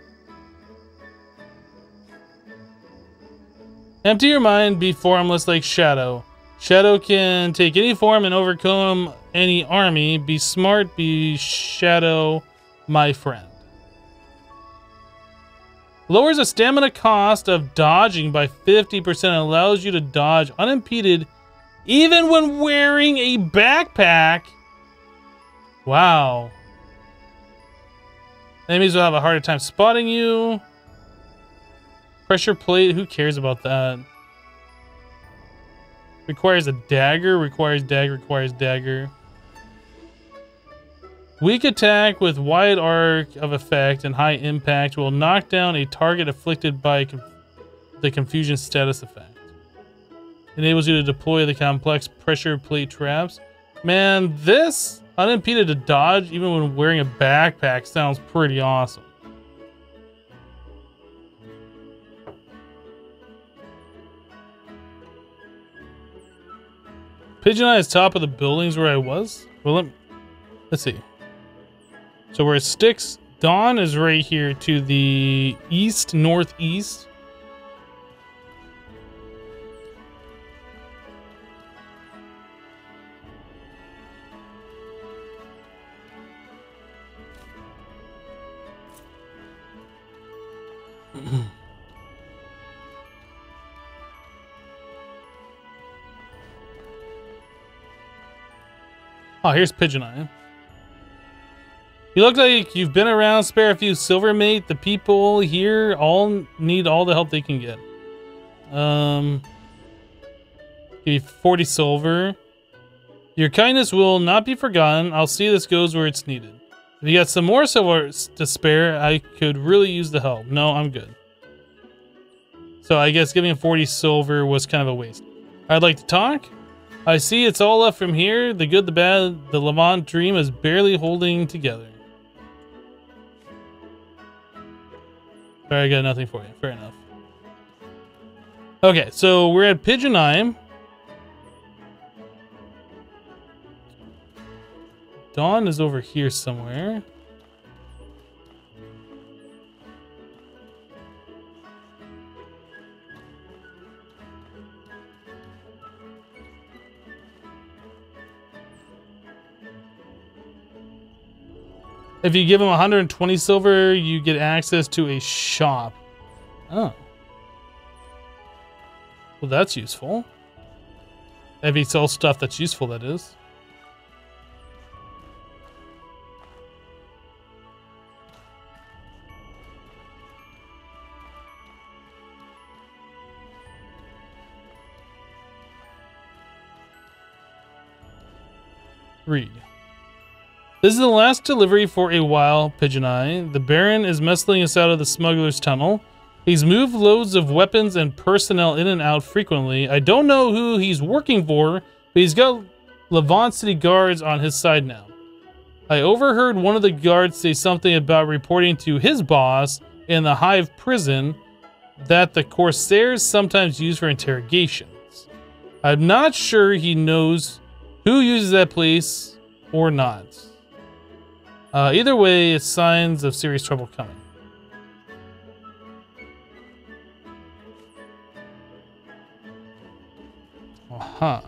Empty your mind, be formless like Shadow. Shadow can take any form and overcome any army. Be smart, be Shadow, my friend. Lowers the stamina cost of dodging by 50% and allows you to dodge unimpeded even when wearing a backpack. Wow. Enemies will have a harder time spotting you. Pressure plate, who cares about that? Requires a dagger, requires dagger, requires dagger. Weak attack with wide arc of effect and high impact will knock down a target afflicted by conf the confusion status effect. Enables you to deploy the complex pressure plate traps. Man, this unimpeded to dodge even when wearing a backpack sounds pretty awesome. Pigeon is top of the buildings where I was. Well, let, let's see. So where it sticks, Dawn is right here to the east, northeast. <clears throat> oh, here's Pigeon Eye. You look like you've been around, spare a few silver, mate. The people here all need all the help they can get. Um, give you 40 silver. Your kindness will not be forgotten. I'll see this goes where it's needed. If you got some more silver to spare, I could really use the help. No, I'm good. So I guess giving him 40 silver was kind of a waste. I'd like to talk. I see it's all up from here. The good, the bad, the Levant dream is barely holding together. Sorry, I got nothing for you. Fair enough. Okay, so we're at Pigeon Dawn is over here somewhere. If you give him 120 silver, you get access to a shop. Oh. Well, that's useful. If he sells stuff that's useful, that is. Read. This is the last delivery for a while, Pigeon Eye. The Baron is muscling us out of the smuggler's tunnel. He's moved loads of weapons and personnel in and out frequently. I don't know who he's working for, but he's got Levant City guards on his side now. I overheard one of the guards say something about reporting to his boss in the Hive prison that the Corsairs sometimes use for interrogations. I'm not sure he knows who uses that place or not. Uh, either way, it's signs of serious trouble coming. Uh-huh.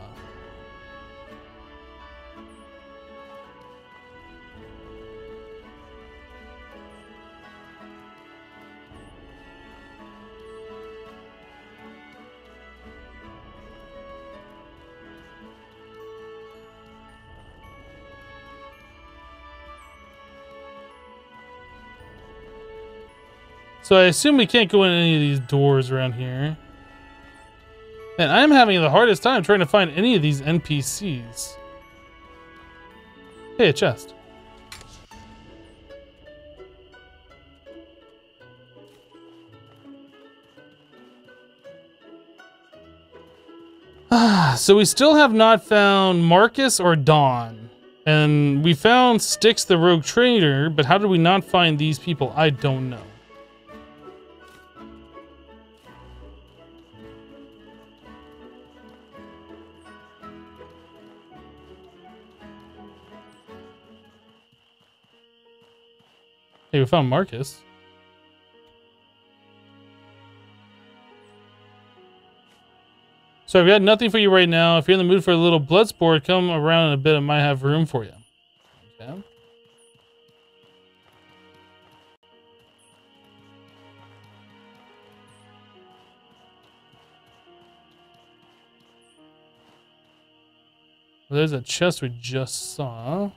So I assume we can't go in any of these doors around here. And I'm having the hardest time trying to find any of these NPCs. Hey, a chest. <sighs> so we still have not found Marcus or Dawn, And we found Styx the Rogue Trader, but how did we not find these people? I don't know. Hey, we found Marcus. So I've got nothing for you right now. If you're in the mood for a little blood sport, come around in a bit. I might have room for you. Okay. There's a chest we just saw.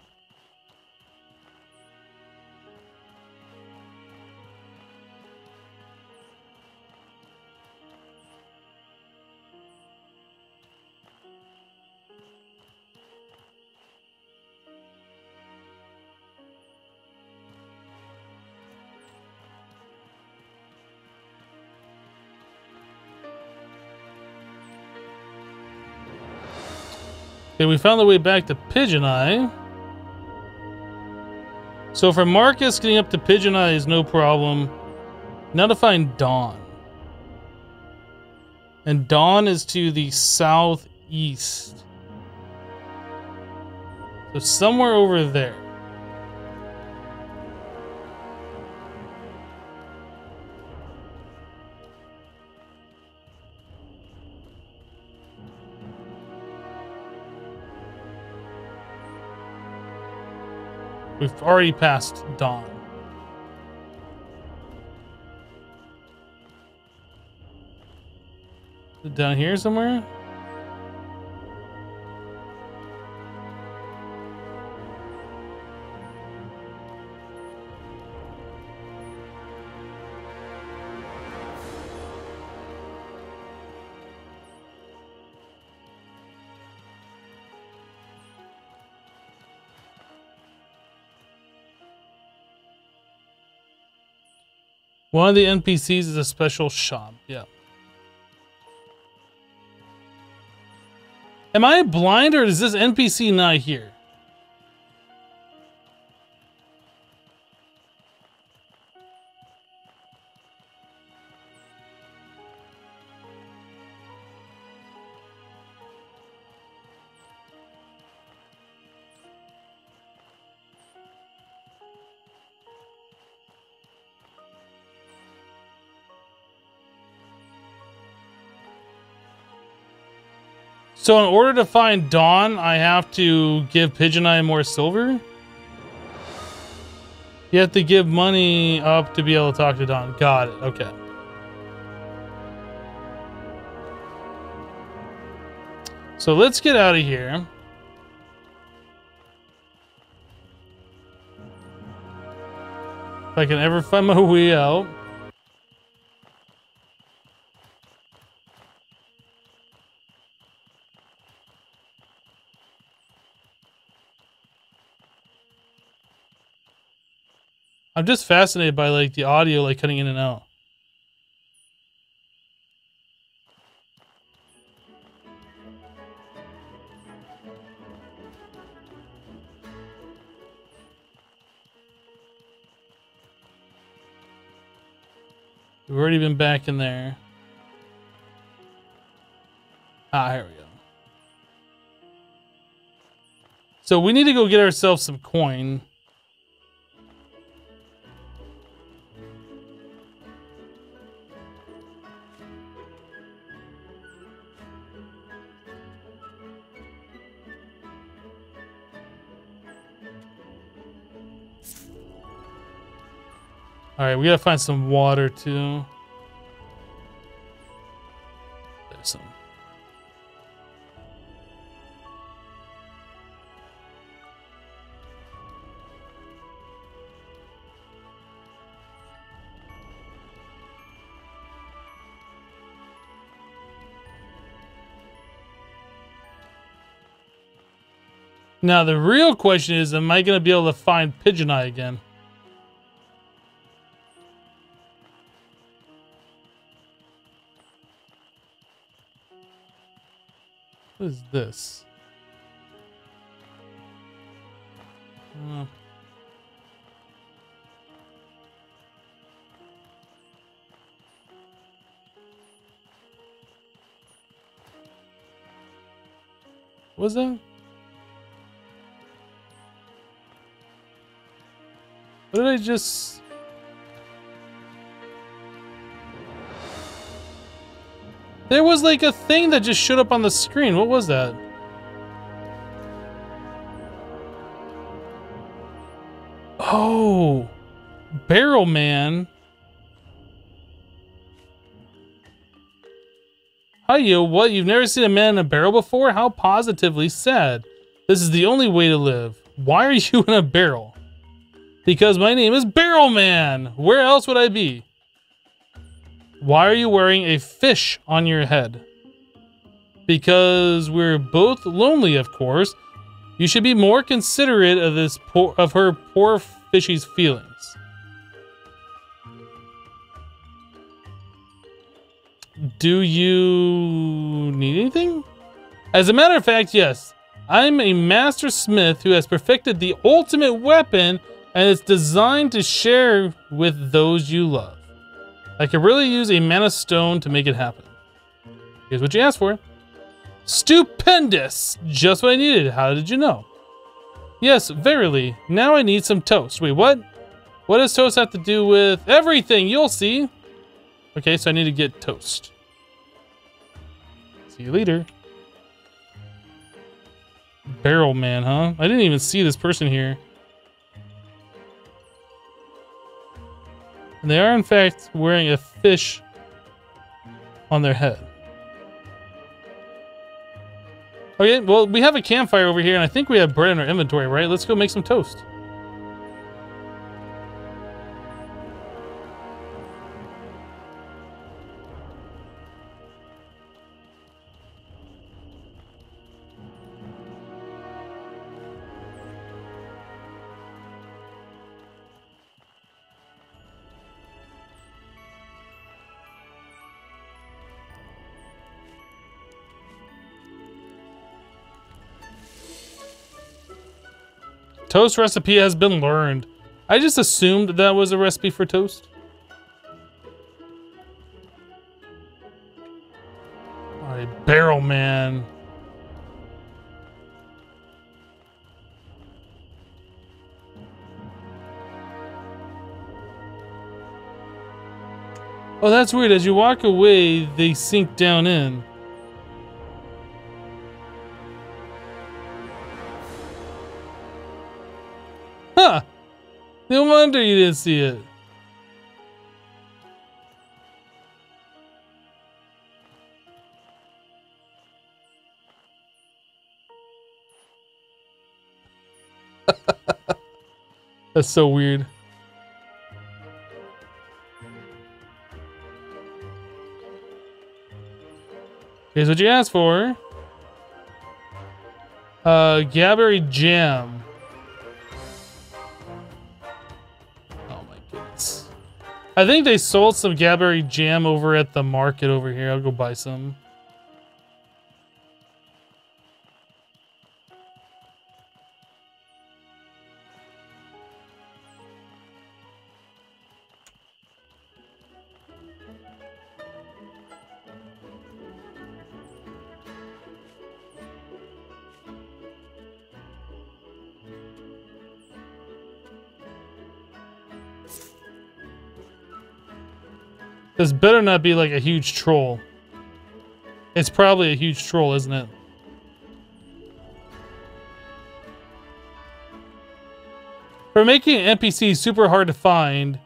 Okay, we found the way back to Pigeon Eye. So for Marcus, getting up to Pigeon Eye is no problem. Now to find Dawn. And Dawn is to the southeast. So somewhere over there. We've already passed dawn. Down here somewhere? One of the NPCs is a special shop. Yeah. Am I blind or is this NPC not here? So in order to find Dawn, I have to give Pigeon Eye more silver? You have to give money up to be able to talk to Dawn. Got it. Okay. So let's get out of here. If I can ever find my <laughs> way out. I'm just fascinated by like the audio like cutting in and out. We've already been back in there. Ah, here we go. So we need to go get ourselves some coin. Alright, we gotta find some water too. There's some. Now the real question is, am I gonna be able to find Pigeon Eye again? What is this? Uh, was that? What did I just... There was like a thing that just showed up on the screen. What was that? Oh, Barrel Man. Hi, you. What? You've never seen a man in a barrel before? How positively sad. This is the only way to live. Why are <laughs> you in a barrel? Because my name is Barrel Man. Where else would I be? Why are you wearing a fish on your head? Because we're both lonely, of course. You should be more considerate of this poor, of her poor fishy's feelings. Do you need anything? As a matter of fact, yes. I'm a master smith who has perfected the ultimate weapon and it's designed to share with those you love. I could really use a mana stone to make it happen. Here's what you asked for. Stupendous! Just what I needed. How did you know? Yes, verily. Now I need some toast. Wait, what? What does toast have to do with everything? You'll see. Okay, so I need to get toast. See you later. Barrel man, huh? I didn't even see this person here. And they are, in fact, wearing a fish on their head. Okay, well, we have a campfire over here, and I think we have bread in our inventory, right? Let's go make some toast. Toast recipe has been learned. I just assumed that was a recipe for toast. Alright, barrel man. Oh, that's weird. As you walk away, they sink down in. No wonder you didn't see it. <laughs> That's so weird. Here's what you asked for. Uh, Gaberry Jam. I think they sold some Gaberry jam over at the market over here. I'll go buy some. This better not be like a huge troll. It's probably a huge troll, isn't it? For making an NPC super hard to find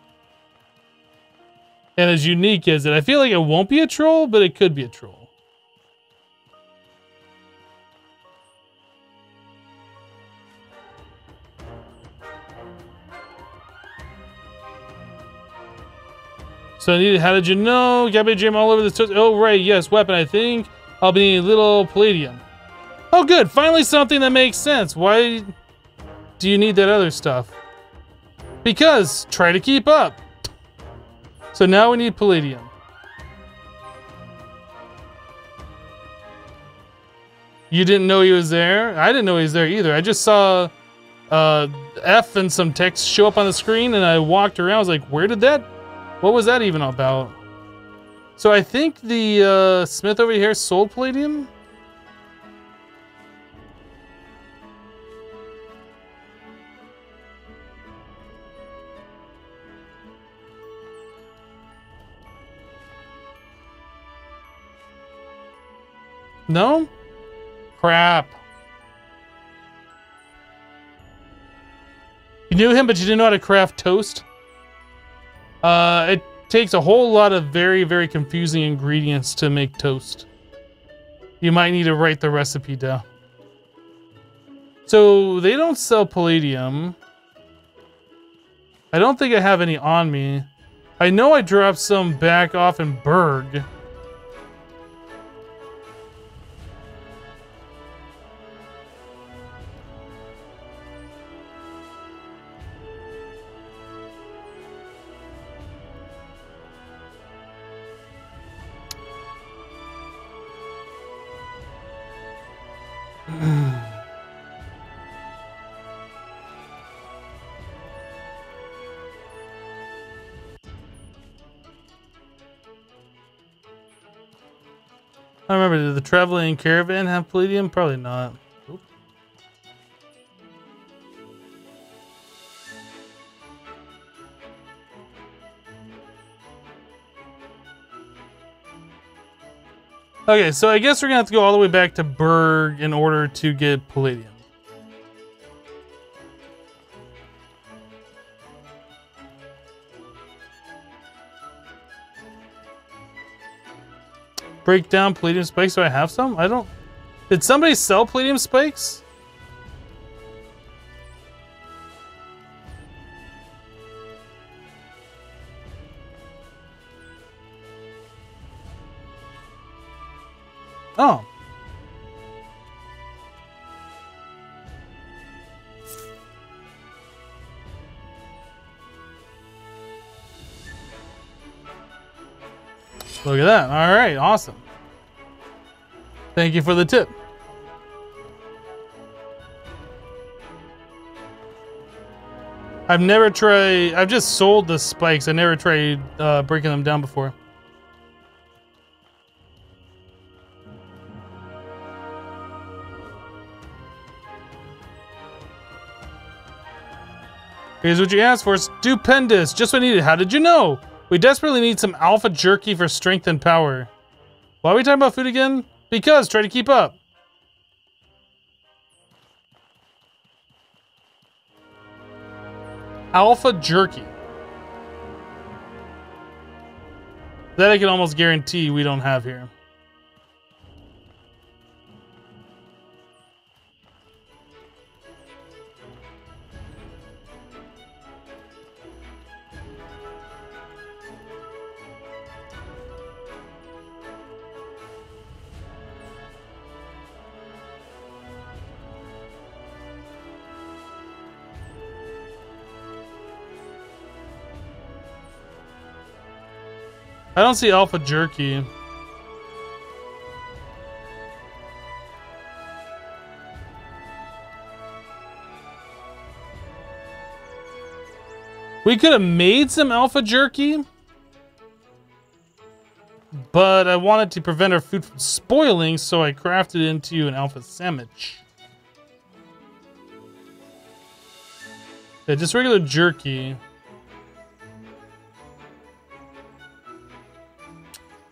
and as unique as it, I feel like it won't be a troll, but it could be a troll. So how did you know? Gabby Jam all over the Oh, right, yes, weapon, I think. I'll be a little palladium. Oh, good, finally something that makes sense. Why do you need that other stuff? Because, try to keep up. So now we need palladium. You didn't know he was there? I didn't know he was there either. I just saw uh, F and some text show up on the screen, and I walked around. I was like, where did that? What was that even about? So I think the uh, Smith over here sold palladium. No? Crap. You knew him, but you didn't know how to craft toast? Uh, it takes a whole lot of very, very confusing ingredients to make toast. You might need to write the recipe down. So, they don't sell palladium. I don't think I have any on me. I know I dropped some back off in Berg. Traveling caravan have palladium? Probably not. Okay, so I guess we're gonna have to go all the way back to Berg in order to get palladium. Break down palladium spikes? Do I have some? I don't... Did somebody sell palladium spikes? Look at that. All right, awesome. Thank you for the tip. I've never tried, I've just sold the spikes. I never tried uh, breaking them down before. Here's what you asked for. Stupendous. Just what I needed. How did you know? We desperately need some alpha jerky for strength and power. Why are we talking about food again? Because, try to keep up. Alpha jerky. That I can almost guarantee we don't have here. I don't see alpha jerky. We could have made some alpha jerky. But I wanted to prevent our food from spoiling, so I crafted into an alpha sandwich. Yeah, just regular jerky.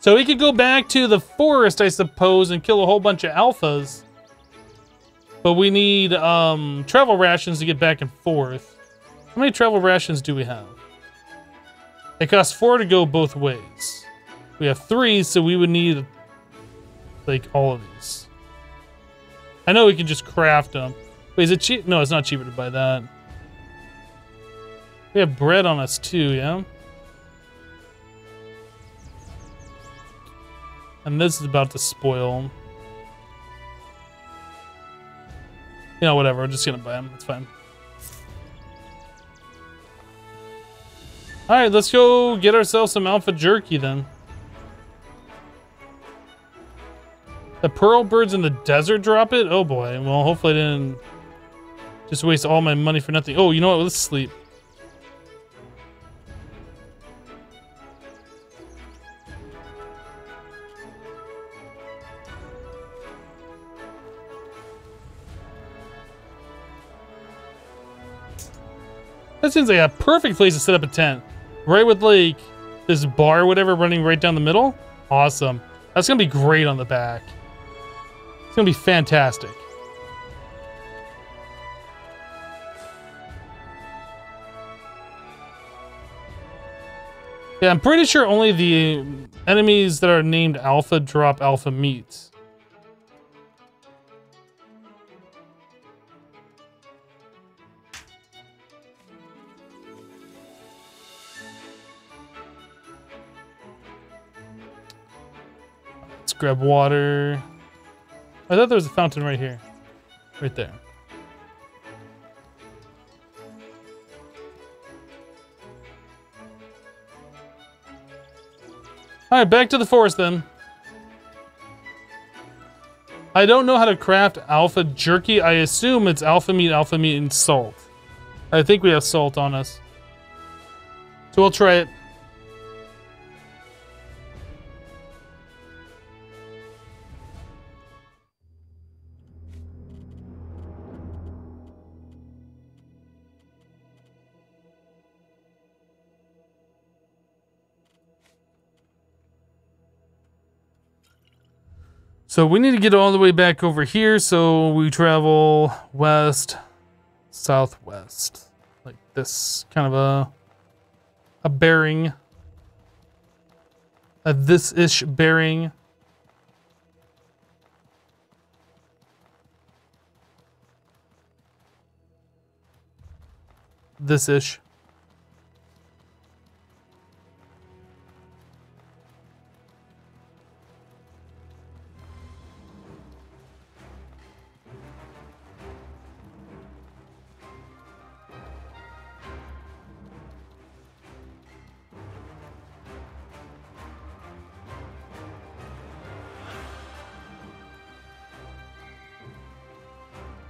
So we could go back to the forest, I suppose, and kill a whole bunch of alphas. But we need um, travel rations to get back and forth. How many travel rations do we have? It costs four to go both ways. We have three, so we would need like all of these. I know we can just craft them. Wait, is it cheap? No, it's not cheaper to buy that. We have bread on us too, yeah? And this is about to spoil. You know, whatever. I'm just gonna buy them. It's fine. Alright, let's go get ourselves some alpha jerky then. The The Pearlbirds in the desert drop it? Oh boy. Well, hopefully I didn't just waste all my money for nothing. Oh, you know what? Let's sleep. That seems like a perfect place to set up a tent. Right with like this bar or whatever running right down the middle. Awesome. That's gonna be great on the back. It's gonna be fantastic. Yeah, I'm pretty sure only the enemies that are named Alpha drop Alpha meat. Grab water. I thought there was a fountain right here. Right there. Alright, back to the forest then. I don't know how to craft alpha jerky. I assume it's alpha meat, alpha meat, and salt. I think we have salt on us. So we'll try it. So we need to get all the way back over here, so we travel west, southwest. Like this kind of a a bearing. A this-ish bearing. This-ish.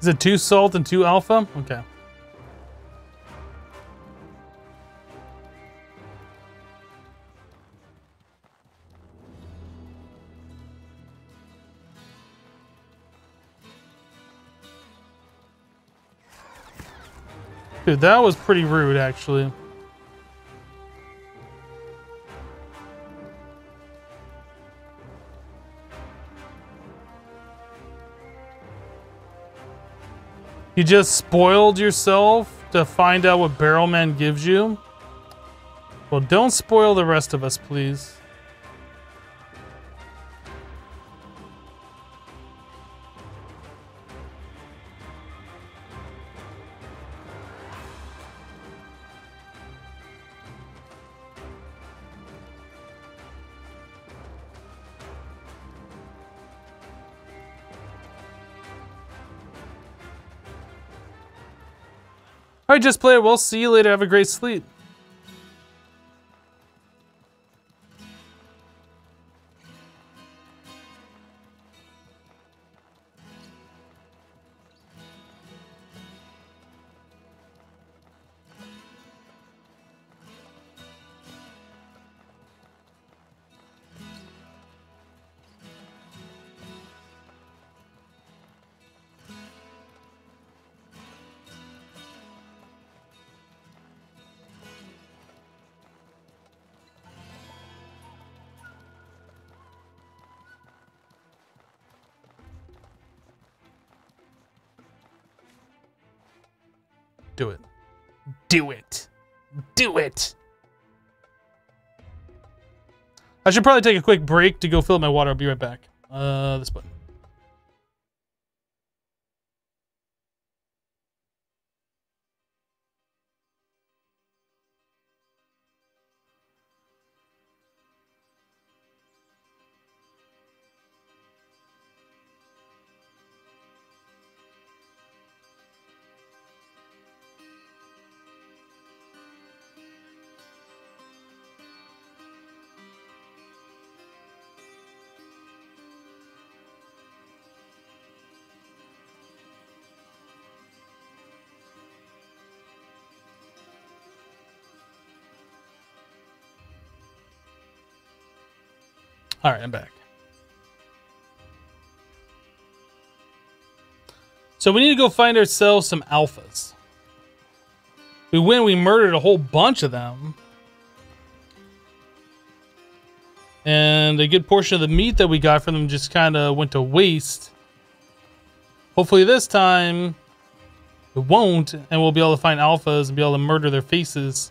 Is it two salt and two alpha? Okay. Dude, that was pretty rude, actually. You just spoiled yourself to find out what Barrelman gives you? Well, don't spoil the rest of us, please. Right, just play. We'll see you later. Have a great sleep. Do it. Do it. I should probably take a quick break to go fill my water. I'll be right back. Uh, this button. All right, I'm back. So we need to go find ourselves some alphas. We went, we murdered a whole bunch of them. And a good portion of the meat that we got from them just kind of went to waste. Hopefully this time it won't, and we'll be able to find alphas and be able to murder their faces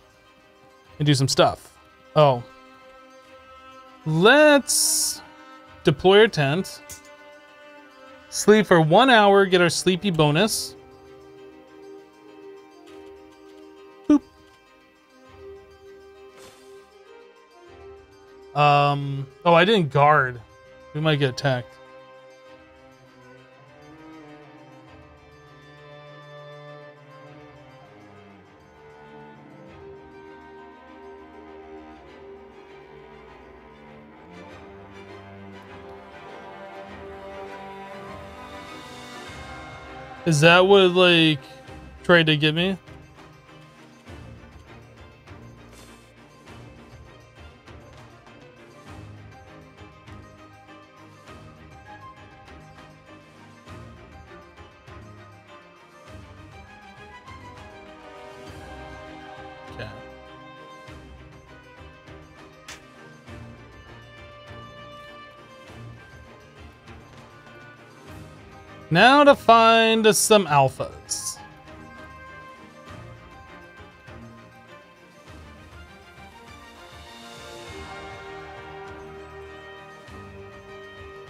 and do some stuff. Oh. Let's deploy our tent. Sleep for one hour, get our sleepy bonus. Boop. Um, oh, I didn't guard. We might get attacked. Is that what like tried to get me? Now to find some alphas.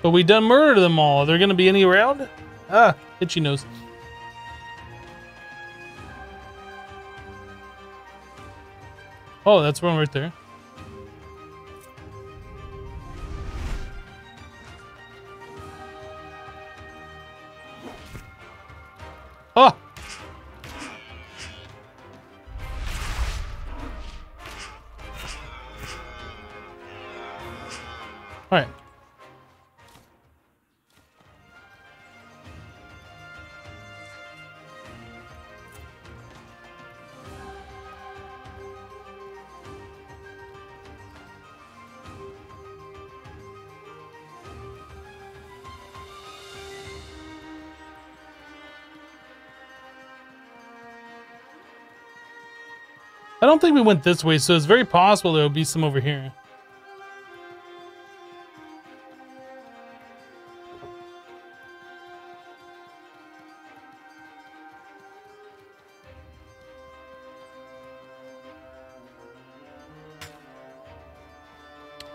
But we done murdered them all. Are there gonna be any around? Ah, itchy nose. Oh, that's one right there. Don't think we went this way, so it's very possible there will be some over here.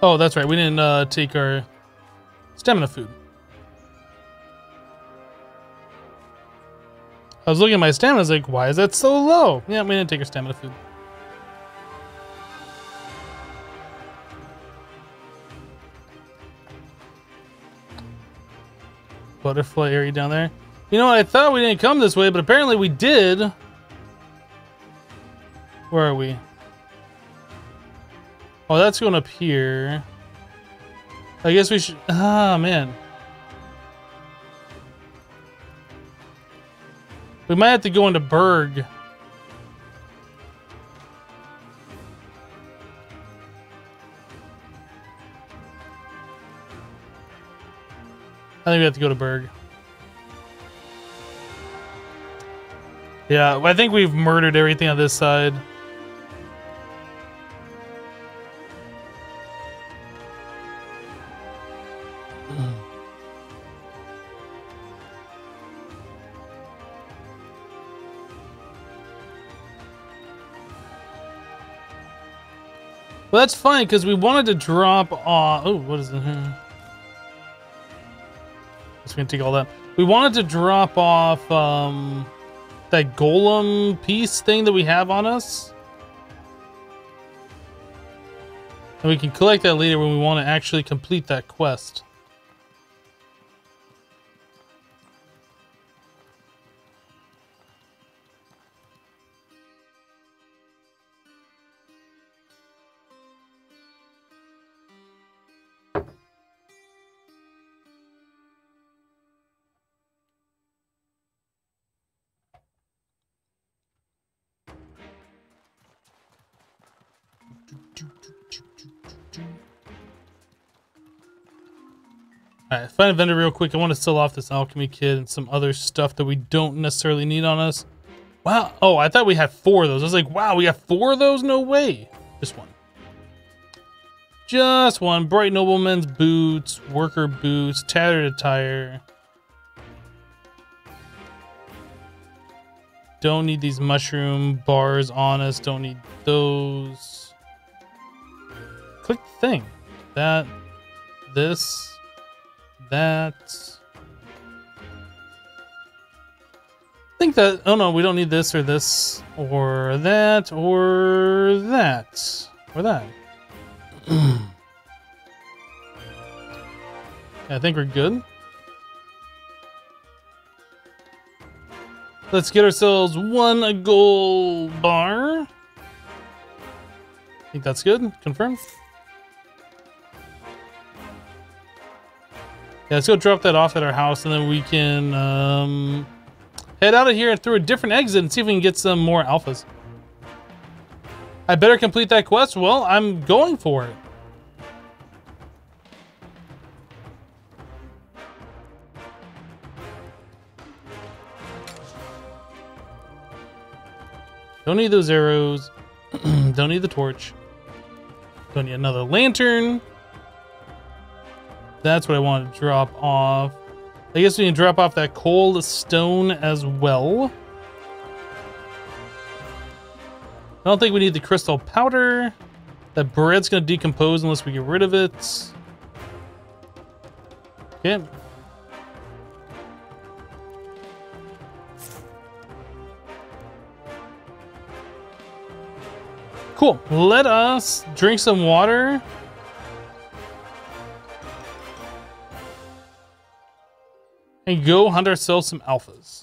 Oh, that's right. We didn't uh, take our stamina food. I was looking at my stamina. I was like, why is that so low? Yeah, we didn't take our stamina food. Butterfly area down there. You know, I thought we didn't come this way, but apparently we did. Where are we? Oh, that's going up here. I guess we should... Ah, man. We might have to go into Berg. Think we have to go to Berg. Yeah, I think we've murdered everything on this side. Well, that's fine because we wanted to drop off. Oh, what is it Just gonna take all that. We wanted to drop off um, that golem piece thing that we have on us. And we can collect that later when we want to actually complete that quest. Find a vendor real quick. I want to sell off this alchemy kit and some other stuff that we don't necessarily need on us. Wow. Oh, I thought we had four of those. I was like, wow, we have four of those? No way. Just one. Just one. Bright nobleman's boots, worker boots, tattered attire. Don't need these mushroom bars on us. Don't need those. Click the thing. That, this, that. I think that, oh no, we don't need this or this or that or that or that. <clears throat> I think we're good. Let's get ourselves one gold bar. I think that's good. Confirm. Yeah, let's go drop that off at our house and then we can um, head out of here and through a different exit and see if we can get some more alphas. I better complete that quest. Well, I'm going for it. Don't need those arrows. <clears throat> Don't need the torch. Don't need another lantern. That's what I want to drop off. I guess we can drop off that cold stone as well. I don't think we need the crystal powder. That bread's going to decompose unless we get rid of it. Okay. Cool. Let us drink some water. And go hunt ourselves some alphas.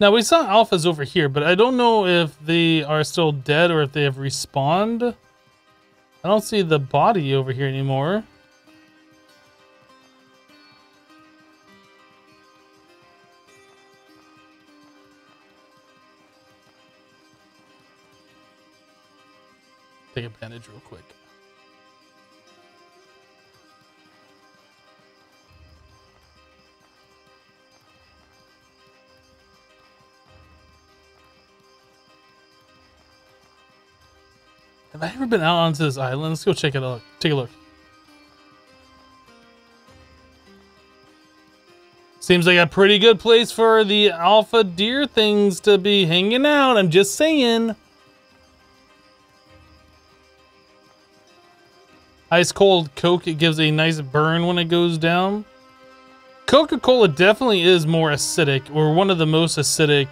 Now we saw alphas over here, but I don't know if they are still dead or if they have respawned. I don't see the body over here anymore. Take a bandage real quick. Have I ever been out onto this island? Let's go check it out. Take a look. Seems like a pretty good place for the alpha deer things to be hanging out. I'm just saying. Ice cold Coke, it gives a nice burn when it goes down. Coca-Cola definitely is more acidic, or one of the most acidic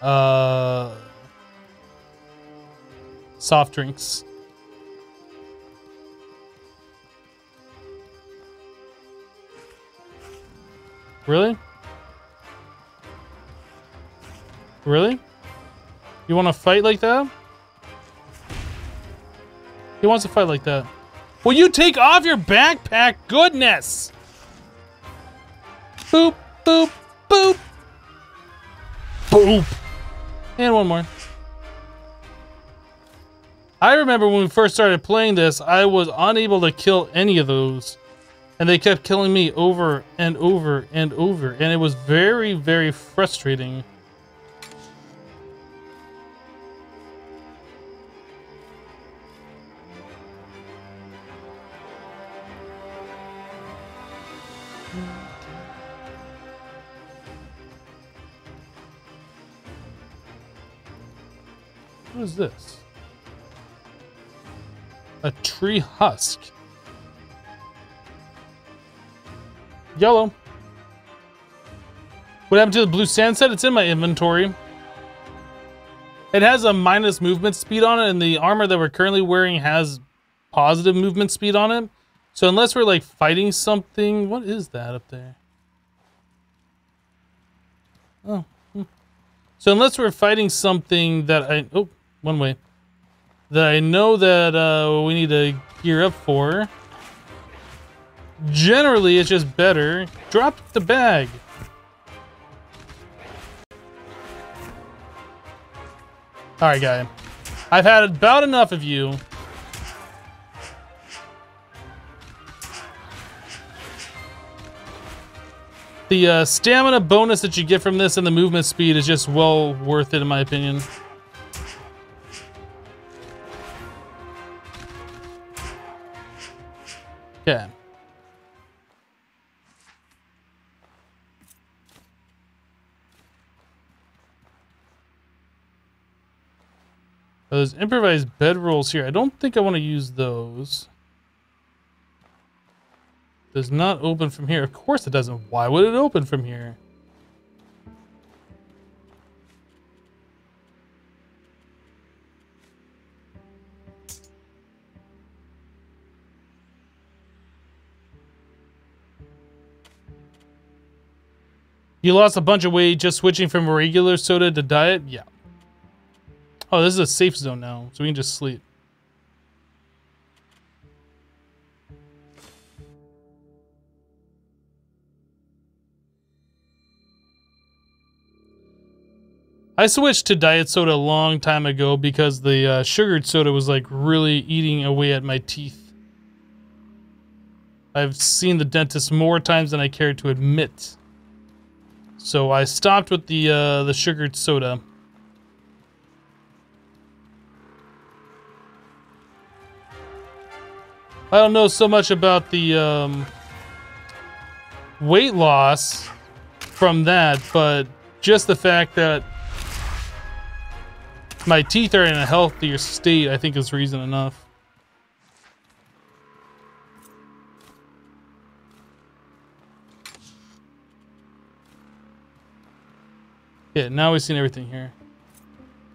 uh, soft drinks. Really? Really? You want to fight like that? He wants to fight like that. Will you take off your backpack? Goodness! Boop, boop, boop. Boop. And one more. I remember when we first started playing this, I was unable to kill any of those. And they kept killing me over and over and over. And it was very, very frustrating. What is this? A tree husk. Yellow. What happened to the blue sand set? It's in my inventory. It has a minus movement speed on it, and the armor that we're currently wearing has positive movement speed on it. So unless we're like fighting something, what is that up there? Oh. Hmm. So unless we're fighting something that I oh one way that I know that uh, we need to gear up for. Generally, it's just better. Drop the bag. Alright, guy. I've had about enough of you. The uh, stamina bonus that you get from this and the movement speed is just well worth it, in my opinion. Okay. Those improvised bedrolls here. I don't think I want to use those. Does not open from here. Of course it doesn't. Why would it open from here? You lost a bunch of weight just switching from regular soda to diet? Yeah. Oh, this is a safe zone now, so we can just sleep. I switched to diet soda a long time ago because the uh, sugared soda was like really eating away at my teeth. I've seen the dentist more times than I care to admit. So I stopped with the uh, the sugared soda. I don't know so much about the um, weight loss from that, but just the fact that my teeth are in a healthier state, I think is reason enough. Yeah, now we've seen everything here.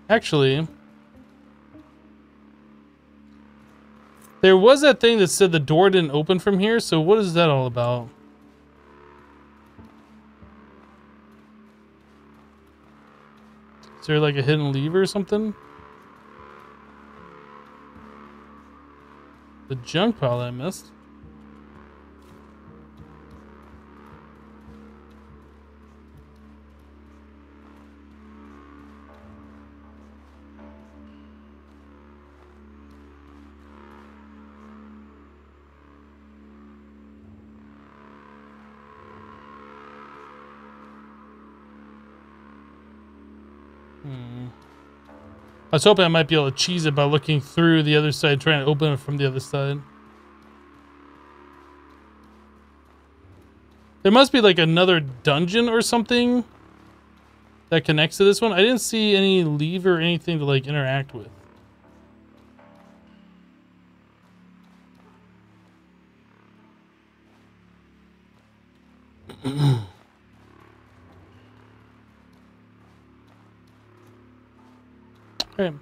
Actually, there was that thing that said the door didn't open from here, so what is that all about? Is there like a hidden lever or something? The junk pile I missed. I was hoping I might be able to cheese it by looking through the other side, trying to open it from the other side. There must be like another dungeon or something that connects to this one. I didn't see any lever or anything to like interact with. <clears throat> Okay.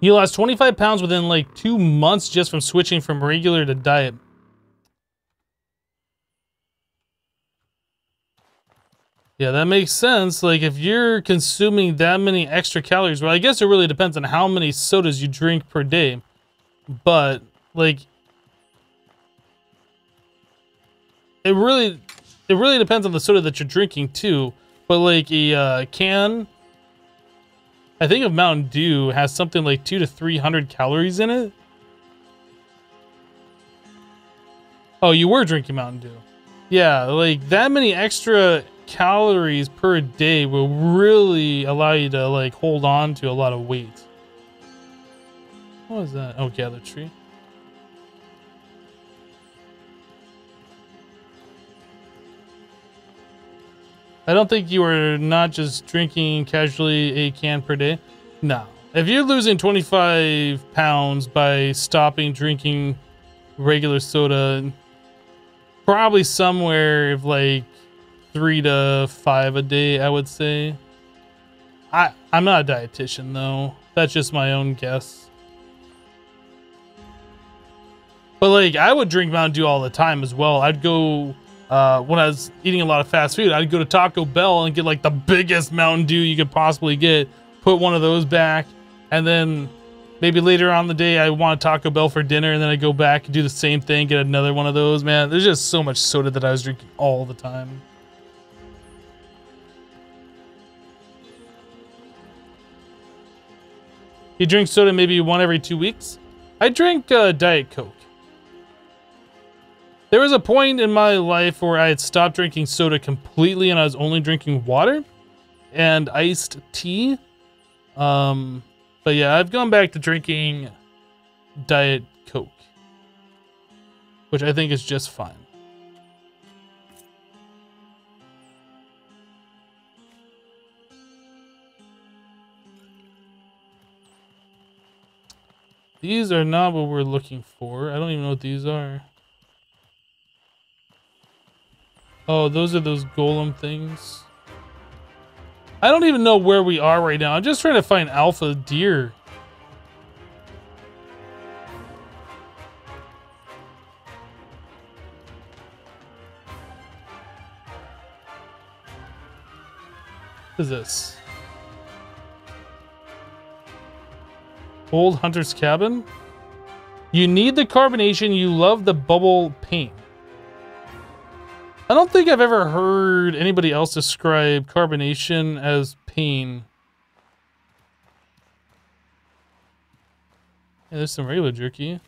You lost 25 pounds within like two months just from switching from regular to diet. Yeah, that makes sense. Like, if you're consuming that many extra calories, well, I guess it really depends on how many sodas you drink per day. But, like, it really it really depends on the soda that you're drinking too. But like a uh, can, I think of Mountain Dew has something like two to three hundred calories in it. Oh, you were drinking Mountain Dew. Yeah, like that many extra calories per day will really allow you to like hold on to a lot of weight. What was that? Oh, gather tree. I don't think you are not just drinking casually a can per day. No. If you're losing 25 pounds by stopping drinking regular soda, probably somewhere of like three to five a day, I would say. I, I'm not a dietitian though. That's just my own guess. But like, I would drink Mountain Dew all the time as well. I'd go uh, when I was eating a lot of fast food, I'd go to Taco Bell and get like the biggest Mountain Dew you could possibly get, put one of those back, and then maybe later on the day I want a Taco Bell for dinner, and then I go back and do the same thing, get another one of those. Man, there's just so much soda that I was drinking all the time. You drink soda maybe one every two weeks. I drink uh, Diet Coke. There was a point in my life where I had stopped drinking soda completely and I was only drinking water and iced tea. Um, but yeah, I've gone back to drinking Diet Coke, which I think is just fine. These are not what we're looking for. I don't even know what these are. Oh, those are those golem things. I don't even know where we are right now. I'm just trying to find alpha deer. What is this? Old Hunter's Cabin? You need the carbonation, you love the bubble paint. I don't think I've ever heard anybody else describe carbonation as pain. Yeah, there's some regular jerky.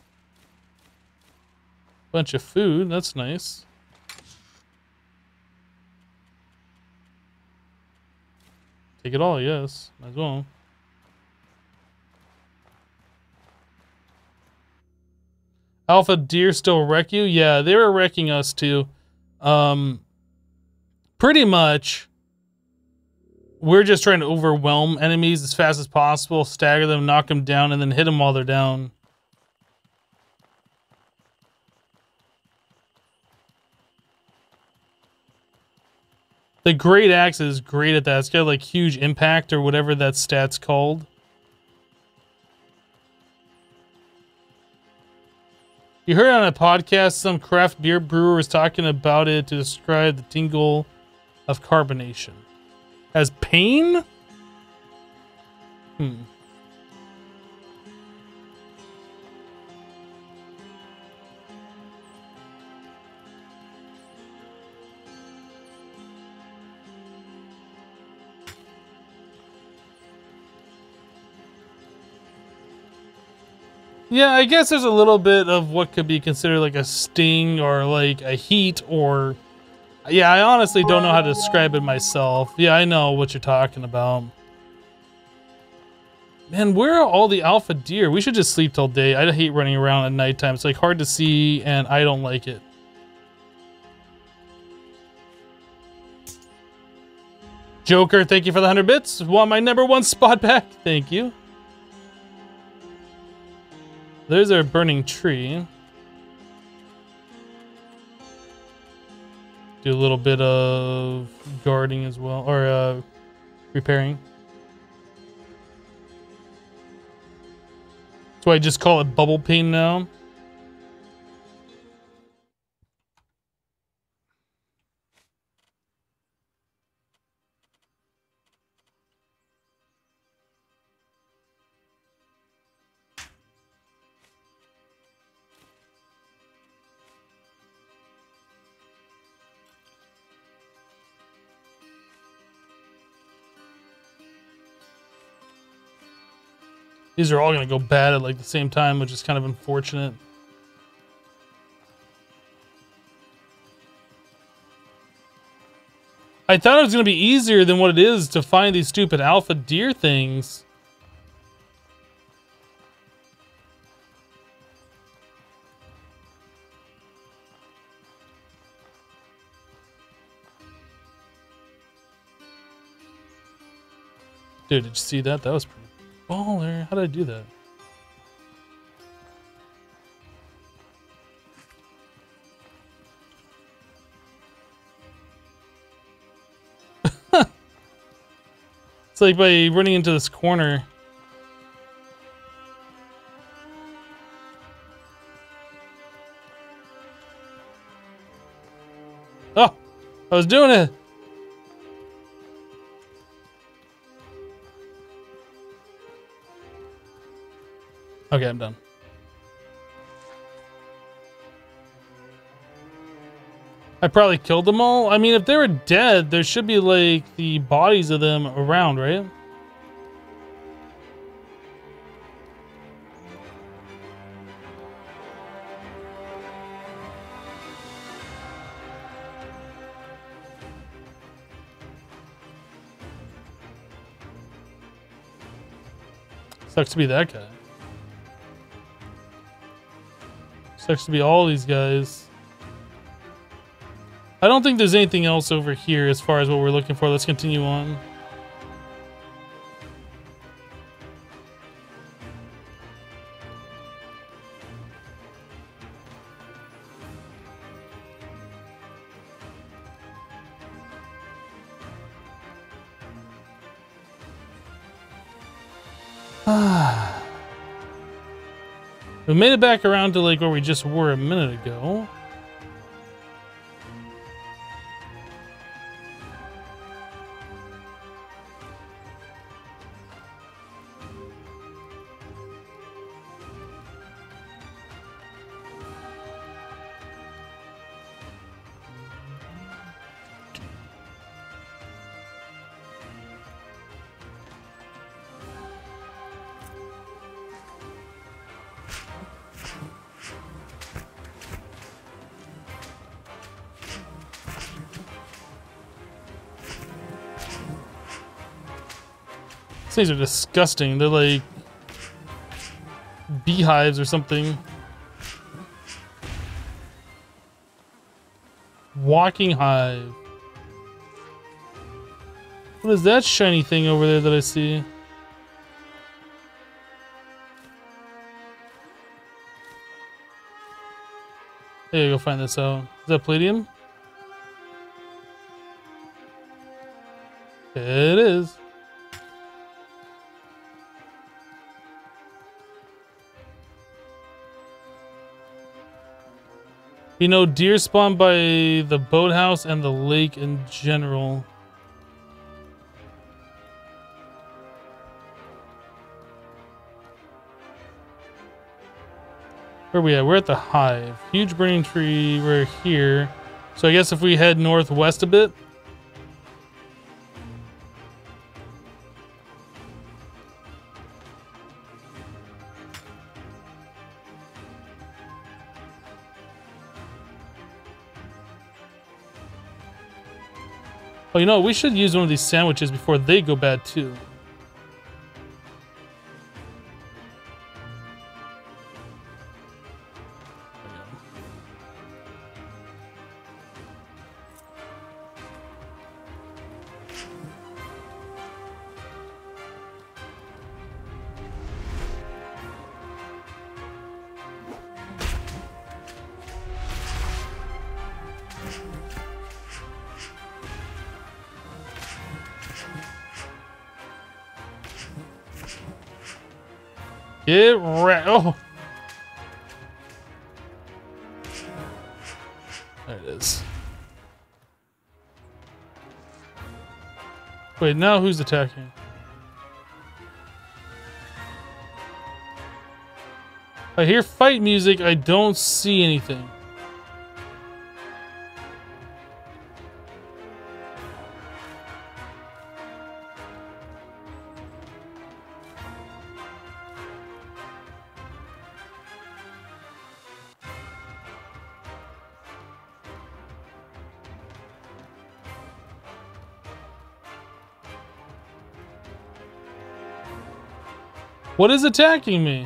Bunch of food, that's nice. Take it all, yes. Might as well. Alpha deer still wreck you? Yeah, they were wrecking us too. Um, pretty much, we're just trying to overwhelm enemies as fast as possible, stagger them, knock them down, and then hit them while they're down. The Great Axe is great at that. It's got like huge impact or whatever that stat's called. You heard on a podcast some craft beer brewer was talking about it to describe the tingle of carbonation. As pain? Hmm. Yeah, I guess there's a little bit of what could be considered like a sting or like a heat or... Yeah, I honestly don't know how to describe it myself. Yeah, I know what you're talking about. Man, where are all the alpha deer? We should just sleep till day. I hate running around at nighttime. It's like hard to see and I don't like it. Joker, thank you for the 100 bits. Want my number one spot back? Thank you. There's our burning tree. Do a little bit of guarding as well, or uh, repairing. why I just call it bubble pain now. These are all going to go bad at like the same time, which is kind of unfortunate. I thought it was going to be easier than what it is to find these stupid alpha deer things. Dude, did you see that? That was pretty baller. How did I do that? <laughs> it's like by running into this corner. Oh, I was doing it. Okay, I'm done. I probably killed them all. I mean, if they were dead, there should be like the bodies of them around, right? Sucks to be that guy. Sucks to be all these guys. I don't think there's anything else over here as far as what we're looking for. Let's continue on. Made it back around to like where we just were a minute ago. Things are disgusting. They're like beehives or something. Walking hive. What is that shiny thing over there that I see? You go find this out. Is that palladium? You know, deer spawn by the boathouse and the lake in general. Where are we at? We're at the hive. Huge burning tree. We're here. So I guess if we head northwest a bit. Oh, you know, we should use one of these sandwiches before they go bad too. Wait, now who's attacking? I hear fight music, I don't see anything. What is attacking me?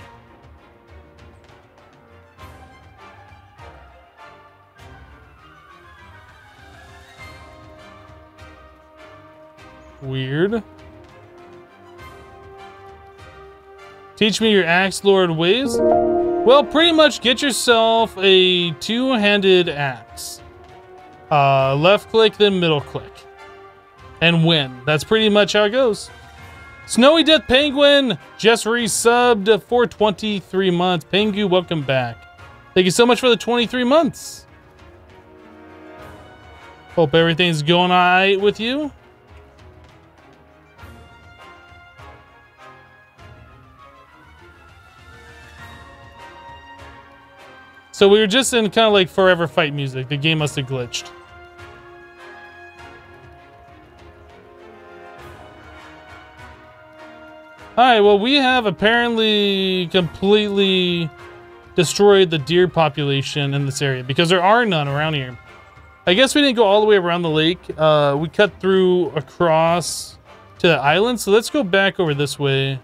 Weird. Teach me your axe lord ways? Well, pretty much get yourself a two-handed axe. Uh, left click, then middle click. And win. That's pretty much how it goes. Snowy Death Penguin just resubbed for 23 months. Pengu, welcome back. Thank you so much for the 23 months. Hope everything's going alright with you. So we were just in kind of like forever fight music. The game must have glitched. Alright, well we have apparently completely destroyed the deer population in this area because there are none around here. I guess we didn't go all the way around the lake. Uh, we cut through across to the island. So let's go back over this way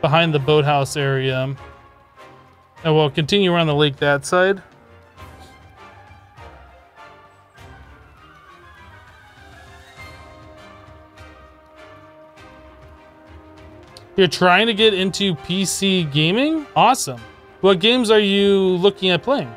behind the boathouse area. And we'll continue around the lake that side. You're trying to get into PC gaming? Awesome. What games are you looking at playing?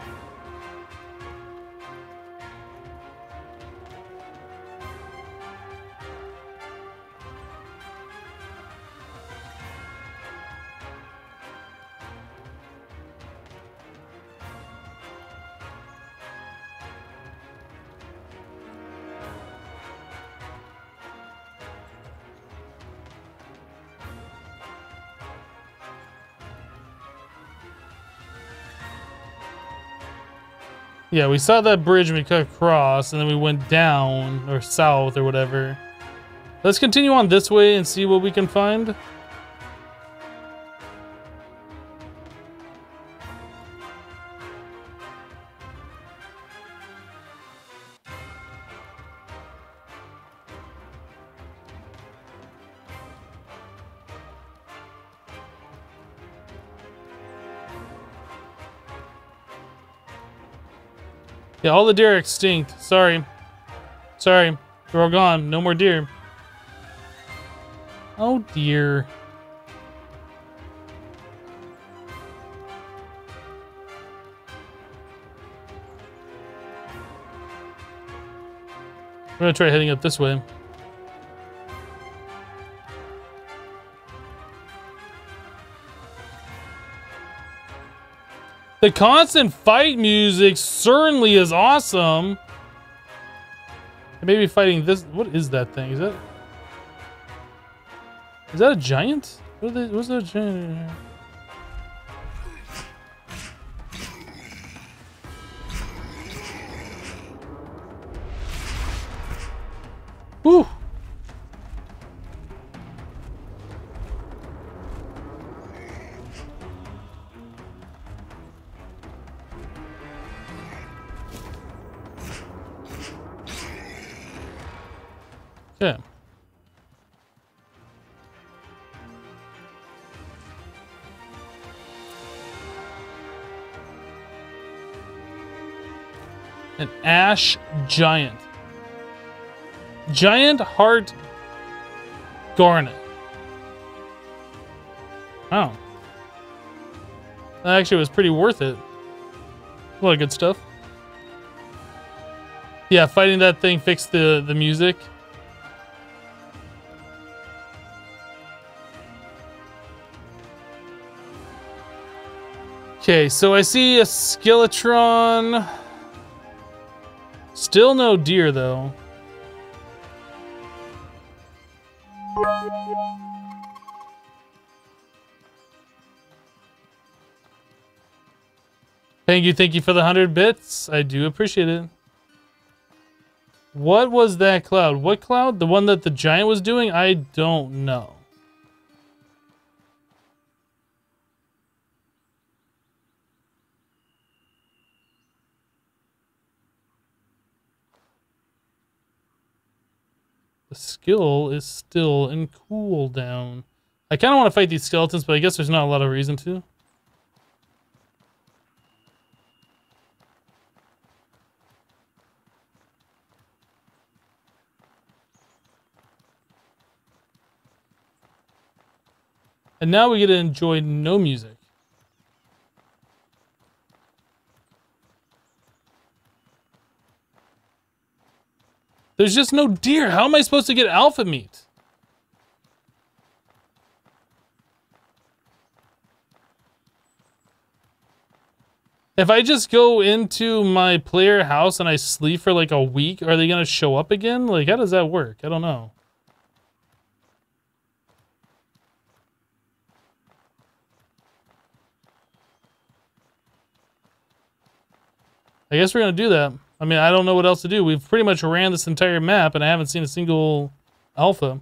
Yeah, we saw that bridge we cut across, and then we went down, or south, or whatever. Let's continue on this way and see what we can find. Yeah, all the deer are extinct. Sorry. Sorry. They're all gone. No more deer. Oh, dear. I'm gonna try heading up this way. The constant fight music certainly is awesome. Maybe fighting this. What is that thing? Is that? Is that a giant? What's that giant? Ash giant. Giant heart garnet. Oh. That actually was pretty worth it. A lot of good stuff. Yeah, fighting that thing fixed the, the music. Okay, so I see a Skeletron. Still no deer, though. Thank you, thank you for the 100 bits. I do appreciate it. What was that cloud? What cloud? The one that the giant was doing? I don't know. The skill is still in cooldown. I kind of want to fight these skeletons, but I guess there's not a lot of reason to. And now we get to enjoy no music. There's just no deer. How am I supposed to get alpha meat? If I just go into my player house and I sleep for like a week, are they going to show up again? Like, how does that work? I don't know. I guess we're going to do that. I mean, I don't know what else to do. We've pretty much ran this entire map and I haven't seen a single alpha.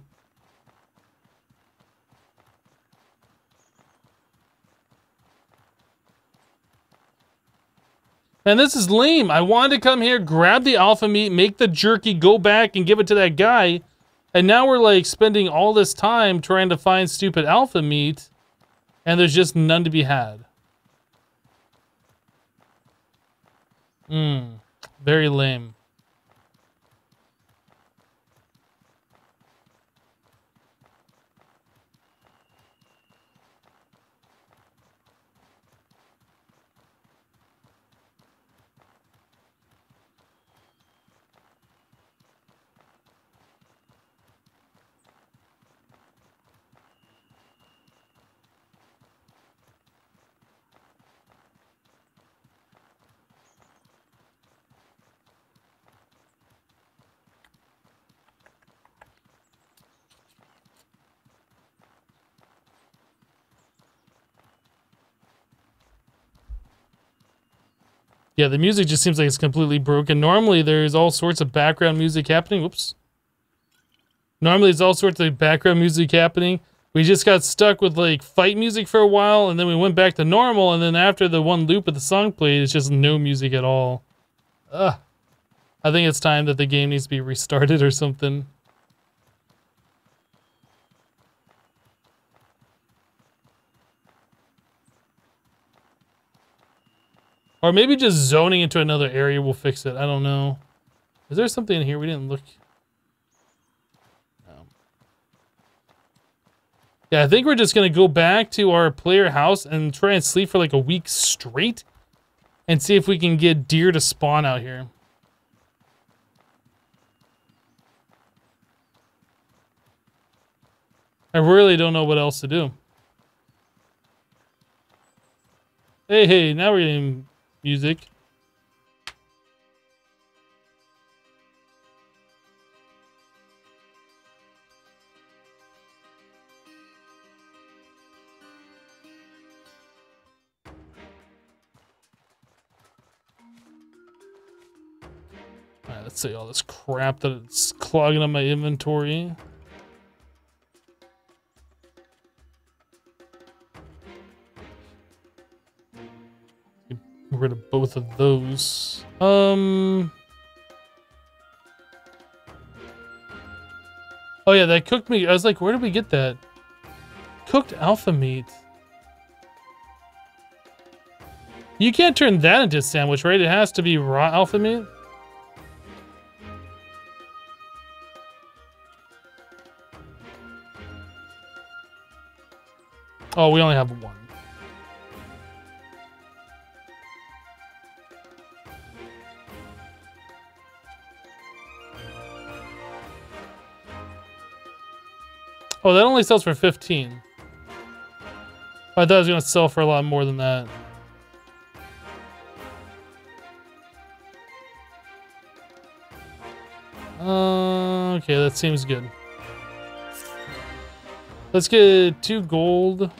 And this is lame. I wanted to come here, grab the alpha meat, make the jerky, go back and give it to that guy. And now we're like spending all this time trying to find stupid alpha meat. And there's just none to be had. Hmm. Very lame. Yeah, the music just seems like it's completely broken. Normally, there's all sorts of background music happening. Whoops. Normally, there's all sorts of background music happening. We just got stuck with, like, fight music for a while, and then we went back to normal, and then after the one loop of the song played, it's just no music at all. Ugh. I think it's time that the game needs to be restarted or something. Or maybe just zoning into another area will fix it. I don't know. Is there something in here we didn't look? No. Yeah, I think we're just going to go back to our player house and try and sleep for like a week straight. And see if we can get deer to spawn out here. I really don't know what else to do. Hey, hey, now we're getting music. Alright, let's see all this crap that it's clogging up my inventory. Rid of both of those. Um. Oh yeah, that cooked meat. I was like, where did we get that? Cooked alpha meat. You can't turn that into a sandwich, right? It has to be raw alpha meat. Oh, we only have one. Oh, that only sells for 15. I thought it was going to sell for a lot more than that. Uh, okay, that seems good. Let's get two gold.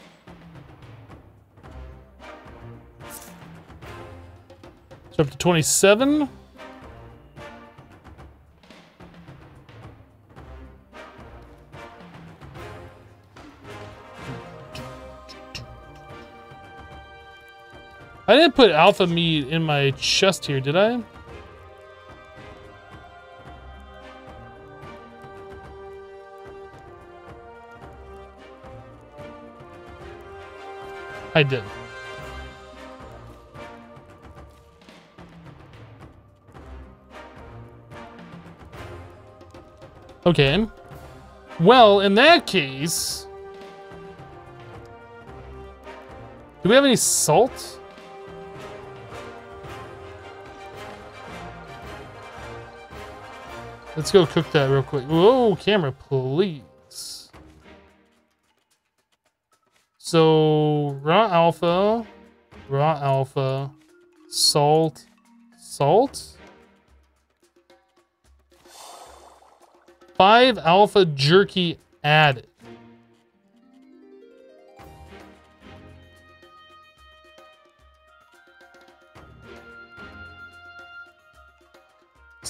So up to 27. Put alpha meat in my chest here, did I? I did. Okay. Well, in that case... Do we have any salt? Let's go cook that real quick. Whoa, camera, please. So, raw alpha, raw alpha. Salt. Salt? Five alpha jerky added.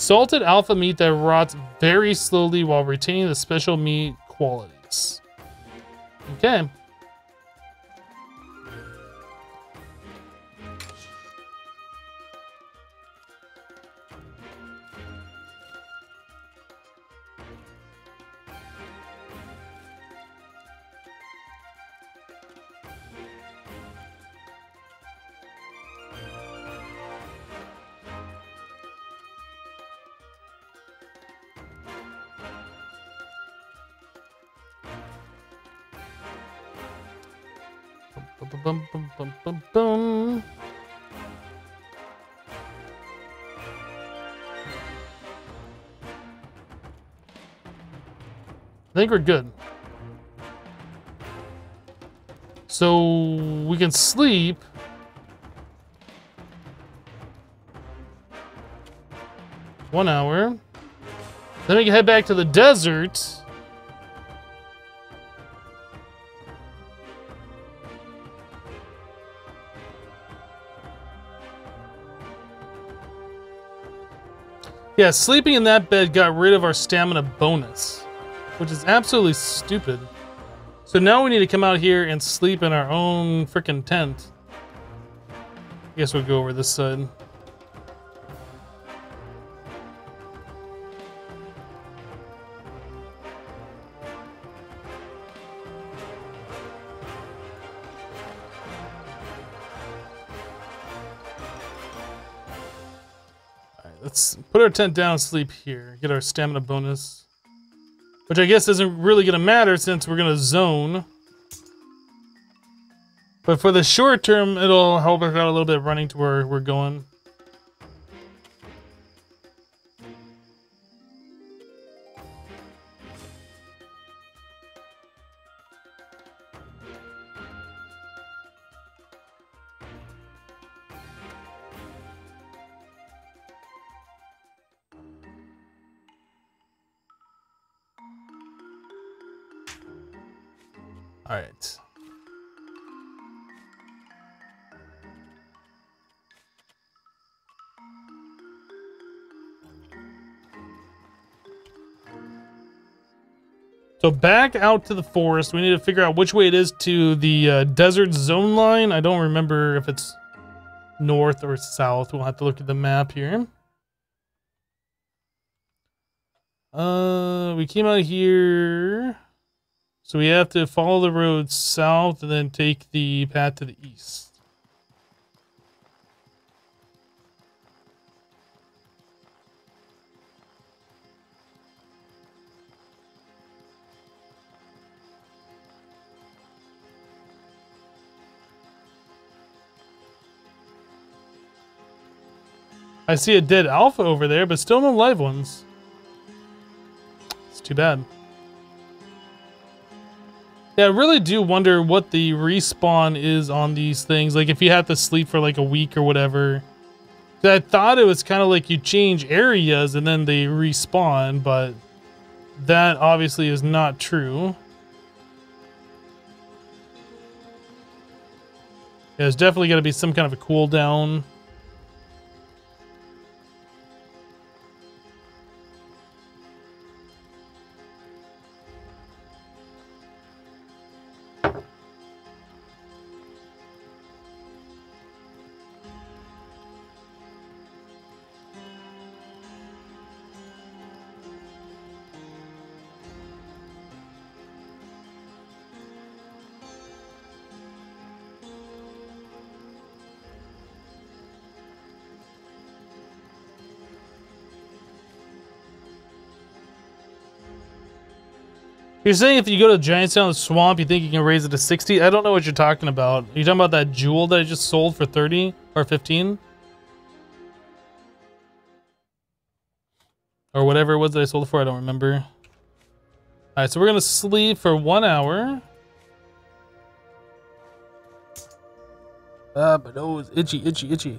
Salted alpha meat that rots very slowly while retaining the special meat qualities. Okay. I think we're good. So we can sleep. One hour. Then we can head back to the desert. Yeah, sleeping in that bed got rid of our stamina bonus, which is absolutely stupid. So now we need to come out here and sleep in our own freaking tent. I guess we'll go over this side. Let's put our tent down, sleep here, get our stamina bonus. Which I guess isn't really going to matter since we're going to zone. But for the short term, it'll help us out a little bit running to where we're going. So back out to the forest. We need to figure out which way it is to the uh, desert zone line. I don't remember if it's north or south. We'll have to look at the map here. Uh, we came out here. So we have to follow the road south and then take the path to the east. I see a dead alpha over there, but still no live ones. It's too bad. Yeah, I really do wonder what the respawn is on these things. Like if you have to sleep for like a week or whatever. I thought it was kind of like you change areas and then they respawn, but that obviously is not true. Yeah, there's definitely going to be some kind of a cooldown. You're saying if you go to Giant Sound Swamp, you think you can raise it to 60? I don't know what you're talking about. Are you talking about that jewel that I just sold for 30 or 15? Or whatever it was that I sold for, I don't remember. Alright, so we're gonna sleep for one hour. Ah, my nose, itchy, itchy, itchy.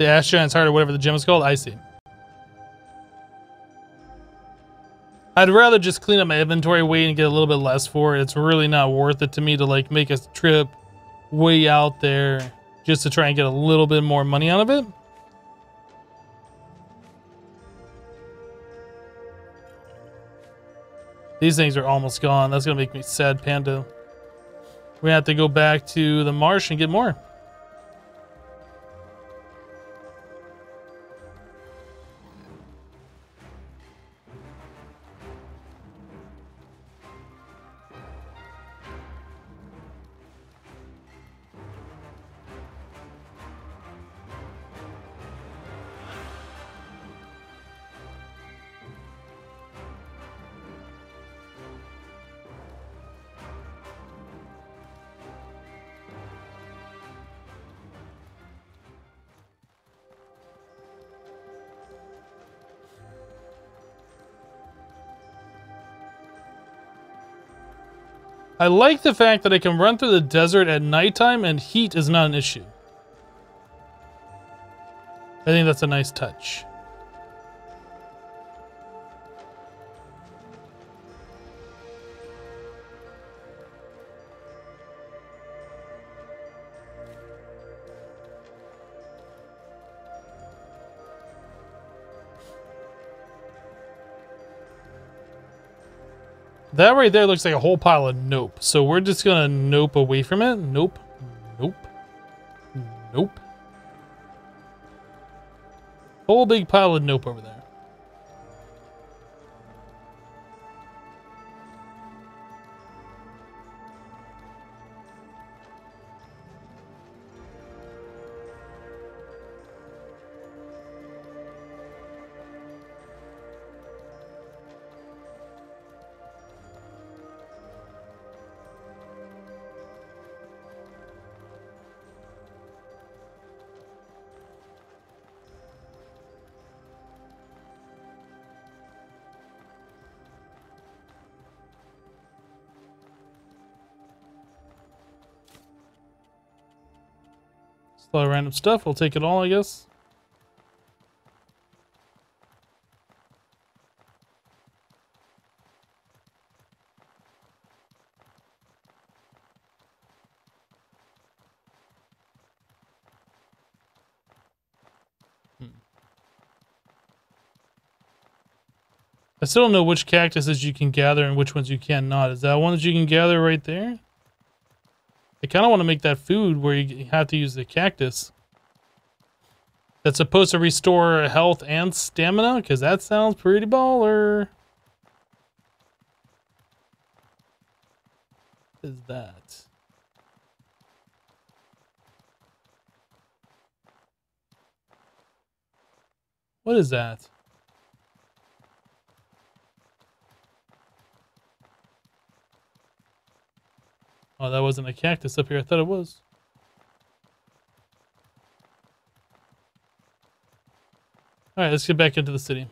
The Ash Giant's Heart or whatever the gem is called? I see. I'd rather just clean up my inventory way and get a little bit less for it. It's really not worth it to me to like make a trip way out there just to try and get a little bit more money out of it. These things are almost gone. That's going to make me sad, Panda. We have to go back to the marsh and get more. Like the fact that I can run through the desert at nighttime and heat is not an issue. I think that's a nice touch. That right there looks like a whole pile of nope. So we're just gonna nope away from it. Nope. Nope. Nope. Whole big pile of nope over there. A lot of random stuff. We'll take it all, I guess. Hmm. I still don't know which cactuses you can gather and which ones you cannot. Is that one that you can gather right there? I kind of want to make that food where you have to use the cactus. That's supposed to restore health and stamina, because that sounds pretty baller. What is that? What is that? Oh, that wasn't a cactus up here. I thought it was. Alright, let's get back into the city.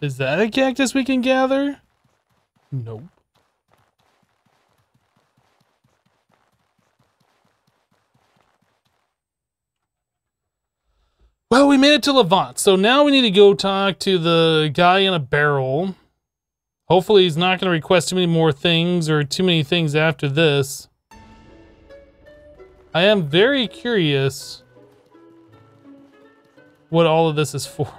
Is that a cactus we can gather? Nope. Well, we made it to Levant, so now we need to go talk to the guy in a barrel. Hopefully he's not going to request too many more things or too many things after this. I am very curious what all of this is for.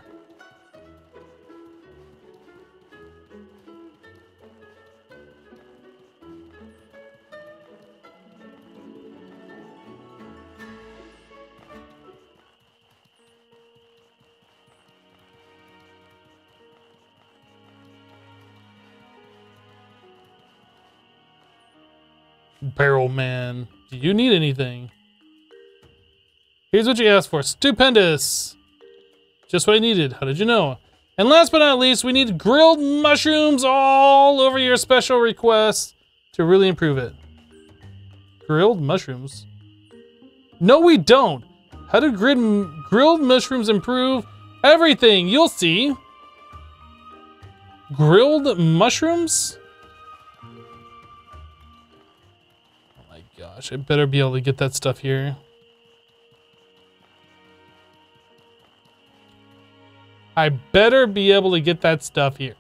Barrel Man. Do you need anything? Here's what you asked for. Stupendous! Just what I needed. How did you know? And last but not least, we need grilled mushrooms all over your special request to really improve it. Grilled mushrooms? No, we don't. How do grid grilled mushrooms improve everything? You'll see. Grilled mushrooms? Gosh, I better be able to get that stuff here. I better be able to get that stuff here.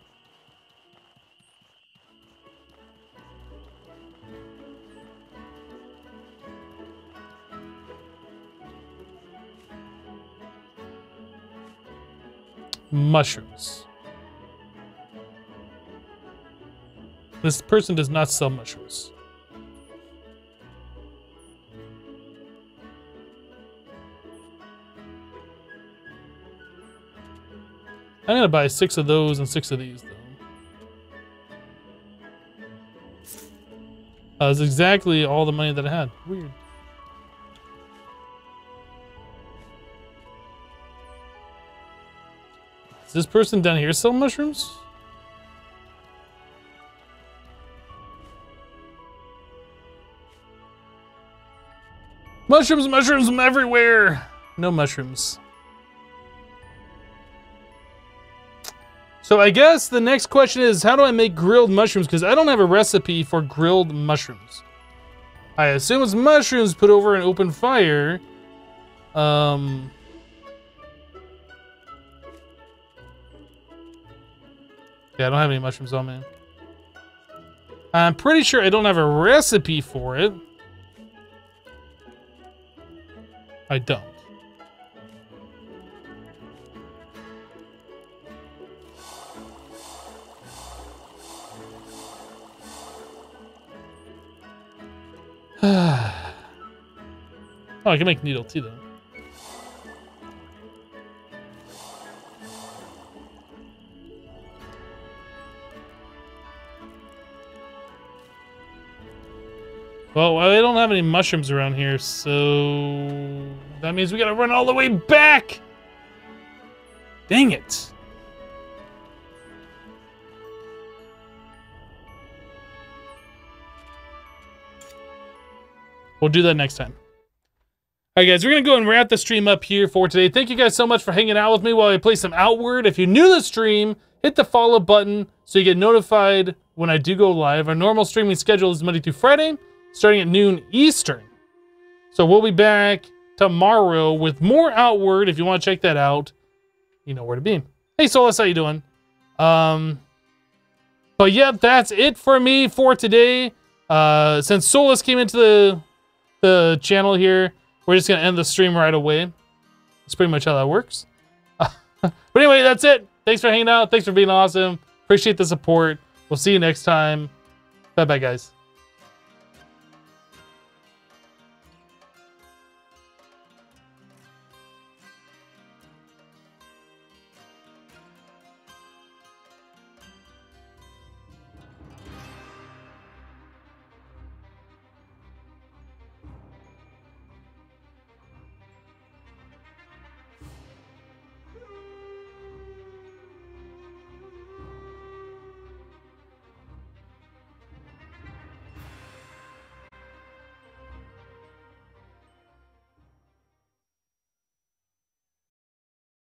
Mushrooms. This person does not sell mushrooms. I'm gonna buy six of those and six of these, though. Uh, that's exactly all the money that I had. Weird. Does this person down here sell mushrooms? Mushrooms, mushrooms everywhere! No mushrooms. So I guess the next question is, how do I make grilled mushrooms? Because I don't have a recipe for grilled mushrooms. I assume it's mushrooms put over an open fire. Um... Yeah, I don't have any mushrooms on me. I'm pretty sure I don't have a recipe for it. I don't. <sighs> oh, I can make needle tea though. Well, I don't have any mushrooms around here, so that means we gotta run all the way back. Dang it. We'll do that next time. All right, guys, we're going to go and wrap the stream up here for today. Thank you guys so much for hanging out with me while I play some Outward. If you're new to the stream, hit the follow button so you get notified when I do go live. Our normal streaming schedule is Monday through Friday, starting at noon Eastern. So we'll be back tomorrow with more Outward. If you want to check that out, you know where to be. Hey, Solus, how you doing? Um, but yeah, that's it for me for today. Uh, since Solus came into the the channel here. We're just going to end the stream right away. That's pretty much how that works. <laughs> but anyway, that's it. Thanks for hanging out. Thanks for being awesome. Appreciate the support. We'll see you next time. Bye-bye, guys.